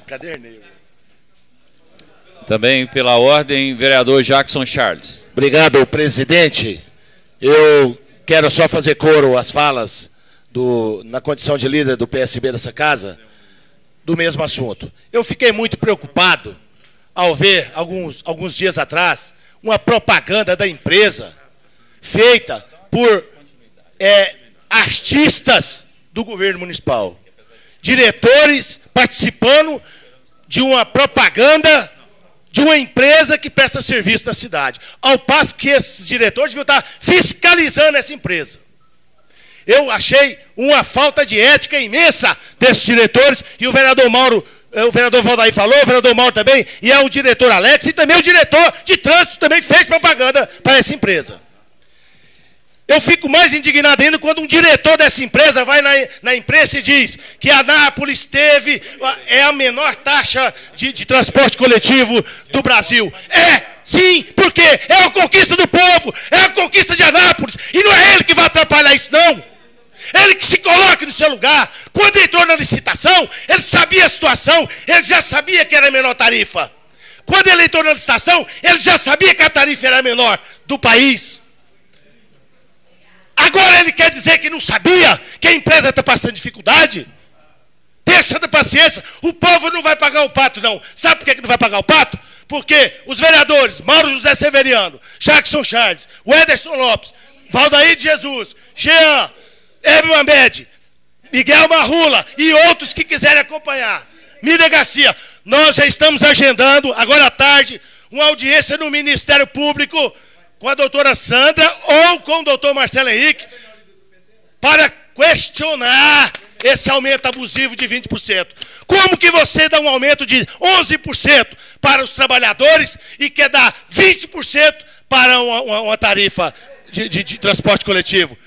Cadernei. Também pela ordem, vereador Jackson Charles. Obrigado, presidente. Eu quero só fazer coro às falas do, na condição de líder do PSB dessa casa, do mesmo assunto. Eu fiquei muito preocupado ao ver, alguns, alguns dias atrás, uma propaganda da empresa feita por é, artistas do governo municipal. Diretores participando de uma propaganda de uma empresa que presta serviço na cidade. Ao passo que esses diretores deviam estar fiscalizando essa empresa. Eu achei uma falta de ética imensa desses diretores, e o vereador Mauro, eh, o vereador Valdair falou, o vereador Mauro também, e é o diretor Alex, e também o diretor de trânsito também fez propaganda para essa empresa. Eu fico mais indignado ainda quando um diretor dessa empresa vai na, na imprensa e diz que a Nápoles teve é a menor taxa de, de transporte coletivo do Brasil. É, Sim, porque é a conquista do povo, é a conquista de Anápolis, e não é ele que vai atrapalhar isso, não. Ele que se coloque no seu lugar. Quando entrou na licitação, ele sabia a situação, ele já sabia que era a menor tarifa. Quando ele entrou na licitação, ele já sabia que a tarifa era a menor do país. Agora ele quer dizer que não sabia que a empresa está passando dificuldade? Tenha santa paciência, o povo não vai pagar o pato, não. Sabe por que não vai pagar o pato? Porque os vereadores, Mauro José Severiano, Jackson Charles, o Ederson Lopes, Valdair de Jesus, Jean, Hebe Mamed, Miguel Marrula e outros que quiserem acompanhar. Miriam Garcia, nós já estamos agendando, agora à tarde, uma audiência no Ministério Público com a doutora Sandra ou com o doutor Marcelo Henrique para questionar esse aumento abusivo de 20%. Como que você dá um aumento de 11% para os trabalhadores e quer dar 20% para uma, uma, tarifa de, de, de transporte coletivo?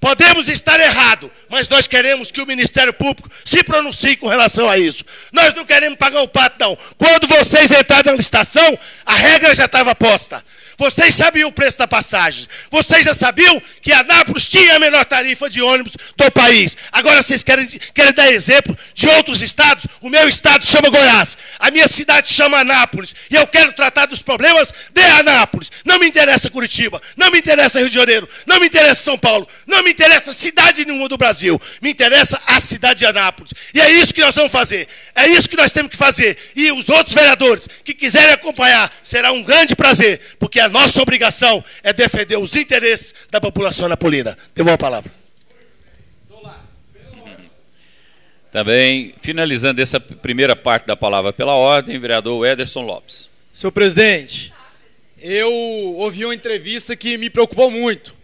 Podemos estar errado, mas nós queremos que o Ministério Público se pronuncie com relação a isso. Nós não queremos pagar o pato, não. Quando vocês entraram na licitação, a regra já estava posta. Vocês sabiam o preço da passagem. Vocês já sabiam que Anápolis tinha a menor tarifa de ônibus do país. Agora vocês querem, querem dar exemplo de outros estados? O meu estado chama Goiás. A minha cidade chama Anápolis. E eu quero tratar dos problemas de Anápolis. Não me interessa Curitiba. Não me interessa Rio de Janeiro. Não me interessa São Paulo. Não me interessa cidade nenhuma do Brasil. Me interessa a cidade de Anápolis. E é isso que nós vamos fazer. É isso que nós temos que fazer. E os outros vereadores que quiserem acompanhar, será um grande prazer. Porque a nossa obrigação é defender os interesses da população napolina. Devolvo a palavra. Também, finalizando essa primeira parte da palavra pela ordem, vereador Ederson Lopes. Senhor presidente, eu ouvi uma entrevista que me preocupou muito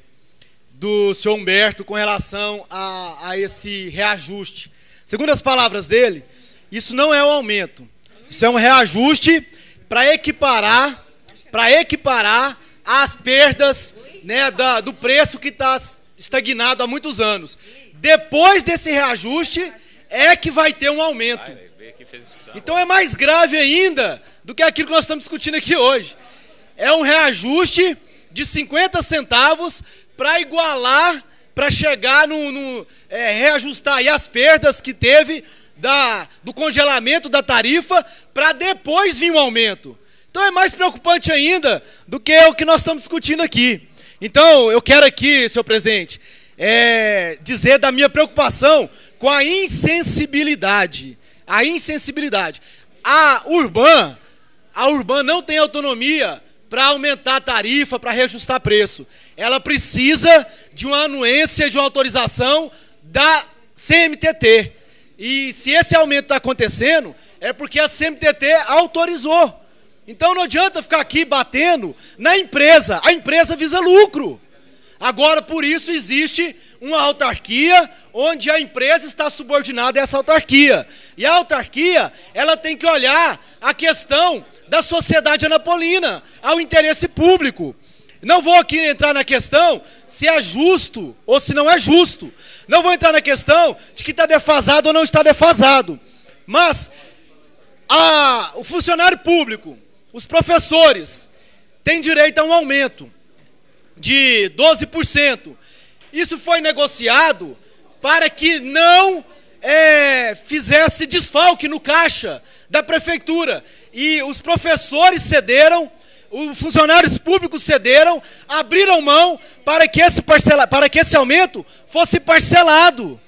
do senhor Humberto com relação a, a esse reajuste. Segundo as palavras dele, isso não é um aumento, isso é um reajuste para equiparar para equiparar as perdas né, da, do preço que está estagnado há muitos anos. Depois desse reajuste é que vai ter um aumento. Então é mais grave ainda do que aquilo que nós estamos discutindo aqui hoje. É um reajuste de 50 centavos para igualar, para chegar no, no é, reajustar aí as perdas que teve da, do congelamento da tarifa para depois vir um aumento. Então é mais preocupante ainda do que o que nós estamos discutindo aqui. Então eu quero aqui, senhor presidente, é, dizer da minha preocupação com a insensibilidade. A insensibilidade. A Urban, a Urban não tem autonomia para aumentar a tarifa, para reajustar preço. Ela precisa de uma anuência, de uma autorização da CMTT. E se esse aumento está acontecendo, é porque a CMTT autorizou. Então não adianta ficar aqui batendo na empresa. A empresa visa lucro. Agora, por isso, existe uma autarquia onde a empresa está subordinada a essa autarquia. E a autarquia, ela tem que olhar a questão da sociedade anapolina, ao interesse público. Não vou aqui entrar na questão se é justo ou se não é justo. Não vou entrar na questão de que está defasado ou não está defasado. Mas a, o funcionário público, os professores têm direito a um aumento de 12%. Isso foi negociado para que não é, fizesse desfalque no caixa da prefeitura. E os professores cederam, os funcionários públicos cederam, abriram mão para que esse, parcela, para que esse aumento fosse parcelado.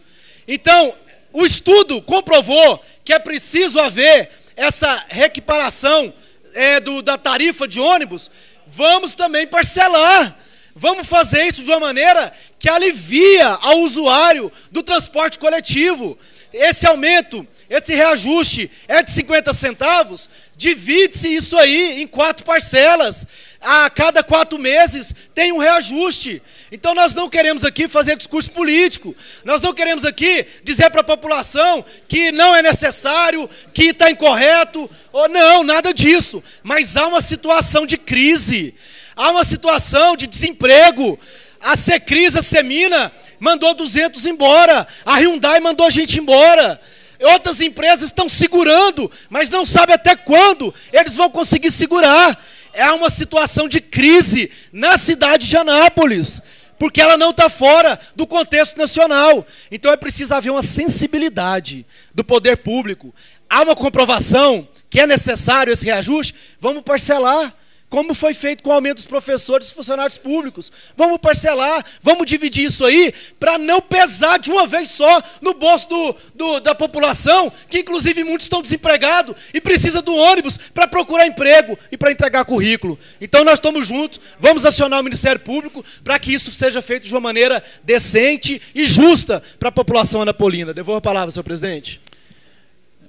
Então, o estudo comprovou que é preciso haver essa reequiparação é, do, da tarifa de ônibus, vamos também parcelar. Vamos fazer isso de uma maneira que alivia ao usuário do transporte coletivo. Esse aumento, esse reajuste é de 50 centavos, divide-se isso aí em quatro parcelas. A cada quatro meses tem um reajuste. Então nós não queremos aqui fazer discurso político. Nós não queremos aqui dizer para a população que não é necessário, que está incorreto. Ou não, nada disso. Mas há uma situação de crise. Há uma situação de desemprego. A Secris, a Semina, mandou 200 embora. A Hyundai mandou a gente embora. Outras empresas estão segurando, mas não sabem até quando eles vão conseguir segurar há uma situação de crise na cidade de Anápolis, porque ela não está fora do contexto nacional. Então é preciso haver uma sensibilidade do poder público. Há uma comprovação que é necessário esse reajuste, vamos parcelar como foi feito com o aumento dos professores e funcionários públicos. Vamos parcelar, vamos dividir isso aí, para não pesar de uma vez só no bolso do, do, da população, que inclusive muitos estão desempregados e precisa do ônibus para procurar emprego e para entregar currículo. Então nós estamos juntos, vamos acionar o Ministério Público para que isso seja feito de uma maneira decente e justa para a população anapolina. Devolvo a palavra, senhor presidente.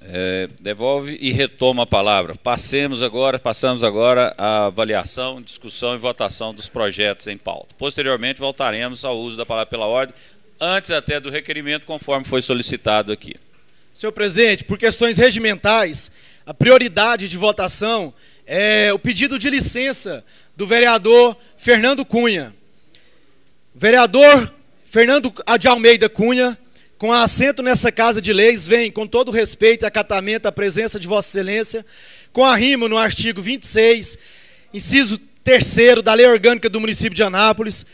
É, devolve e retoma a palavra. Passemos agora, passamos agora à avaliação, discussão e votação dos projetos em pauta. Posteriormente, voltaremos ao uso da palavra pela ordem, antes até do requerimento, conforme foi solicitado aqui. Senhor presidente, por questões regimentais, a prioridade de votação é o pedido de licença do vereador Fernando Cunha. Vereador Fernando de Almeida Cunha com assento nessa casa de leis, vem com todo respeito e acatamento à presença de Vossa Excelência, com arrimo no artigo 26, inciso 3 da Lei Orgânica do município de Anápolis,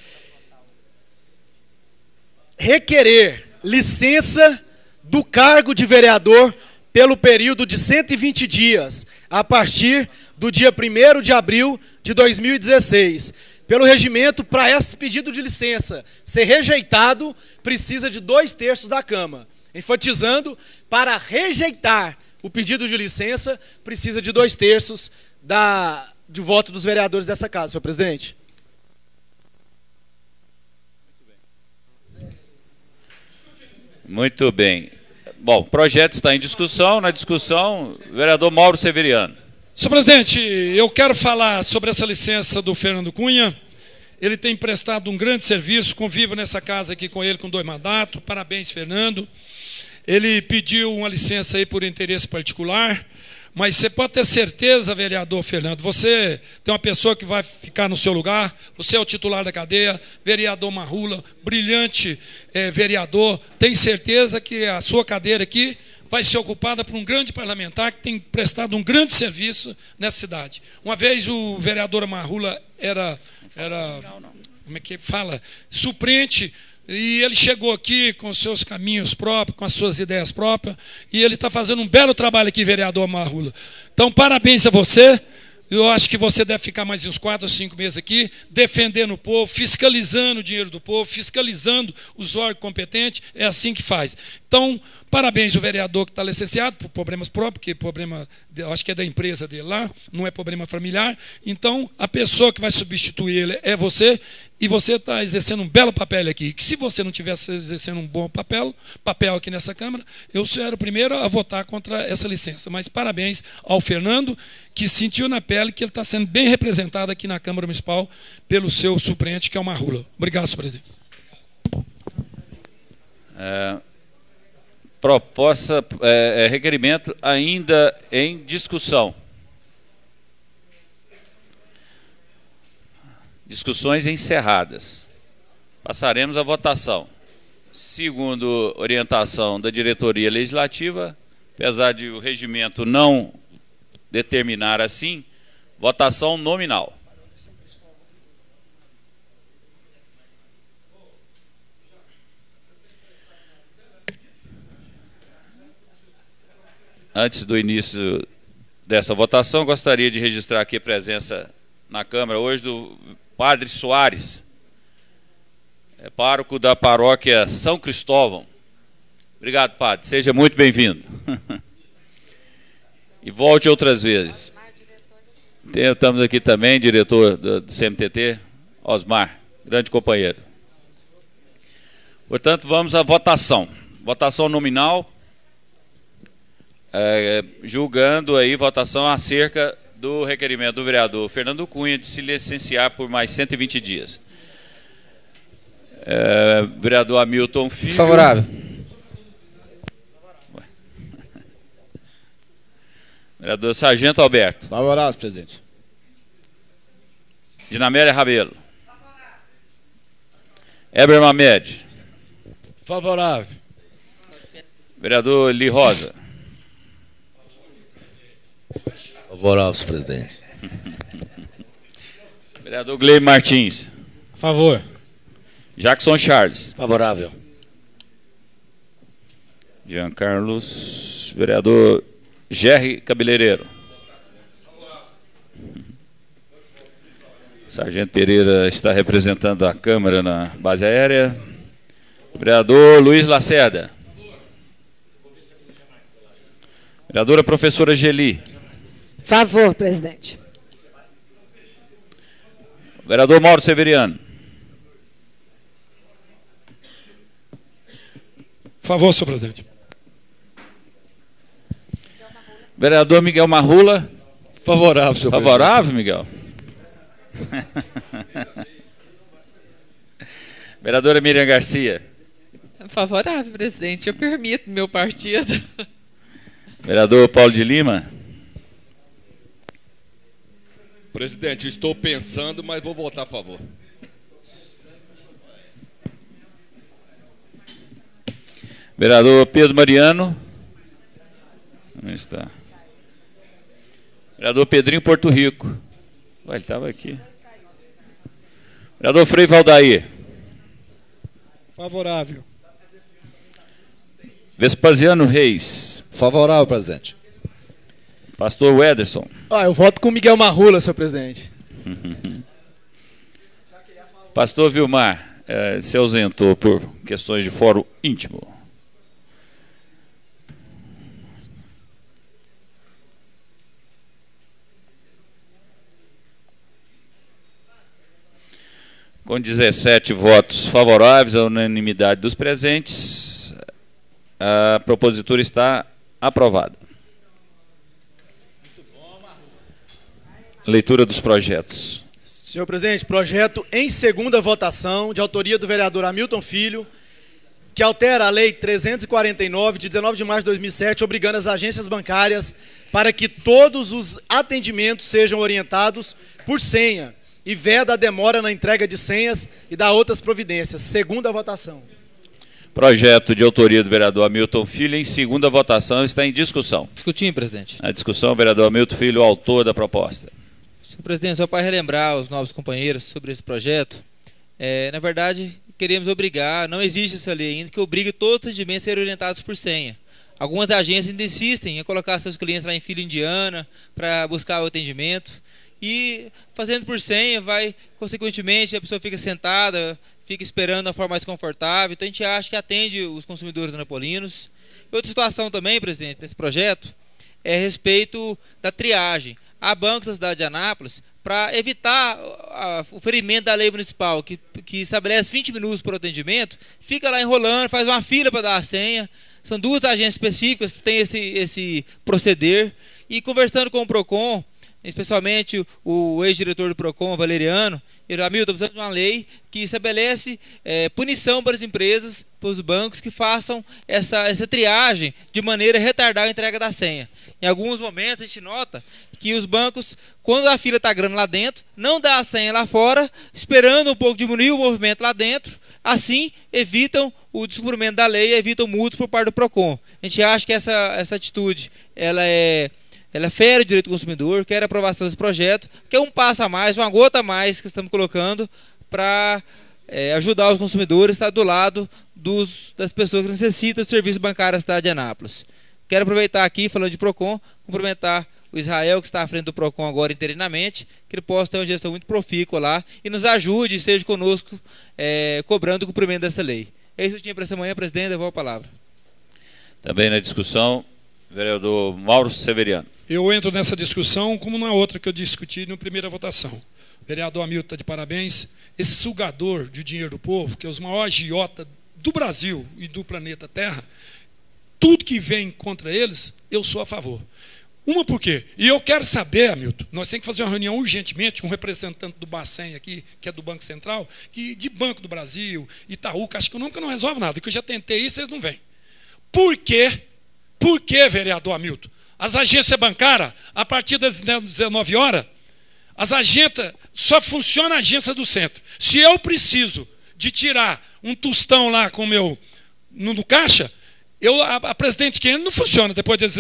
requerer licença do cargo de vereador pelo período de 120 dias, a partir do dia 1 de abril de 2016 pelo regimento, para esse pedido de licença ser rejeitado, precisa de dois terços da Câmara. Enfatizando, para rejeitar o pedido de licença, precisa de dois terços da, de voto dos vereadores dessa casa, senhor presidente. Muito bem. Bom, o projeto está em discussão. Na discussão, vereador Mauro Severiano. Senhor presidente, eu quero falar sobre essa licença do Fernando Cunha. Ele tem prestado um grande serviço, convivo nessa casa aqui com ele com dois mandatos. Parabéns, Fernando. Ele pediu uma licença aí por interesse particular, mas você pode ter certeza, vereador Fernando, você tem uma pessoa que vai ficar no seu lugar, você é o titular da cadeia, vereador Marrula, brilhante é, vereador, tem certeza que a sua cadeira aqui vai ser ocupada por um grande parlamentar que tem prestado um grande serviço nessa cidade. Uma vez o vereador Amarrula era, era como é que fala, suplente, e ele chegou aqui com seus caminhos próprios, com as suas ideias próprias, e ele está fazendo um belo trabalho aqui, vereador Amarrula. Então, parabéns a você. Eu acho que você deve ficar mais uns quatro ou cinco meses aqui, defendendo o povo, fiscalizando o dinheiro do povo, fiscalizando os órgãos competentes. É assim que faz. Então, parabéns ao vereador que está licenciado por problemas próprios, porque problema, acho que é da empresa dele lá, não é problema familiar. Então, a pessoa que vai substituir ele é você, e você está exercendo um belo papel aqui. Que se você não tivesse exercendo um bom papel, papel aqui nessa Câmara, eu era o primeiro a votar contra essa licença. Mas parabéns ao Fernando, que sentiu na pele que ele está sendo bem representado aqui na Câmara Municipal pelo seu suplente, que é o Marrula. Obrigado, senhor presidente. É, proposta, é, é, requerimento ainda em discussão. Discussões encerradas. Passaremos à votação. Segundo orientação da diretoria legislativa, apesar de o regimento não determinar assim, votação nominal. Antes do início dessa votação, gostaria de registrar aqui a presença na Câmara hoje do Padre Soares, é pároco da paróquia São Cristóvão. Obrigado, Padre. Seja muito bem-vindo. e volte outras vezes. Estamos aqui também, diretor do CMTT, Osmar, grande companheiro. Portanto, vamos à votação. Votação nominal, é, julgando aí votação acerca do requerimento do vereador Fernando Cunha de se licenciar por mais 120 dias. É, vereador Hamilton Filho. Favorável. Vereador Sargento Alberto. Favorável, presidente. Dinamélia Rabelo. Eber Mamed. Favorável. Vereador Li Rosa. Favorável, presidente. Vereador Gleime Martins. A favor. Jackson Charles. Favorável. Jean Carlos. Vereador Gerry Cabeleireiro. Sargento Pereira está representando a Câmara na base aérea. Vereador Luiz Lacerda. Vereadora professora Geli. Favor, presidente. Vereador Mauro Severiano. Favor, senhor presidente. Vereador Miguel Marrula. Favorável, senhor Favorável, Miguel? Vereadora Miriam Garcia. Favorável, presidente. Eu permito meu partido. Vereador Paulo de Lima. Presidente, estou pensando, mas vou votar a favor. Vereador Pedro Mariano. Onde está? Vereador Pedrinho Porto Rico. Ué, ele estava aqui. Vereador Frei Valdair. Favorável. Vespasiano Reis. Favorável, presidente. Pastor Wederson. Ah, eu voto com Miguel Marrula, senhor presidente. Pastor Vilmar eh, se ausentou por questões de fórum íntimo. Com 17 votos favoráveis à unanimidade dos presentes, a propositura está aprovada. Leitura dos projetos. Senhor presidente, projeto em segunda votação, de autoria do vereador Hamilton Filho, que altera a Lei 349, de 19 de março de 2007, obrigando as agências bancárias para que todos os atendimentos sejam orientados por senha e veda a demora na entrega de senhas e da outras providências. Segunda votação. Projeto de autoria do vereador Hamilton Filho, em segunda votação, está em discussão. Discutir, presidente. A discussão, vereador Hamilton Filho, autor da proposta. Senhor presidente, só para relembrar os novos companheiros sobre esse projeto, é, na verdade, queremos obrigar, não existe essa lei ainda, que obrigue todos os atendimentos a serem orientados por senha. Algumas agências ainda insistem em colocar seus clientes lá em fila indiana para buscar o atendimento. E fazendo por senha, vai, consequentemente, a pessoa fica sentada, fica esperando a forma mais confortável. Então a gente acha que atende os consumidores anapolinos. Outra situação também, presidente, nesse projeto, é a respeito da triagem. Há bancos da cidade de Anápolis para evitar a, o ferimento da lei municipal, que, que estabelece 20 minutos por atendimento, fica lá enrolando, faz uma fila para dar a senha. São duas agências específicas que têm esse, esse proceder. E conversando com o PROCON, especialmente o ex-diretor do PROCON, Valeriano, Hamilton, precisamos de uma lei que estabelece é, punição para as empresas, para os bancos que façam essa, essa triagem de maneira a retardar a entrega da senha. Em alguns momentos a gente nota que os bancos, quando a fila está grande lá dentro, não dá a senha lá fora, esperando um pouco diminuir o movimento lá dentro, assim evitam o descumprimento da lei, evitam multas por parte do PROCON. A gente acha que essa, essa atitude ela é ela fere o direito do consumidor, quer a aprovação desse projeto, que é um passo a mais, uma gota a mais que estamos colocando para é, ajudar os consumidores, estar do lado dos, das pessoas que necessitam do serviço bancário da cidade de Anápolis. Quero aproveitar aqui, falando de PROCON, cumprimentar o Israel, que está à frente do PROCON agora interinamente, que ele possa ter uma gestão muito profícua lá e nos ajude, esteja conosco, é, cobrando o cumprimento dessa lei. É isso que eu tinha para essa manhã, presidente, vou a palavra. Também na discussão, vereador Mauro Severiano. Eu entro nessa discussão como na outra que eu discuti na primeira votação. Vereador Hamilton está de parabéns. Esse sugador de dinheiro do povo, que é os maiores agiota do Brasil e do planeta Terra, tudo que vem contra eles, eu sou a favor. Uma por quê? E eu quero saber, Hamilton, nós temos que fazer uma reunião urgentemente com um representante do Bacen aqui, que é do Banco Central, que de Banco do Brasil, Itaú, Caixa Econômica não resolve nada, que eu já tentei isso, vocês não vêm. Por quê? Por quê, vereador Hamilton? As agências bancárias, a partir das 19 horas, as agências, só funciona a agência do centro. Se eu preciso de tirar um tostão lá com o meu, no, no caixa, eu, a, a presidente Kennedy não funciona depois das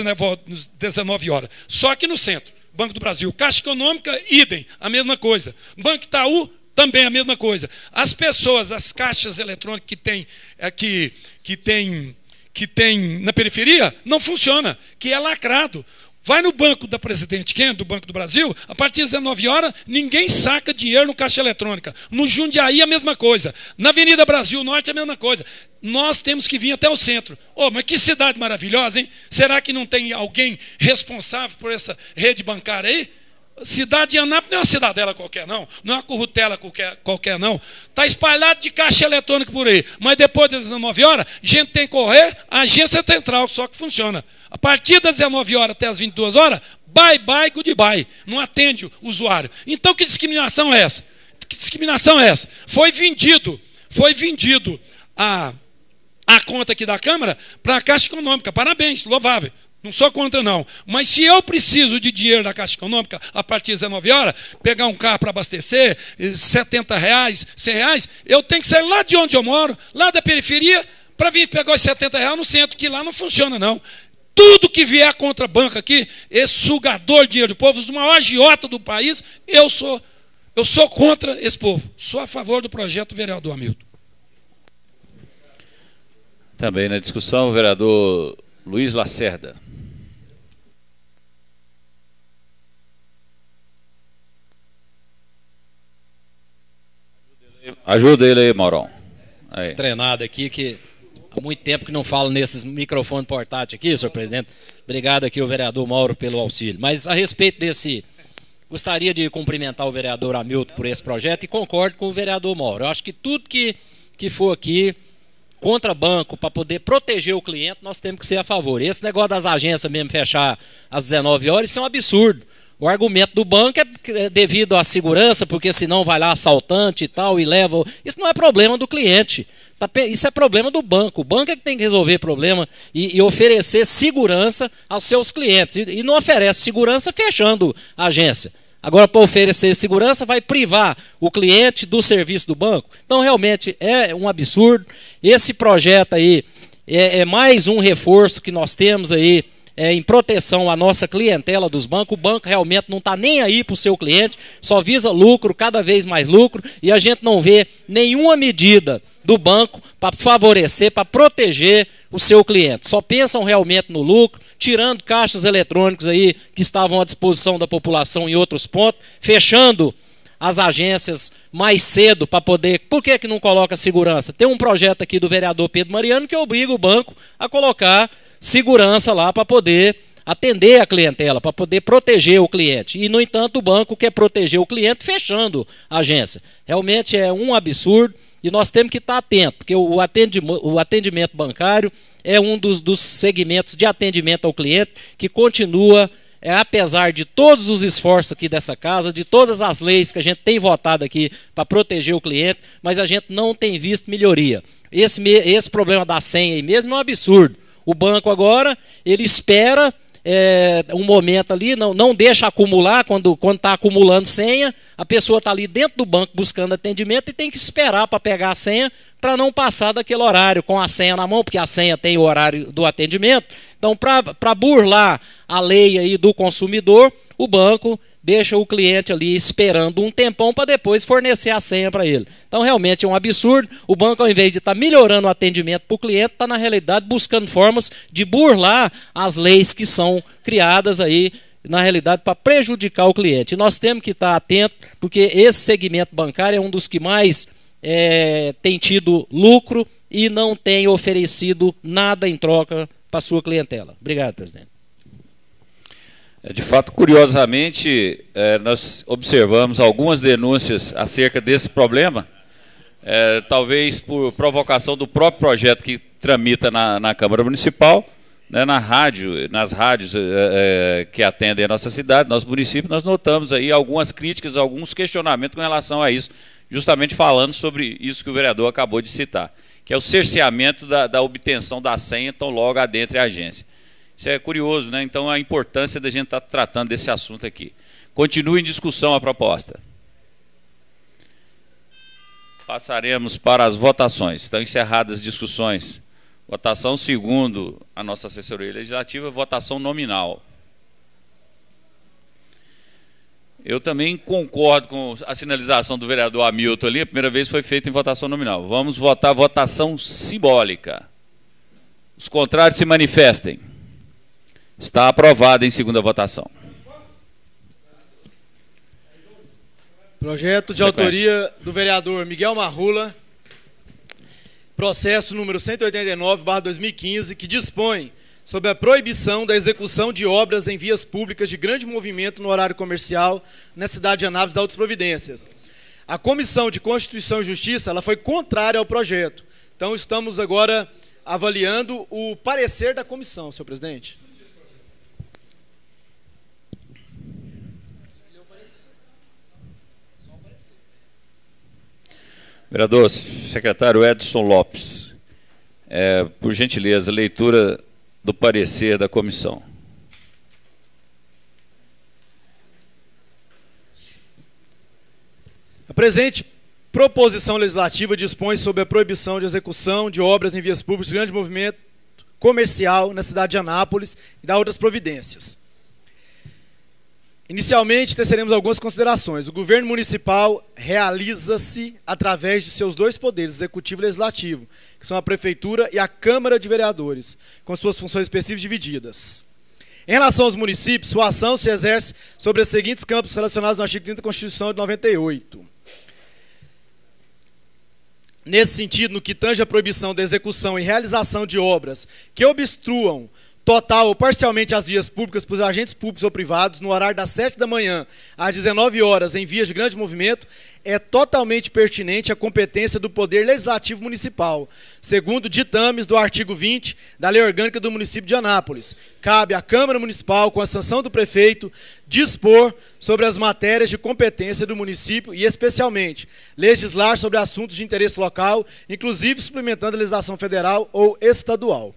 19 horas, só aqui no centro. Banco do Brasil. Caixa Econômica, idem, a mesma coisa. Banco Itaú, também a mesma coisa. As pessoas das caixas eletrônicas que tem, é, que, que tem, que tem na periferia, não funciona, que é lacrado. Vai no banco da Presidente Kennedy, do Banco do Brasil, a partir das 19 horas, ninguém saca dinheiro no caixa eletrônica. No Jundiaí, a mesma coisa. Na Avenida Brasil Norte, a mesma coisa. Nós temos que vir até o centro. Oh, mas que cidade maravilhosa, hein? Será que não tem alguém responsável por essa rede bancária aí? Cidade de Anápolis não é uma cidadela qualquer, não. Não é uma currutela qualquer, qualquer não. Está espalhado de caixa eletrônica por aí. Mas depois das 19 horas, gente tem que correr, a agência central só que funciona. A partir das 19 horas até as 22 horas, bye bye, goodbye. Não atende o usuário. Então que discriminação é essa? Que discriminação é essa? Foi vendido, foi vendido a, a conta aqui da Câmara para a Caixa Econômica. Parabéns, louvável. Não sou contra, não. Mas se eu preciso de dinheiro da Caixa Econômica a partir das 19 horas, pegar um carro para abastecer, 70 reais, 100 reais, eu tenho que sair lá de onde eu moro, lá da periferia, para vir pegar os 70 reais no centro, que lá não funciona, não. Tudo que vier contra a banca aqui, esse sugador de dinheiro do povo, o maior agiota do país, eu sou, eu sou contra esse povo. Sou a favor do projeto vereador Hamilton. Também na discussão, o vereador Luiz Lacerda. Ajuda ele aí, Maurão. Aí. Estrenado aqui, que há muito tempo que não falo nesses microfones portáteis aqui, senhor presidente. Obrigado aqui ao vereador Mauro pelo auxílio. Mas a respeito desse. Gostaria de cumprimentar o vereador Hamilton por esse projeto e concordo com o vereador Mauro. Eu acho que tudo que, que for aqui contra banco para poder proteger o cliente, nós temos que ser a favor. Esse negócio das agências mesmo fechar às 19 horas, isso é um absurdo. O argumento do banco é devido à segurança, porque senão vai lá assaltante e tal e leva. Isso não é problema do cliente. Tá isso é problema do banco. O banco é que tem que resolver problema e, oferecer segurança aos seus clientes. E, e não oferece segurança fechando a agência. Agora, para oferecer segurança, vai privar o cliente do serviço do banco. Então, realmente, é um absurdo. Esse projeto aí é, é mais um reforço que nós temos aí é, em proteção à nossa clientela dos bancos. O banco realmente não está nem aí para o seu cliente, só visa lucro, cada vez mais lucro, e a gente não vê nenhuma medida do banco para favorecer, para proteger o seu cliente. Só pensam realmente no lucro, tirando caixas eletrônicos aí que estavam à disposição da população em outros pontos, fechando as agências mais cedo para poder. Por que, que não coloca segurança? Tem um projeto aqui do vereador Pedro Mariano que obriga o banco a colocar segurança lá para poder atender a clientela, para poder proteger o cliente. E, no entanto, o banco quer proteger o cliente fechando a agência. Realmente é um absurdo e nós temos que estar atentos, porque o atendimento, o atendimento bancário é um dos, dos segmentos de atendimento ao cliente que continua é, apesar de todos os esforços aqui dessa casa, de todas as leis que a gente tem votado aqui para proteger o cliente, mas a gente não tem visto melhoria. Esse, esse problema da senha aí mesmo é um absurdo. O banco agora, ele espera é, um momento ali, não, não deixa acumular, quando está acumulando senha, a pessoa está ali dentro do banco buscando atendimento e tem que esperar para pegar a senha para não passar daquele horário com a senha na mão, porque a senha tem o horário do atendimento. Então, para burlar a lei aí do consumidor, o banco deixa o cliente ali esperando um tempão para depois fornecer a senha para ele. Então, realmente é um absurdo. O banco, ao invés de estar tá melhorando o atendimento para o cliente, está, na realidade, buscando formas de burlar as leis que são criadas aí, na realidade, para prejudicar o cliente. Nós temos que estar tá atentos, porque esse segmento bancário é um dos que mais é, tem tido lucro e não tem oferecido nada em troca para a sua clientela. Obrigado, presidente. É, de fato, curiosamente, é, nós observamos algumas denúncias acerca desse problema, é, talvez por provocação do próprio projeto que tramita na, na Câmara Municipal, né, na rádio, nas rádios é, que atendem a nossa cidade, nosso município, nós notamos aí algumas críticas, alguns questionamentos com relação a isso, justamente falando sobre isso que o vereador acabou de citar, que é o cerceamento da, da obtenção da senha tão logo adentre a agência. Isso é curioso, né? Então a importância da gente estar tá tratando desse assunto aqui. Continue em discussão a proposta. Passaremos para as votações. Estão encerradas as discussões. Votação segundo a nossa assessoria legislativa, votação nominal. Eu também concordo com a sinalização do vereador Hamilton ali. A primeira vez foi feita em votação nominal. Vamos votar votação simbólica. Os contrários se manifestem. Está aprovado em segunda votação. Projeto de Sequência. autoria do vereador Miguel Marrula, processo número 189/2015, que dispõe sobre a proibição da execução de obras em vias públicas de grande movimento no horário comercial na cidade de Anápolis da Outras Providências. A Comissão de Constituição e Justiça ela foi contrária ao projeto. Então estamos agora avaliando o parecer da comissão, senhor presidente. Vereador secretário Edson Lopes, é, por gentileza, leitura do parecer da comissão. A presente proposição legislativa dispõe sobre a proibição de execução de obras em vias públicas de grande movimento comercial na cidade de Anápolis e dá outras providências. Inicialmente, teceremos algumas considerações. O governo municipal realiza-se através de seus dois poderes, executivo e legislativo, que são a prefeitura e a Câmara de Vereadores, com suas funções específicas divididas. Em relação aos municípios, sua ação se exerce sobre os seguintes campos relacionados no artigo 30 da Constituição de 98. Nesse sentido, no que tange a proibição da execução e realização de obras que obstruam total ou parcialmente as vias públicas para os agentes públicos ou privados no horário das 7 da manhã às 19 horas em vias de grande movimento é totalmente pertinente à competência do Poder Legislativo Municipal, segundo ditames do artigo 20 da Lei Orgânica do município de Anápolis. Cabe à Câmara Municipal, com a sanção do prefeito, dispor sobre as matérias de competência do município e, especialmente, legislar sobre assuntos de interesse local, inclusive suplementando a legislação federal ou estadual.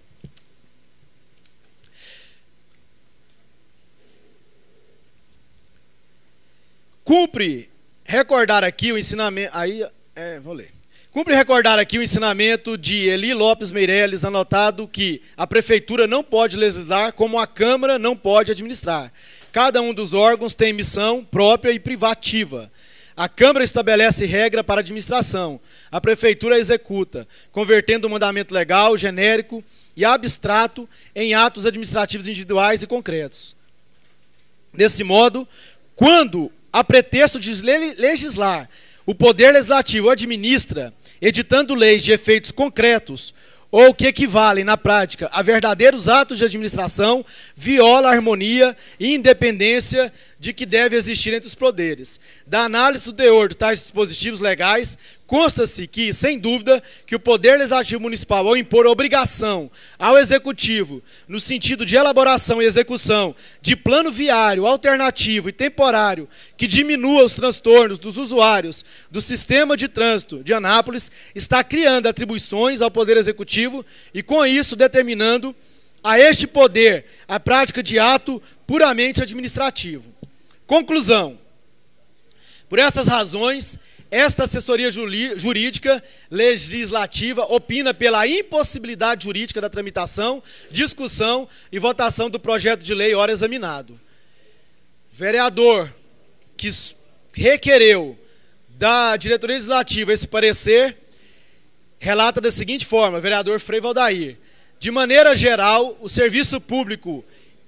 Cumpre recordar aqui o ensinamento. Aí, é, vou ler. Cumpre recordar aqui o ensinamento de Eli Lopes Meirelles, anotado que a prefeitura não pode legislar como a Câmara não pode administrar. Cada um dos órgãos tem missão própria e privativa. A Câmara estabelece regra para a administração. A prefeitura executa, convertendo o mandamento legal, genérico e abstrato em atos administrativos individuais e concretos. Desse modo, quando a pretexto de legislar, o Poder Legislativo administra, editando leis de efeitos concretos, ou que equivalem, na prática, a verdadeiros atos de administração, viola a harmonia e independência de que deve existir entre os poderes. Da análise do teor de tais dispositivos legais, consta-se que, sem dúvida, que o Poder Legislativo Municipal, ao impor obrigação ao Executivo, no sentido de elaboração e execução de plano viário, alternativo e temporário, que diminua os transtornos dos usuários do sistema de trânsito de Anápolis, está criando atribuições ao Poder Executivo e, com isso, determinando a este poder a prática de ato puramente administrativo. Conclusão. Por essas razões, esta assessoria jurídica legislativa opina pela impossibilidade jurídica da tramitação, discussão e votação do projeto de lei ora examinado. Vereador que requereu da diretoria legislativa esse parecer relata da seguinte forma, vereador Frei Valdair: de maneira geral, o serviço público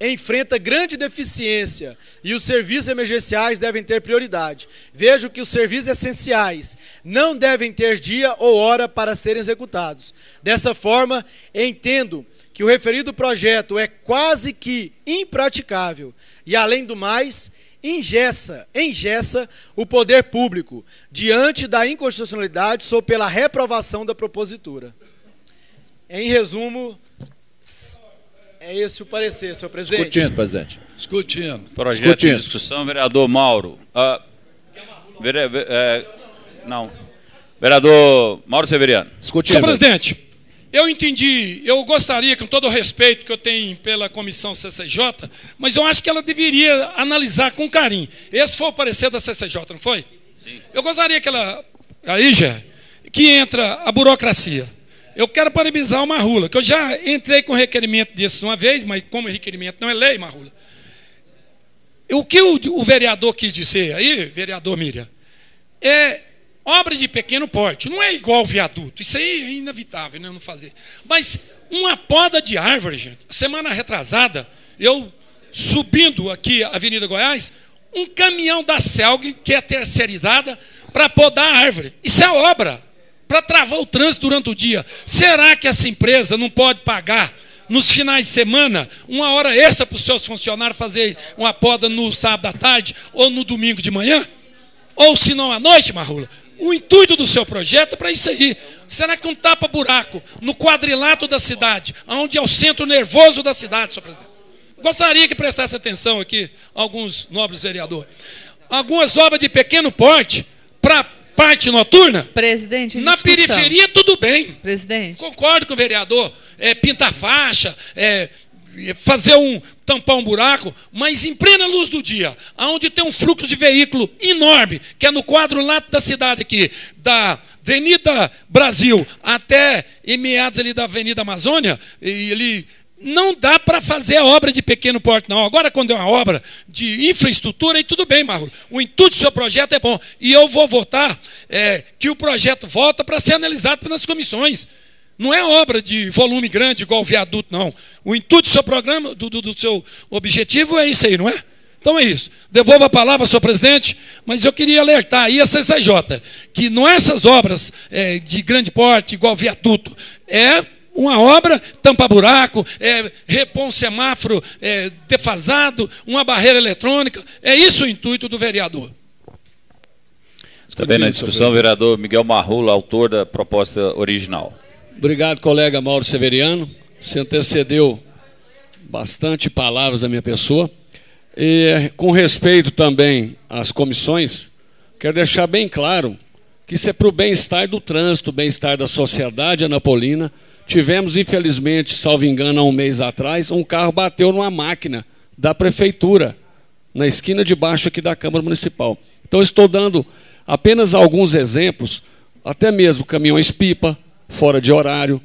enfrenta grande deficiência e os serviços emergenciais devem ter prioridade. Vejo que os serviços essenciais não devem ter dia ou hora para serem executados. Dessa forma, entendo que o referido projeto é quase que impraticável e, além do mais, engessa, engessa o poder público diante da inconstitucionalidade sob pela reprovação da propositura. Em resumo, é esse o parecer, senhor presidente. Discutindo, presidente. Discutindo. Projeto Discutindo. de discussão, vereador Mauro. Ah, vere- ve- é, não. Vereador Mauro Severiano. Senhor presidente, eu entendi, eu gostaria, com todo o respeito que eu tenho pela comissão CCJ, mas eu acho que ela deveria analisar com carinho. Esse foi o parecer da CCJ, não foi? Sim. Eu gostaria que ela. Aí, Gé, que entra a burocracia. Eu quero parabenizar o Marrula, que eu já entrei com requerimento disso uma vez, mas como requerimento não é lei, Marrula. o que o, o vereador quis dizer aí, vereador Miriam, é obra de pequeno porte. Não é igual viaduto. Isso aí é inevitável, né? Não fazer. Mas uma poda de árvore, gente. Semana retrasada, eu subindo aqui a Avenida Goiás, um caminhão da Celg, que é terceirizada, para podar a árvore. Isso é obra. Para travar o trânsito durante o dia. Será que essa empresa não pode pagar nos finais de semana, uma hora extra para os seus funcionários fazer uma poda no sábado à tarde ou no domingo de manhã? Ou se não à noite, Marrula? O intuito do seu projeto é para isso aí. Será que um tapa-buraco no quadrilato da cidade, onde é o centro nervoso da cidade, senhor presidente? Gostaria que prestasse atenção aqui, alguns nobres vereadores. Algumas obras de pequeno porte para parte noturna. Presidente, Na discussão. periferia, tudo bem. Presidente. Concordo com o vereador. É, pintar faixa, é, fazer um tampar um buraco, mas em plena luz do dia, onde tem um fluxo de veículo enorme, que é no quadro lá da cidade aqui, da Avenida Brasil até em meados ali da Avenida Amazônia, e ele não dá para fazer a obra de pequeno porte, não. Agora, quando é uma obra de infraestrutura, aí tudo bem, Marro. O intuito do seu projeto é bom. E eu vou votar é, que o projeto volta para ser analisado pelas comissões. Não é obra de volume grande, igual o viaduto, não. O intuito do seu programa, do, do, do seu objetivo é isso aí, não é? Então é isso. Devolvo a palavra, senhor presidente, mas eu queria alertar aí a CCJ, que não é essas obras é, de grande porte, igual viaduto, é uma obra tampa-buraco, é, repor um semáforo é, defasado, uma barreira eletrônica. É isso o intuito do vereador. Também na discussão, o vereador Miguel Marrula, autor da proposta original. Obrigado, colega Mauro Severiano. Você antecedeu bastante palavras da minha pessoa. E, com respeito também às comissões, quero deixar bem claro que isso é para o bem-estar do trânsito, bem-estar da sociedade anapolina. Tivemos, infelizmente, salvo engano, há um mês atrás, um carro bateu numa máquina da prefeitura, na esquina de baixo aqui da Câmara Municipal. Então, estou dando apenas alguns exemplos, até mesmo caminhões-pipa, fora de horário,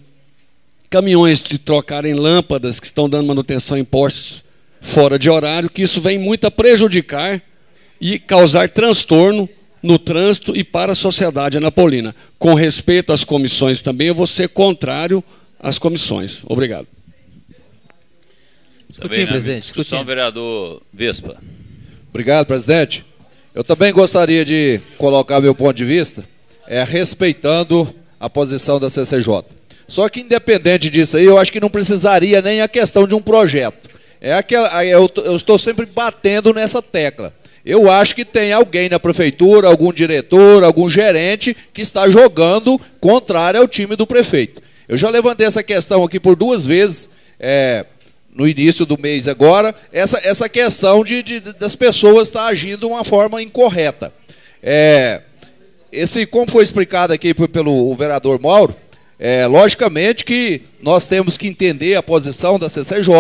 caminhões de trocarem lâmpadas que estão dando manutenção em postes fora de horário, que isso vem muito a prejudicar e causar transtorno no trânsito e para a sociedade anapolina. Com respeito às comissões também, eu vou ser contrário às comissões. Obrigado. Também na discussão, vereador Vespa. Obrigado, presidente. Eu também gostaria de colocar meu ponto de vista, é, respeitando a posição da CCJ. Só que, independente disso aí, eu acho que não precisaria nem a questão de um projeto. É aquela, eu, eu estou sempre batendo nessa tecla. Eu acho que tem alguém na prefeitura, algum diretor, algum gerente que está jogando contrário ao time do prefeito. Eu já levantei essa questão aqui por duas vezes, é, no início do mês agora, essa, essa questão de, de das pessoas estar agindo de uma forma incorreta. É, esse, como foi explicado aqui pelo vereador Mauro, é, logicamente que nós temos que entender a posição da CCJ,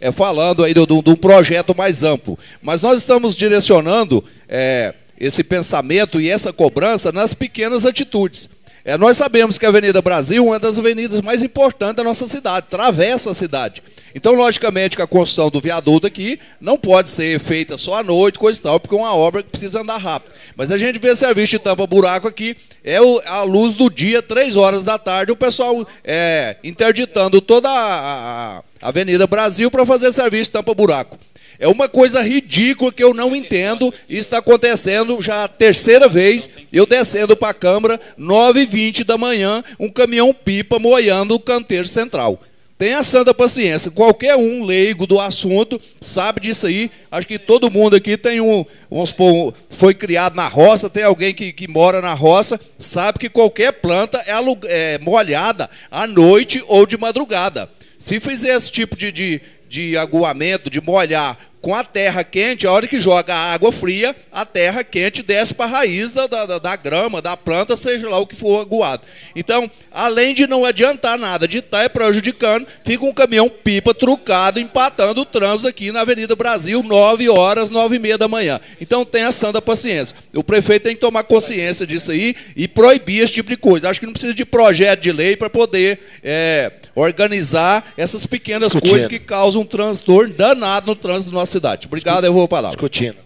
é, falando aí de um projeto mais amplo. Mas nós estamos direcionando é, esse pensamento e essa cobrança nas pequenas atitudes. É, nós sabemos que a Avenida Brasil é uma das avenidas mais importantes da nossa cidade, atravessa a cidade. Então, logicamente, que a construção do viaduto aqui não pode ser feita só à noite, coisa e tal, porque é uma obra que precisa andar rápido. Mas a gente vê serviço de tampa-buraco aqui, é a luz do dia, três horas da tarde, o pessoal é, interditando toda a, a Avenida Brasil para fazer serviço de tampa-buraco. É uma coisa ridícula que eu não entendo e está acontecendo já a terceira vez, eu descendo para a Câmara, 9h20 da manhã, um caminhão-pipa moiando o canteiro central. Tenha santa paciência. Qualquer um leigo do assunto sabe disso aí. Acho que todo mundo aqui tem um, vamos supor, foi criado na roça, tem alguém que, que mora na roça, sabe que qualquer planta é, é molhada à noite ou de madrugada. Se fizer esse tipo de, de, de aguamento, de molhar com a terra quente, a hora que joga a água fria, a terra quente desce para a raiz da, da, da, grama, da planta, seja lá o que for aguado. Então, além de não adiantar nada, de estar prejudicando, fica um caminhão pipa trucado, empatando o trânsito aqui na Avenida Brasil, 9 horas, 9 e meia da manhã. Então, tenha santa paciência. O prefeito tem que tomar consciência disso aí e proibir esse tipo de coisa. Acho que não precisa de projeto de lei para poder é, organizar essas pequenas Discutindo. coisas que causam um transtorno danado no trânsito da nossa cidade. Obrigado, eu vou a palavra. Discutindo.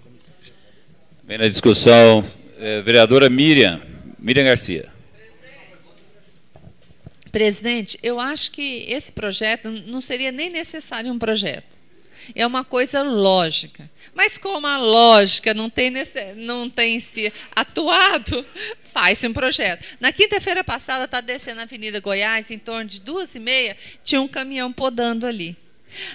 Vem na discussão, eh, vereadora Miriam, Miriam Garcia. Presidente, eu acho que esse projeto não seria nem necessário um projeto. É uma coisa lógica. Mas como a lógica não tem, nesse- não tem se atuado, faz-se um projeto. Na quinta-feira passada, está descendo a Avenida Goiás, em torno de duas e meia, tinha um caminhão podando ali.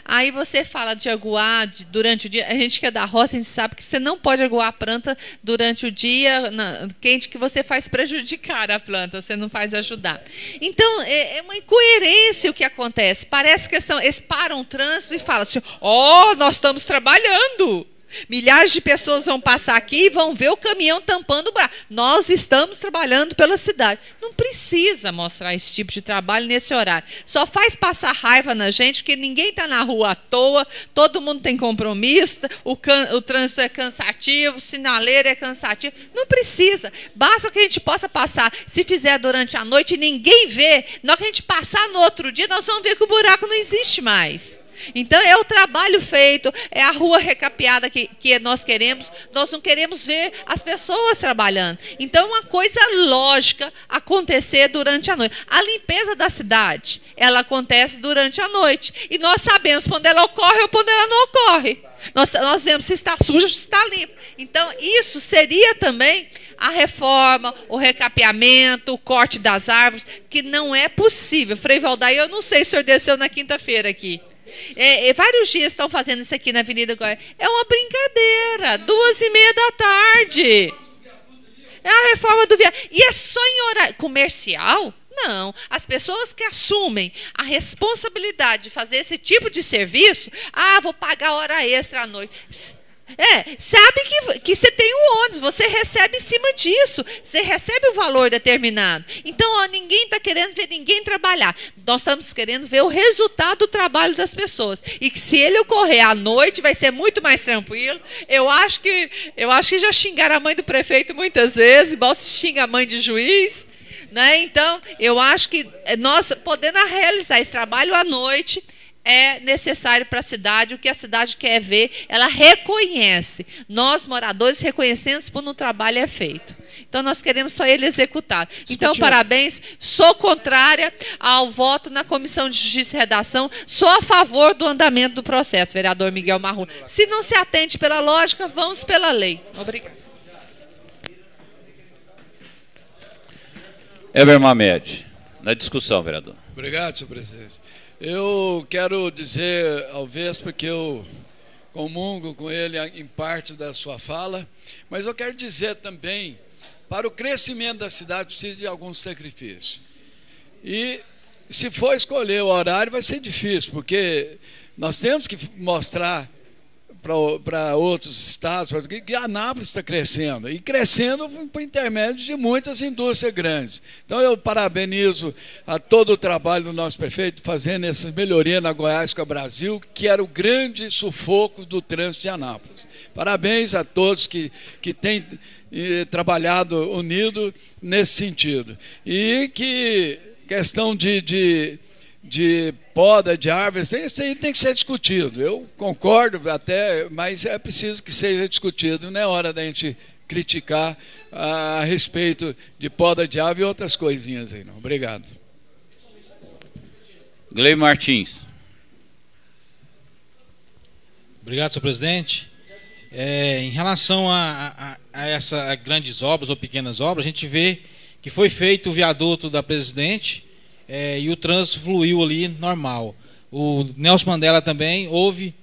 Aí você fala de aguar durante o dia. A gente que é da roça, a gente sabe que você não pode aguar a planta durante o dia na- quente, que você faz prejudicar a planta, você não faz ajudar. Então, é, é uma incoerência o que acontece. Parece que são, eles param o trânsito e falam assim: ó, nós estamos trabalhando. Milhares de pessoas vão passar aqui e vão ver o caminhão tampando o buraco. Nós estamos trabalhando pela cidade. Não precisa mostrar esse tipo de trabalho nesse horário. Só faz passar raiva na gente, porque ninguém está na rua à toa, todo mundo tem compromisso, o, o trânsito é cansativo, o sinaleiro é cansativo. Não precisa. Basta que a gente possa passar. Se fizer durante a noite e ninguém vê, na hora que a gente passar no outro dia, nós vamos ver que o buraco não existe mais. Então é o trabalho feito, é a rua recapeada que, que nós queremos. Nós não queremos ver as pessoas trabalhando. Então é uma coisa lógica acontecer durante a noite. A limpeza da cidade, ela acontece durante a noite. E nós sabemos quando ela ocorre ou quando ela não ocorre. Nós, nós vemos se está sujo ou se está limpo. Então, isso seria também a reforma, o recapeamento, o corte das árvores, que não é possível. Frei Valdair, eu não sei se o senhor desceu na quinta-feira aqui. É, é, vários dias estão fazendo isso aqui na Avenida Goiás. É uma brincadeira. Duas e meia da tarde. É a reforma do viário. E é só em horário comercial? Não. As pessoas que assumem a responsabilidade de fazer esse tipo de serviço, ah, vou pagar hora extra à noite. É, sabe que, que você tem o ônibus, você recebe em cima disso, você recebe o valor determinado. Então, ó, ninguém está querendo ver ninguém trabalhar. Nós estamos querendo ver o resultado do trabalho das pessoas. E que se ele ocorrer à noite, vai ser muito mais tranquilo. Eu acho que, eu acho que já xingaram a mãe do prefeito muitas vezes, igual se xinga a mãe de juiz. Né? Então, eu acho que eh, nós, podendo realizar esse trabalho à noite, é necessário para a cidade, o que a cidade quer ver, ela reconhece. Nós, moradores, reconhecemos quando o trabalho é feito. Então, nós queremos só ele executado. Então, parabéns. Sou contrária ao voto na Comissão de Justiça e Redação. Sou a favor do andamento do processo, vereador Miguel Marru. Se não se atende pela lógica, vamos pela lei. Obrigada. Eber Mamed, na discussão, vereador. Obrigado, senhor presidente. Eu quero dizer ao Vespa que eu comungo com ele em parte da sua fala, mas eu quero dizer também, para o crescimento da cidade precisa de algum sacrifício. E se for escolher o horário vai ser difícil, porque nós temos que mostrar para outros estados pra- que Anápolis está crescendo e crescendo por intermédio de muitas indústrias grandes. Então eu parabenizo a todo o trabalho do nosso prefeito fazendo essas melhorias na Goiás com a Brasil, que era o grande sufoco do trânsito de Anápolis. Parabéns a todos que, que têm eh, trabalhado unido nesse sentido. E que questão de, de de poda de árvores, isso aí tem que ser discutido. Eu concordo até, mas é preciso que seja discutido. Não é hora da gente criticar a, respeito de poda de árvore e outras coisinhas aí, não. Obrigado. Glei Martins. Obrigado, senhor presidente. É, em relação a, a, a essas grandes obras ou pequenas obras, a gente vê que foi feito o viaduto da Presidente é, e o trânsito fluiu ali normal. O Nelson Mandela também houve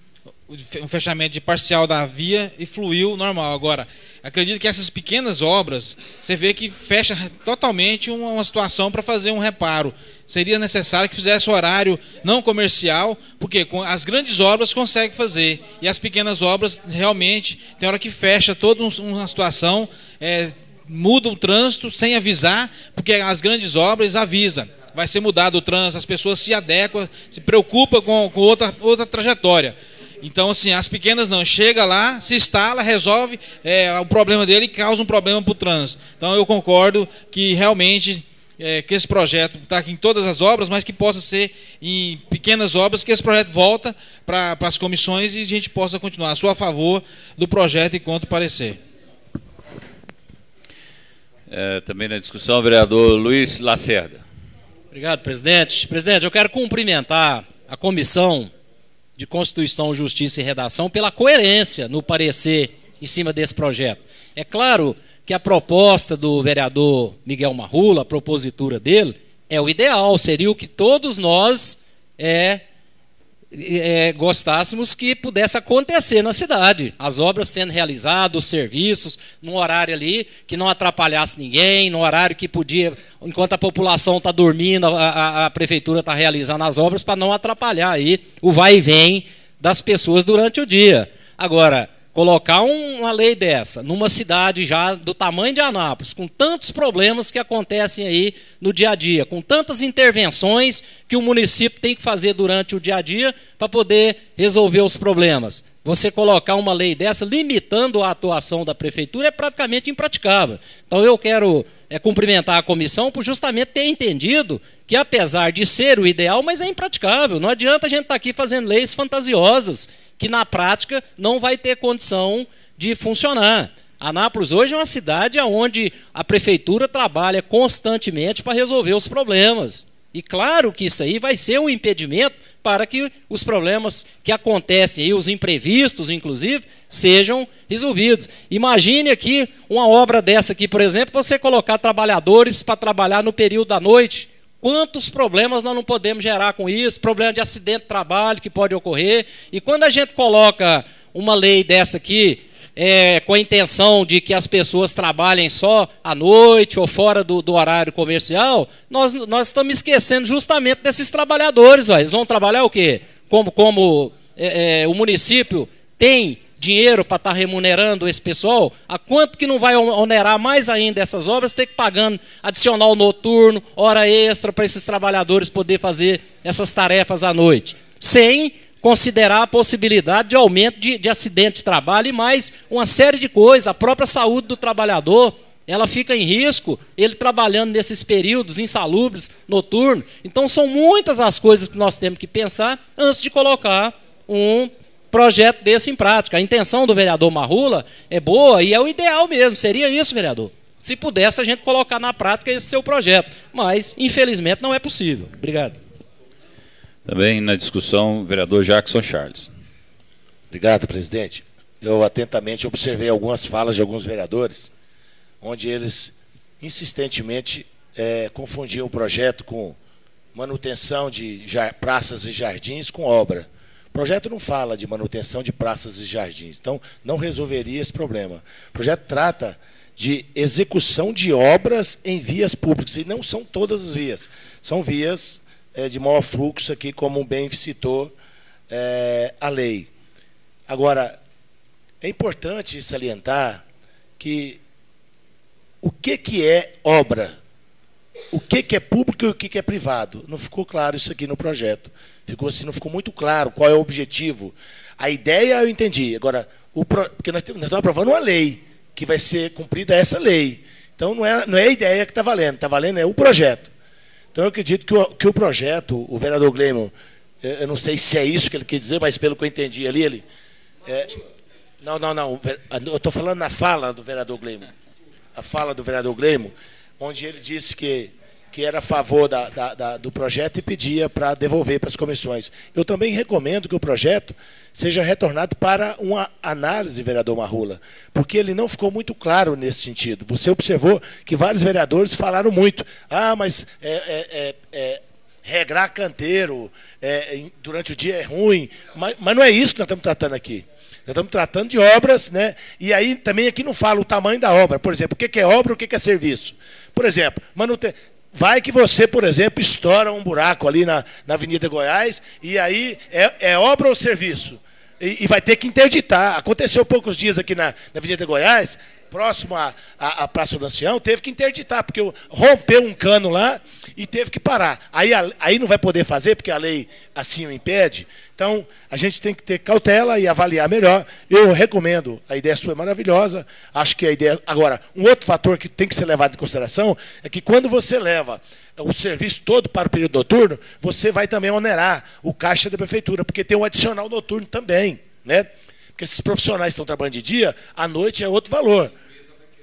um fechamento de parcial da via e fluiu normal. Agora, acredito que essas pequenas obras, você vê que fecha totalmente uma, uma situação para fazer um reparo. Seria necessário que fizesse horário não comercial, porque as grandes obras consegue fazer e as pequenas obras realmente tem hora que fecha toda um- uma situação, é, muda o trânsito sem avisar, porque as grandes obras avisam. Vai ser mudado o trânsito, as pessoas se adequam, se preocupam com, com outra, outra trajetória. Então, assim, as pequenas não. Chega lá, se instala, resolve é, o problema dele e causa um problema para o trânsito. Então, eu concordo que realmente é, que esse projeto está aqui em todas as obras, mas que possa ser em pequenas obras, que esse projeto volta para as comissões e a gente possa continuar. Sou a favor do projeto enquanto parecer. É, também na discussão, o vereador Luiz Lacerda. Obrigado, presidente. Presidente, eu quero cumprimentar a comissão de Constituição, Justiça e Redação pela coerência no parecer em cima desse projeto. É claro que a proposta do vereador Miguel Marrula, a propositura dele, é o ideal, seria o que todos nós é, é, gostássemos que pudesse acontecer na cidade. As obras sendo realizadas, os serviços, num horário ali que não atrapalhasse ninguém, num horário que podia, enquanto a população está dormindo, a, a, a prefeitura está realizando as obras para não atrapalhar aí o vai e vem das pessoas durante o dia. Agora, colocar uma lei dessa numa cidade já do tamanho de Anápolis, com tantos problemas que acontecem aí no dia a dia, com tantas intervenções que o município tem que fazer durante o dia a dia para poder resolver os problemas. Você colocar uma lei dessa limitando a atuação da prefeitura é praticamente impraticável. Então eu quero é, cumprimentar a comissão por justamente ter entendido que apesar de ser o ideal, mas é impraticável. Não adianta a gente estar tá aqui fazendo leis fantasiosas que na prática não vai ter condição de funcionar. Anápolis hoje é uma cidade onde a prefeitura trabalha constantemente para resolver os problemas. E claro que isso aí vai ser um impedimento para que os problemas que acontecem aí, os imprevistos, inclusive, sejam resolvidos. Imagine aqui uma obra dessa aqui, por exemplo, você colocar trabalhadores para trabalhar no período da noite. Quantos problemas nós não podemos gerar com isso? Problema de acidente de trabalho que pode ocorrer. E quando a gente coloca uma lei dessa aqui, é, com a intenção de que as pessoas trabalhem só à noite ou fora do, do horário comercial, nós, nós estamos esquecendo justamente desses trabalhadores. Ó. Eles vão trabalhar o quê? Como, como é, é, o município tem dinheiro para estar tá remunerando esse pessoal, a quanto que não vai onerar mais ainda essas obras, ter que pagando adicional noturno, hora extra para esses trabalhadores poder fazer essas tarefas à noite, sem considerar a possibilidade de aumento de, de acidente de trabalho e mais uma série de coisas, a própria saúde do trabalhador, ela fica em risco, ele trabalhando nesses períodos insalubres, noturnos. Então são muitas as coisas que nós temos que pensar antes de colocar um projeto desse em prática. A intenção do vereador Marrula é boa e é o ideal mesmo, seria isso, vereador. Se pudesse a gente colocar na prática esse seu projeto, mas infelizmente não é possível. Obrigado. Também na discussão, o vereador Jackson Charles. Obrigado, presidente. Eu atentamente observei algumas falas de alguns vereadores, onde eles insistentemente é, confundiam o projeto com manutenção de praças e jardins com obra. O projeto não fala de manutenção de praças e jardins, então não resolveria esse problema. O projeto trata de execução de obras em vias públicas, e não são todas as vias, são vias é, de maior fluxo aqui, como bem citou é, a lei. Agora, é importante salientar que o que, que é obra? O que, que é público e o que, que é privado? Não ficou claro isso aqui no projeto. Ficou assim, não ficou muito claro qual é o objetivo. A ideia eu entendi. Agora, o porque nós, nós estamos aprovando uma lei, que vai ser cumprida essa lei. Então não é, não é a ideia que está valendo, está valendo é o projeto. Então eu acredito que o, que o projeto, o vereador Gleimon, eu não sei se é isso que ele quer dizer, mas pelo que eu entendi ali, ele. É, não, não, não. Eu estou falando na fala do vereador Gleimon. A fala do vereador Gleimon, onde ele disse que que era a favor da, da, da, do projeto e pedia para devolver para as comissões. Eu também recomendo que o projeto seja retornado para uma análise, vereador Marrula, porque ele não ficou muito claro nesse sentido. Você observou que vários vereadores falaram muito. Ah, mas é, é, é, é regrar canteiro é, durante o dia é ruim. Mas, mas não é isso que nós estamos tratando aqui. Nós estamos tratando de obras, né? E aí também aqui não fala o tamanho da obra. Por exemplo, o que é obra, o que é serviço. Por exemplo, manuten Vai que você, por exemplo, estoura um buraco ali na, na Avenida Goiás e aí é, é obra ou serviço? E, e, vai ter que interditar. Aconteceu poucos dias aqui na, na Avenida Goiás, próximo à, à, à Praça do Ancião, teve que interditar, porque rompeu um cano lá e teve que parar. Aí, a- aí não vai poder fazer, porque a lei assim o impede. Então, a gente tem que ter cautela e avaliar melhor. Eu recomendo, a ideia sua é maravilhosa. Acho que a ideia. Agora, um outro fator que tem que ser levado em consideração é que quando você leva o serviço todo para o período noturno, você vai também onerar o caixa da prefeitura, porque tem um adicional noturno também. Né? Porque esses profissionais estão trabalhando de dia, à noite é outro valor.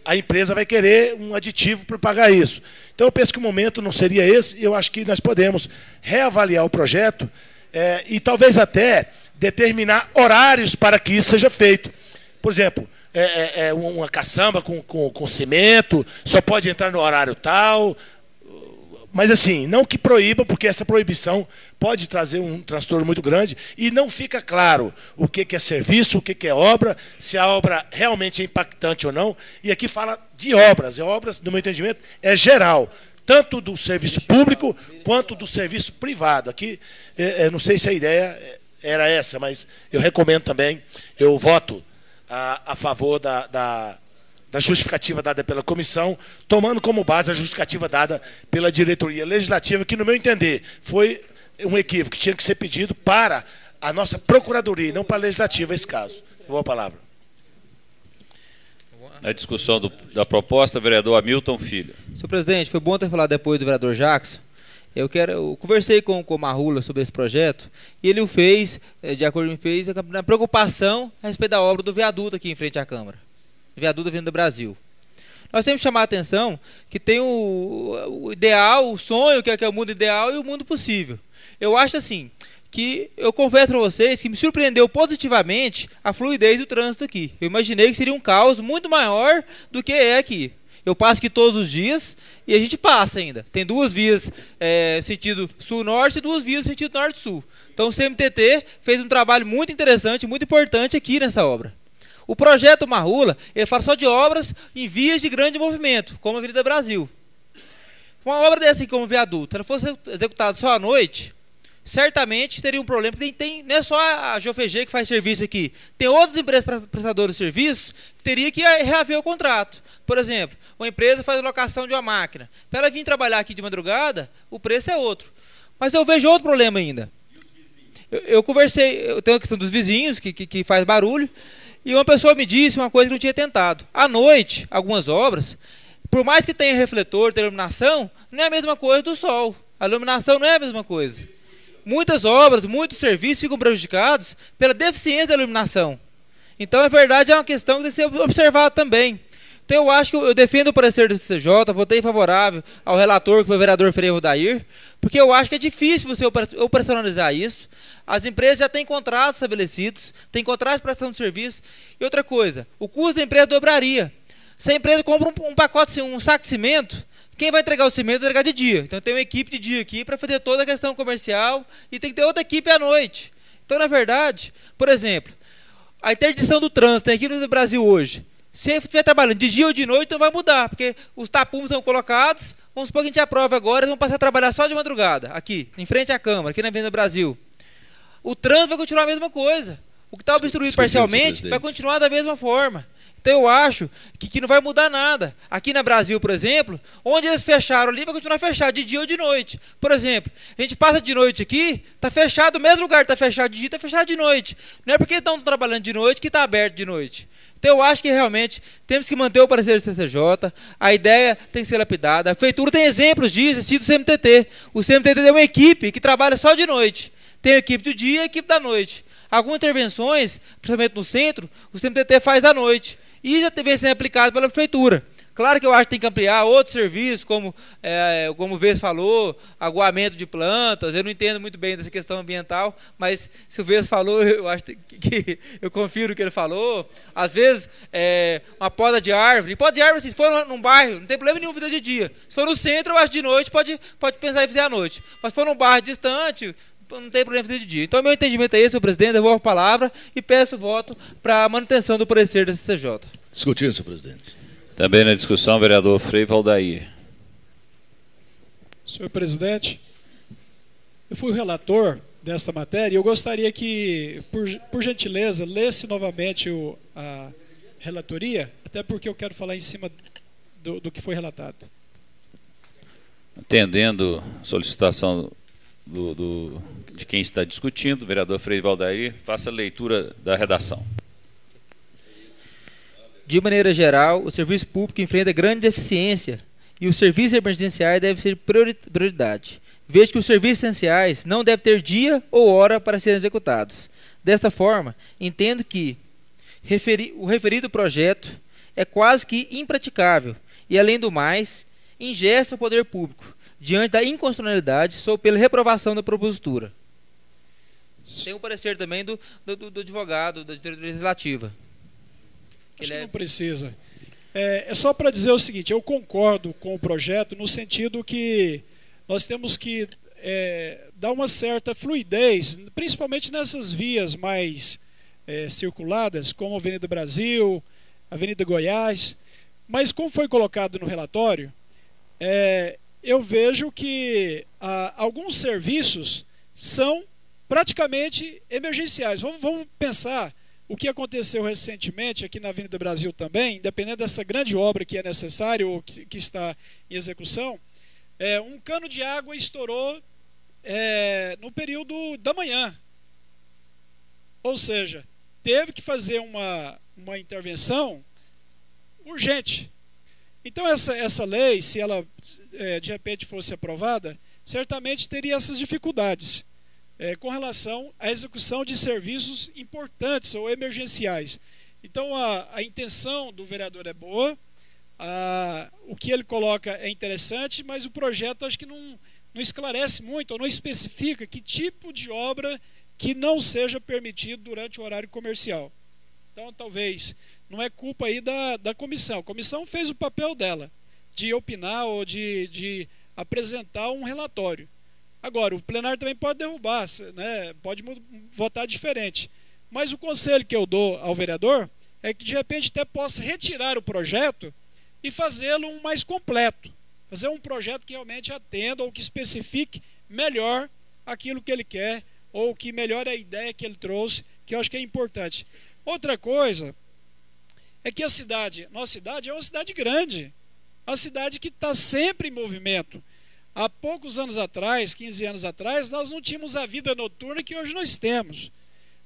A empresa vai querer um aditivo para pagar isso. Então eu penso que o momento não seria esse, e eu acho que nós podemos reavaliar o projeto eh, e talvez até determinar horários para que isso seja feito. Por exemplo, é, é, é uma caçamba com, com, com cimento, só pode entrar no horário tal, mas assim, não que proíba, porque essa proibição pode trazer um transtorno muito grande e não fica claro o que é serviço, o que que é obra, se a obra realmente é impactante ou não. E aqui fala de obras, e obras, no meu entendimento, é geral, tanto do serviço público quanto do serviço privado. Aqui, é, é, não sei se a ideia era essa, mas eu recomendo também, eu voto a, a favor da, da da justificativa dada pela comissão, tomando como base a justificativa dada pela diretoria legislativa, que, no meu entender, foi um equívoco, que tinha que ser pedido para a nossa procuradoria, e não para a legislativa, esse caso. Eu vou a palavra. Na discussão do- da proposta, vereador Hamilton Filho. Senhor presidente, foi bom ter falado depois do vereador Jackson. Eu quero, eu conversei com, com o Marrula sobre esse projeto e ele o fez, eh, de acordo com o que fez, na preocupação a respeito da obra do viaduto aqui em frente à Câmara. Viaduto Avenida Brasil. Nós temos que chamar a atenção que tem o, o ideal, o sonho, que é, que é o mundo ideal e o mundo possível. Eu acho assim, que eu confesso para vocês que me surpreendeu positivamente a fluidez do trânsito aqui. Eu imaginei que seria um caos muito maior do que é aqui. Eu passo aqui todos os dias e a gente passa ainda. Tem duas vias é, sentido sul-norte e duas vias sentido norte-sul. Então o CMTT fez um trabalho muito interessante, muito importante aqui nessa obra. O projeto Marrula, ele fala só de obras em vias de grande movimento, como a Avenida Brasil. Uma obra dessa aqui como viaduto, ela fosse executada só à noite, certamente teria um problema, porque tem, não é só a GeoFG que faz serviço aqui, tem outras empresas pre- prestadoras de serviços que teria que eh, reaver o contrato. Por exemplo, uma empresa faz locação de uma máquina. Para ela vir trabalhar aqui de madrugada, o preço é outro. Mas eu vejo outro problema ainda. Eu, eu conversei, eu tenho a questão dos vizinhos, que, que, que faz barulho, e uma pessoa me disse uma coisa que eu tinha tentado. À noite, algumas obras, por mais que tenha refletor, tenha iluminação, não é a mesma coisa do sol. A iluminação não é a mesma coisa. Muitas obras, muitos serviços ficam prejudicados pela deficiência da iluminação. Então, é verdade, é uma questão que tem que ser observada também. Então, eu acho que eu defendo o parecer do CCJ, votei favorável ao relator, que foi o vereador Freire Rodair, porque eu acho que é difícil você opera- operacionalizar isso. As empresas já têm contratos estabelecidos, têm contratos de prestação de serviço. E outra coisa, o custo da empresa dobraria. Se a empresa compra um, pacote, ci- um saco de cimento, quem vai entregar o cimento vai entregar de dia. Então tem uma equipe de dia aqui para fazer toda a questão comercial e tem que ter outra equipe à noite. Então, na verdade, por exemplo, a interdição do trânsito aqui no Brasil hoje. Se estiver trabalhando de dia ou de noite, não vai mudar, porque os tapumes são colocados. Vamos supor que a gente aprove agora, eles vão passar a trabalhar só de madrugada, aqui, em frente à Câmara, aqui na Avenida Brasil. O trânsito vai continuar a mesma coisa. O que está obstruído parcialmente vai continuar da mesma forma. Então eu acho que, que não vai mudar nada. Aqui na Brasil, por exemplo, onde eles fecharam ali, vai continuar fechado de dia ou de noite. Por exemplo, a gente passa de noite aqui, está fechado, o mesmo lugar está fechado de dia, está fechado de noite. Não é porque estão trabalhando de noite que está aberto de noite. Então eu acho que realmente temos que manter o parecer do CCJ, a ideia tem que ser lapidada. A prefeitura tem exemplos disso, cito o CMTT. O CMTT tem uma equipe que trabalha só de noite. Tem a equipe do dia e a equipe da noite. Algumas intervenções, principalmente no centro, o CMTT faz à noite. E já vem sendo aplicado pela prefeitura. Claro que eu acho que tem que ampliar outros serviços, como, é, como o Vez falou, aguamento de plantas. Eu não entendo muito bem dessa questão ambiental, mas se o Vez falou, eu acho que que eu confiro o que ele falou. Às vezes, é, uma poda de árvore. Poda de árvore, se for num bairro, não tem problema nenhum fazer de dia. Se for no centro, eu acho de noite, pode, pode pensar em fazer à noite. Mas se for num bairro distante, não tem problema fazer de dia. Então, meu entendimento é esse, senhor presidente. Vou a palavra e peço voto para a manutenção do parecer da CCJ. Discutindo, senhor presidente. Também na discussão, vereador Frei Valdair. Senhor presidente, eu fui o relator desta matéria e eu gostaria que, por, por gentileza, lesse novamente o, a, relatoria, até porque eu quero falar em cima do, do que foi relatado. Atendendo a solicitação do, do, de quem está discutindo, vereador Frei Valdair, faça a leitura da redação. De maneira geral, o serviço público enfrenta grande deficiência e os serviços emergenciais devem ser prioridade. Veja que os serviços essenciais não devem ter dia ou hora para serem executados. Desta forma, entendo que referi o referido projeto é quase que impraticável e, além do mais, ingesta o poder público diante da inconstitucionalidade sob pela reprovação da propositura. Tem um parecer também do, do, do advogado da diretoria legislativa. Acho que é... não precisa. É, é só para dizer o seguinte: eu concordo com o projeto no sentido que nós temos que é, dar uma certa fluidez, principalmente nessas vias mais é, circuladas, como a Avenida Brasil, Avenida Goiás. Mas, como foi colocado no relatório, é, eu vejo que ah, alguns serviços são praticamente emergenciais. Vamos, vamos, pensar o que aconteceu recentemente aqui na Avenida Brasil também, independente dessa grande obra que é necessária ou que, que está em execução. É, um cano de água estourou é, no período da manhã. Ou seja, teve que fazer uma, uma intervenção urgente. Então, essa, essa lei, se ela é, de repente fosse aprovada, certamente teria essas dificuldades é, com relação à execução de serviços importantes ou emergenciais. Então, a, a intenção do vereador é boa, a, o que ele coloca é interessante, mas o projeto acho que não, não esclarece muito, ou não especifica que tipo de obra que não seja permitido durante o horário comercial. Então, talvez, não é culpa aí da, da comissão. A comissão fez o papel dela, de opinar ou de, de apresentar um relatório. Agora, o plenário também pode derrubar, né, pode votar diferente. Mas o conselho que eu dou ao vereador é que de repente até possa retirar o projeto e fazê-lo um mais completo. Fazer um projeto que realmente atenda ou que especifique melhor aquilo que ele quer ou que melhore a ideia que ele trouxe, que eu acho que é importante. Outra coisa é que a cidade, nossa cidade é uma cidade grande, uma cidade que está sempre em movimento. Há poucos anos atrás, 15 anos atrás, nós não tínhamos a vida noturna que hoje nós temos.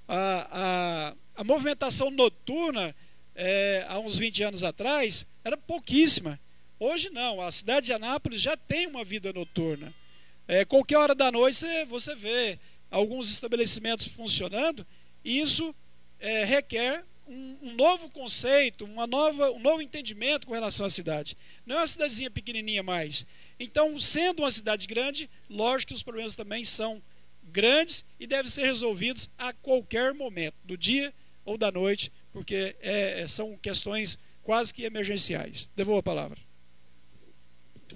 A, a, a movimentação noturna, é, há uns 20 anos atrás, era pouquíssima. Hoje não, a cidade de Anápolis já tem uma vida noturna. É, qualquer hora da noite você, você vê alguns estabelecimentos funcionando, e isso é, requer um, um, novo conceito, uma nova, um novo entendimento com relação à cidade. Não é uma cidadezinha pequenininha mais. Então, sendo uma cidade grande, lógico que os problemas também são grandes e devem ser resolvidos a qualquer momento, do dia ou da noite, porque é, são questões quase que emergenciais. Devolvo a palavra.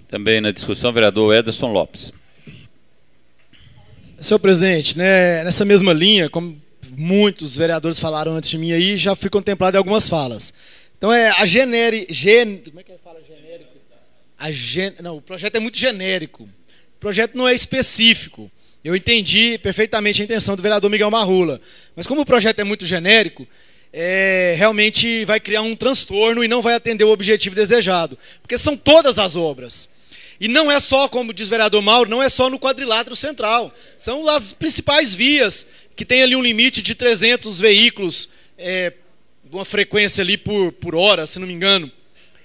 Também na discussão, vereador Ederson Lopes. Senhor presidente, né, nessa mesma linha, como muitos vereadores falaram antes de mim aí, já fui contemplado em algumas falas. Então é a generi, gen, como é que fala genérico? Gen, não, o projeto é muito genérico. O projeto não é específico. Eu entendi perfeitamente a intenção do vereador Miguel Marrula. Mas como o projeto é muito genérico, é, realmente vai criar um transtorno e não vai atender o objetivo desejado. Porque são todas as obras. E não é só, como diz o vereador Mauro, não é só no quadrilátero central. São as principais vias que tem ali um limite de 300 veículos, é, uma frequência ali por, por hora, se não me engano.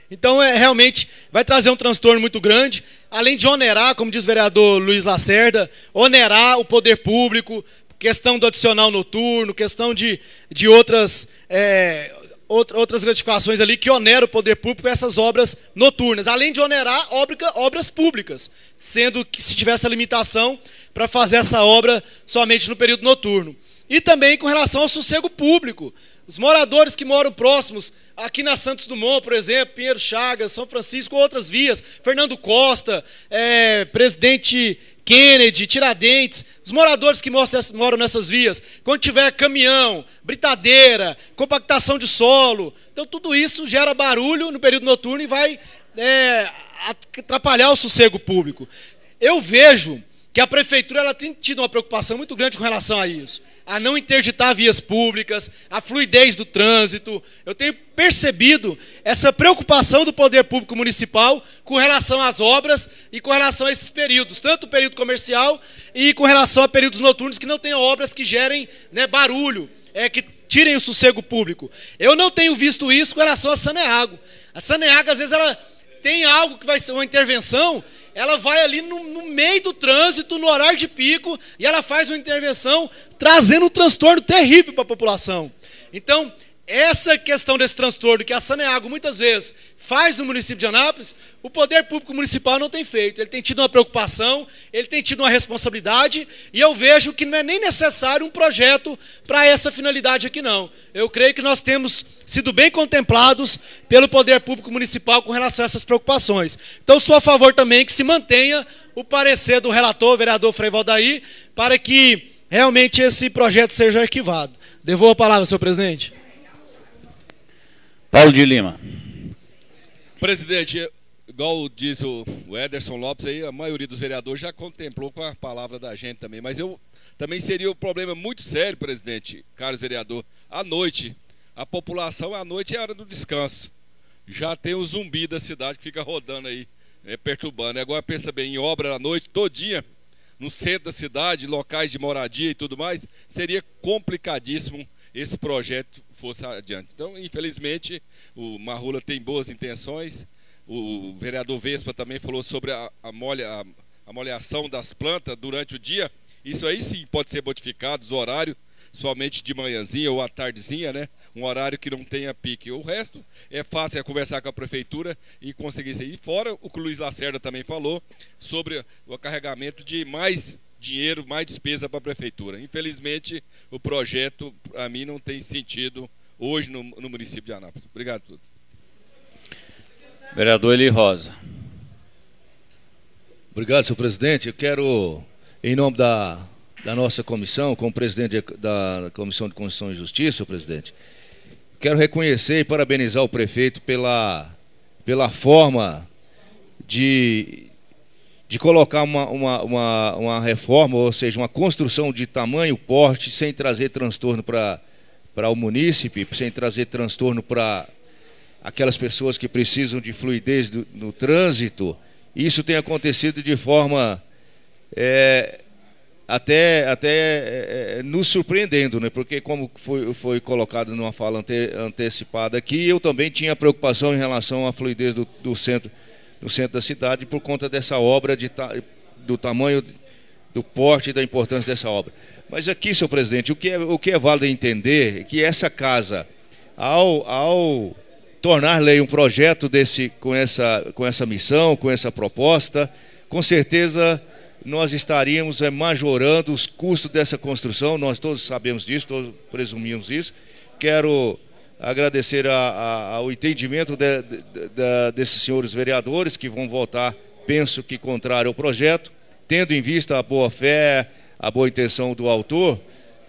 Então, é, realmente, vai trazer um transtorno muito grande, além de onerar, como diz o vereador Luiz Lacerda, onerar o poder público, questão do adicional noturno, questão de, de outras, é, outras gratificações ali que oneram o poder público essas obras noturnas, além de onerar obra, obras públicas, sendo que se tivesse a limitação para fazer essa obra somente no período noturno. E também com relação ao sossego público. Os moradores que moram próximos, aqui na Santos Dumont, por exemplo, Pinheiro Chagas, São Francisco, outras vias, Fernando Costa, é, presidente Kennedy, Tiradentes, os moradores que moram nessas vias, quando tiver caminhão, britadeira, compactação de solo, então tudo isso gera barulho no período noturno e vai é, atrapalhar o sossego público. Eu vejo que a prefeitura ela tem tido uma preocupação muito grande com relação a isso, a não interditar vias públicas, a fluidez do trânsito. Eu tenho percebido essa preocupação do poder público municipal com relação às obras e com relação a esses períodos, tanto o período comercial e com relação a períodos noturnos que não tenham obras que gerem né, barulho, é, que tirem o sossego público. Eu não tenho visto isso com relação a Saneago. A Saneago, às vezes, ela tem algo que vai ser uma intervenção ela vai ali no, no, meio do trânsito, no horário de pico, e ela faz uma intervenção trazendo um transtorno terrível para a população. Então, essa questão desse transtorno que a Saneago muitas vezes faz no município de Anápolis, o poder público municipal não tem feito. Ele tem tido uma preocupação, ele tem tido uma responsabilidade, e eu vejo que não é nem necessário um projeto para essa finalidade aqui, não. Eu creio que nós temos sido bem contemplados pelo poder público municipal com relação a essas preocupações. Então, sou a favor também que se mantenha o parecer do relator, vereador Frei Valdaí, para que realmente esse projeto seja arquivado. Devolvo a palavra, senhor presidente. Paulo de Lima. Presidente, igual diz o Ederson Lopes aí, a maioria dos vereadores já contemplou com a palavra da gente também. Mas eu também seria um problema muito sério, presidente, caros vereador. À noite, a população à noite é hora do descanso. Já tem o zumbi da cidade que fica rodando aí, é, perturbando. Agora pensa bem, em obra à noite, todinha, no centro da cidade, locais de moradia e tudo mais, seria complicadíssimo esse projeto fosse adiante. Então, infelizmente, o Marrula tem boas intenções. O vereador Vespa também falou sobre a, a, molha, a, a molhação das plantas durante o dia. Isso aí sim pode ser modificado, os horários, somente de manhãzinha ou à tardezinha, né? Um horário que não tenha pique. O resto é fácil é conversar com a prefeitura e conseguir isso. E fora o que o Luiz Lacerda também falou sobre o carregamento de mais dinheiro, mais despesa para a prefeitura. Infelizmente, o projeto, para mim, não tem sentido hoje no, no município de Anápolis. Obrigado a todos. Vereador Eli Rosa. Obrigado, senhor presidente. Eu quero, em nome da, da nossa comissão, como presidente da Comissão de Constituição e Justiça, senhor presidente, quero reconhecer e parabenizar o prefeito pela, pela forma de, de colocar uma, uma, uma, uma, reforma, ou seja, uma construção de tamanho, porte, sem trazer transtorno para o munícipe, sem trazer transtorno para aquelas pessoas que precisam de fluidez do, no trânsito. Isso tem acontecido de forma é, até, até é, é nos surpreendendo, né? porque como foi, foi colocado numa fala ante, antecipada aqui, eu também tinha preocupação em relação à fluidez do, do centro no centro da cidade por conta dessa obra, de, do tamanho, do porte e da importância dessa obra. Mas aqui, senhor presidente, o que é, o que é válido entender é que essa casa, ao, ao tornar lei um projeto desse, com, essa, com essa missão, com essa proposta, com certeza nós estaríamos é, majorando os custos dessa construção, nós todos sabemos disso, todos presumimos isso. Quero agradecer a, a, ao entendimento de, de, de, desses senhores vereadores que vão votar, penso que contrário ao projeto, tendo em vista a boa fé, a boa intenção do autor,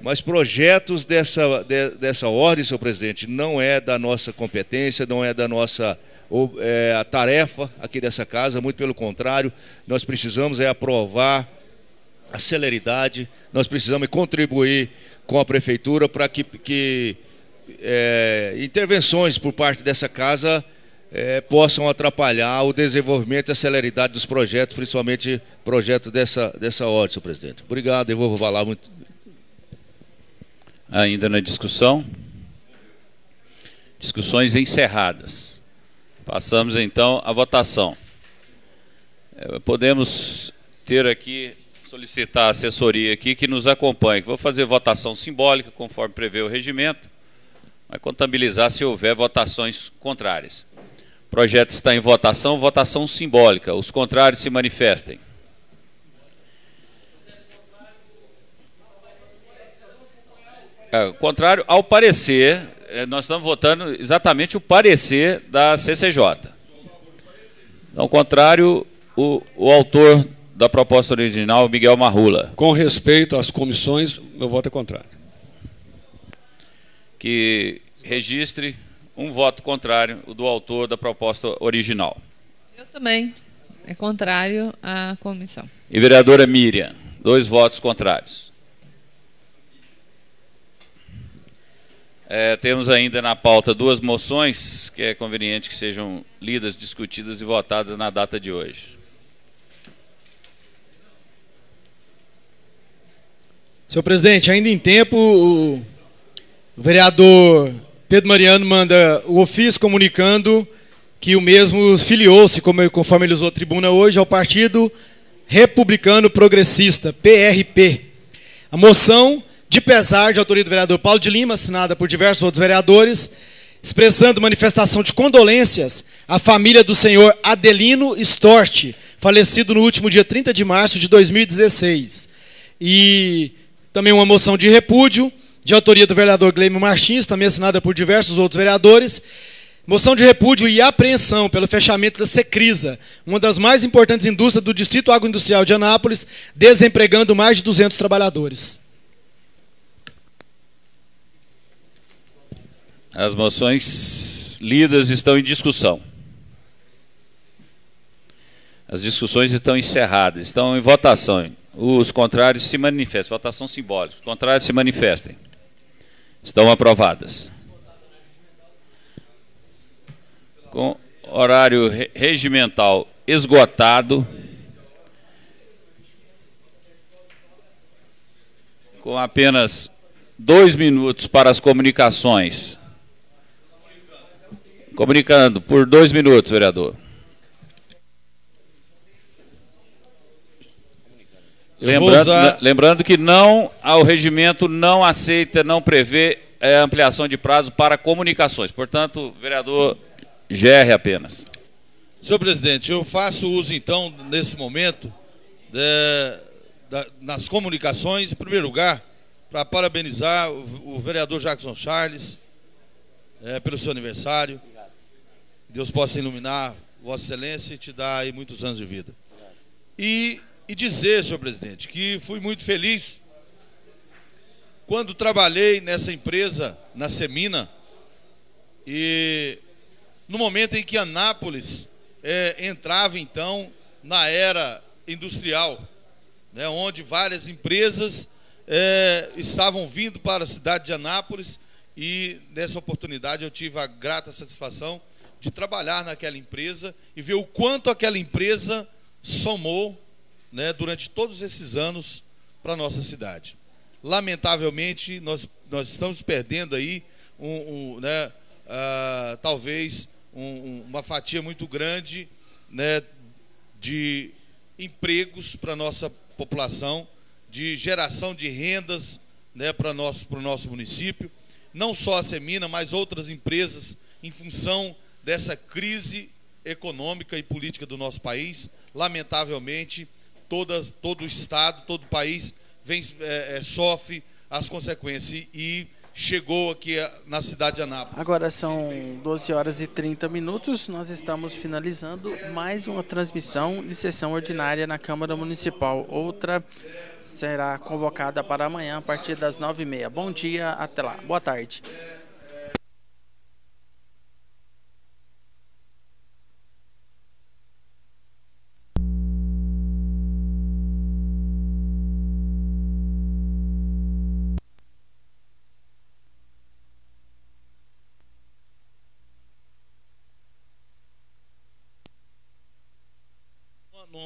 mas projetos dessa, dessa ordem, senhor presidente, não é da nossa competência, não é da nossa é, a tarefa aqui dessa casa, muito pelo contrário, nós precisamos é aprovar a celeridade, nós precisamos contribuir com a prefeitura para que, que é, intervenções por parte dessa casa é, possam atrapalhar o desenvolvimento e a celeridade dos projetos, principalmente projetos dessa, dessa ordem, senhor presidente. Obrigado, eu vou falar muito. Ainda na discussão. Discussões encerradas. Passamos então à votação. É, podemos ter aqui, solicitar a assessoria aqui que nos acompanhe. Vou fazer votação simbólica, conforme prevê o regimento vai contabilizar se houver votações contrárias. O projeto está em votação, votação simbólica. Os contrários se manifestem. É, contrário ao parecer, é, nós estamos votando exatamente o parecer da CCJ. Então, contrário, o, o autor da proposta original, Miguel Marrula. Com respeito às comissões, meu voto é contrário. Que registre um voto contrário, o do autor da proposta original. Eu também. É contrário à comissão. E vereadora Miriam, dois votos contrários. É, temos ainda na pauta duas moções que é conveniente que sejam lidas, discutidas e votadas na data de hoje. Senhor presidente, ainda em tempo, o vereador Pedro Mariano manda o ofício comunicando que o mesmo filiou-se, conforme ele usou a tribuna hoje, ao Partido Republicano Progressista, PRP. A moção, de pesar de autoria do vereador Paulo de Lima, assinada por diversos outros vereadores, expressando manifestação de condolências à família do senhor Adelino Storti, falecido no último dia 30 de março de 2016. E também uma moção de repúdio, de autoria do vereador Gleimo Martins, também assinada por diversos outros vereadores. Moção de repúdio e apreensão pelo fechamento da Secrisa, uma das mais importantes indústrias do Distrito Agroindustrial de Anápolis, desempregando mais de 200 trabalhadores. As moções lidas estão em discussão. As discussões estão encerradas, estão em votação. Os contrários se manifestem. Votação simbólica. Os contrários se manifestem. Estão aprovadas. Com horário regimental esgotado. Com apenas dois minutos para as comunicações. Comunicando por dois minutos, vereador. Lembrando, usar... lembrando que não, o regimento não aceita, não prevê é, ampliação de prazo para comunicações. Portanto, vereador, GR apenas. Senhor presidente, eu faço uso, então, nesse momento, de, da, nas comunicações, em primeiro lugar, para parabenizar o, o, vereador Jackson Charles é, pelo seu aniversário. Deus possa iluminar Vossa Excelência e te dar aí muitos anos de vida. E e dizer, senhor presidente, que fui muito feliz quando trabalhei nessa empresa, na Semina, e no momento em que Anápolis é, entrava então na era industrial, né, onde várias empresas é, estavam vindo para a cidade de Anápolis e nessa oportunidade eu tive a grata satisfação de trabalhar naquela empresa e ver o quanto aquela empresa somou né, durante todos esses anos para a nossa cidade. Lamentavelmente, nós, nós estamos perdendo aí, um, um né, uh, talvez, um, uma fatia muito grande né, de empregos para a nossa população, de geração de rendas né, para o nosso, nosso município. Não só a Semina, mas outras empresas, em função dessa crise econômica e política do nosso país. Lamentavelmente, todo o Estado, todo o país vem, é, é, sofre as consequências. E chegou aqui é, na cidade de Anápolis. Agora são 12 horas e 30 minutos. Nós estamos finalizando mais uma transmissão de sessão ordinária na Câmara Municipal. Outra será convocada para amanhã a partir das 9h30. Bom dia, até lá. Boa tarde.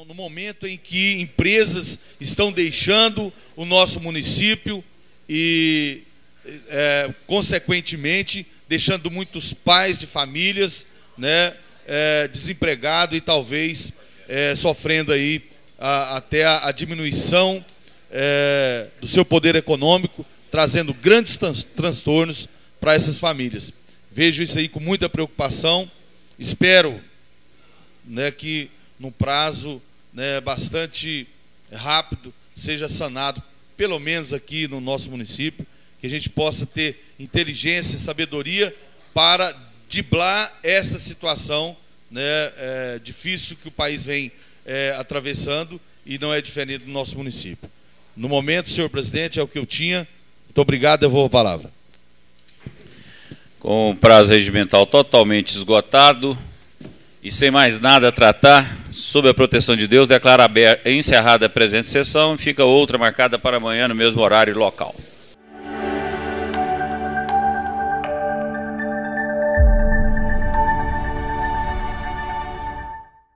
No, no momento em que empresas estão deixando o nosso município e, é, consequentemente, deixando muitos pais de famílias né, é, desempregados e talvez é, sofrendo aí a, até a, a diminuição é, do seu poder econômico, trazendo grandes transtornos para essas famílias. Vejo isso aí com muita preocupação. Espero né, que num prazo né, bastante rápido, seja sanado, pelo menos aqui no nosso município, que a gente possa ter inteligência e sabedoria para driblar essa situação né, é, difícil que o país vem é, atravessando e não é diferente do nosso município. No momento, senhor presidente, é o que eu tinha. Muito obrigado, devolvo a palavra. Com o prazo regimental totalmente esgotado e sem mais nada a tratar, sob a proteção de Deus, declaro encerrada a presente sessão e fica outra marcada para amanhã no mesmo horário e local.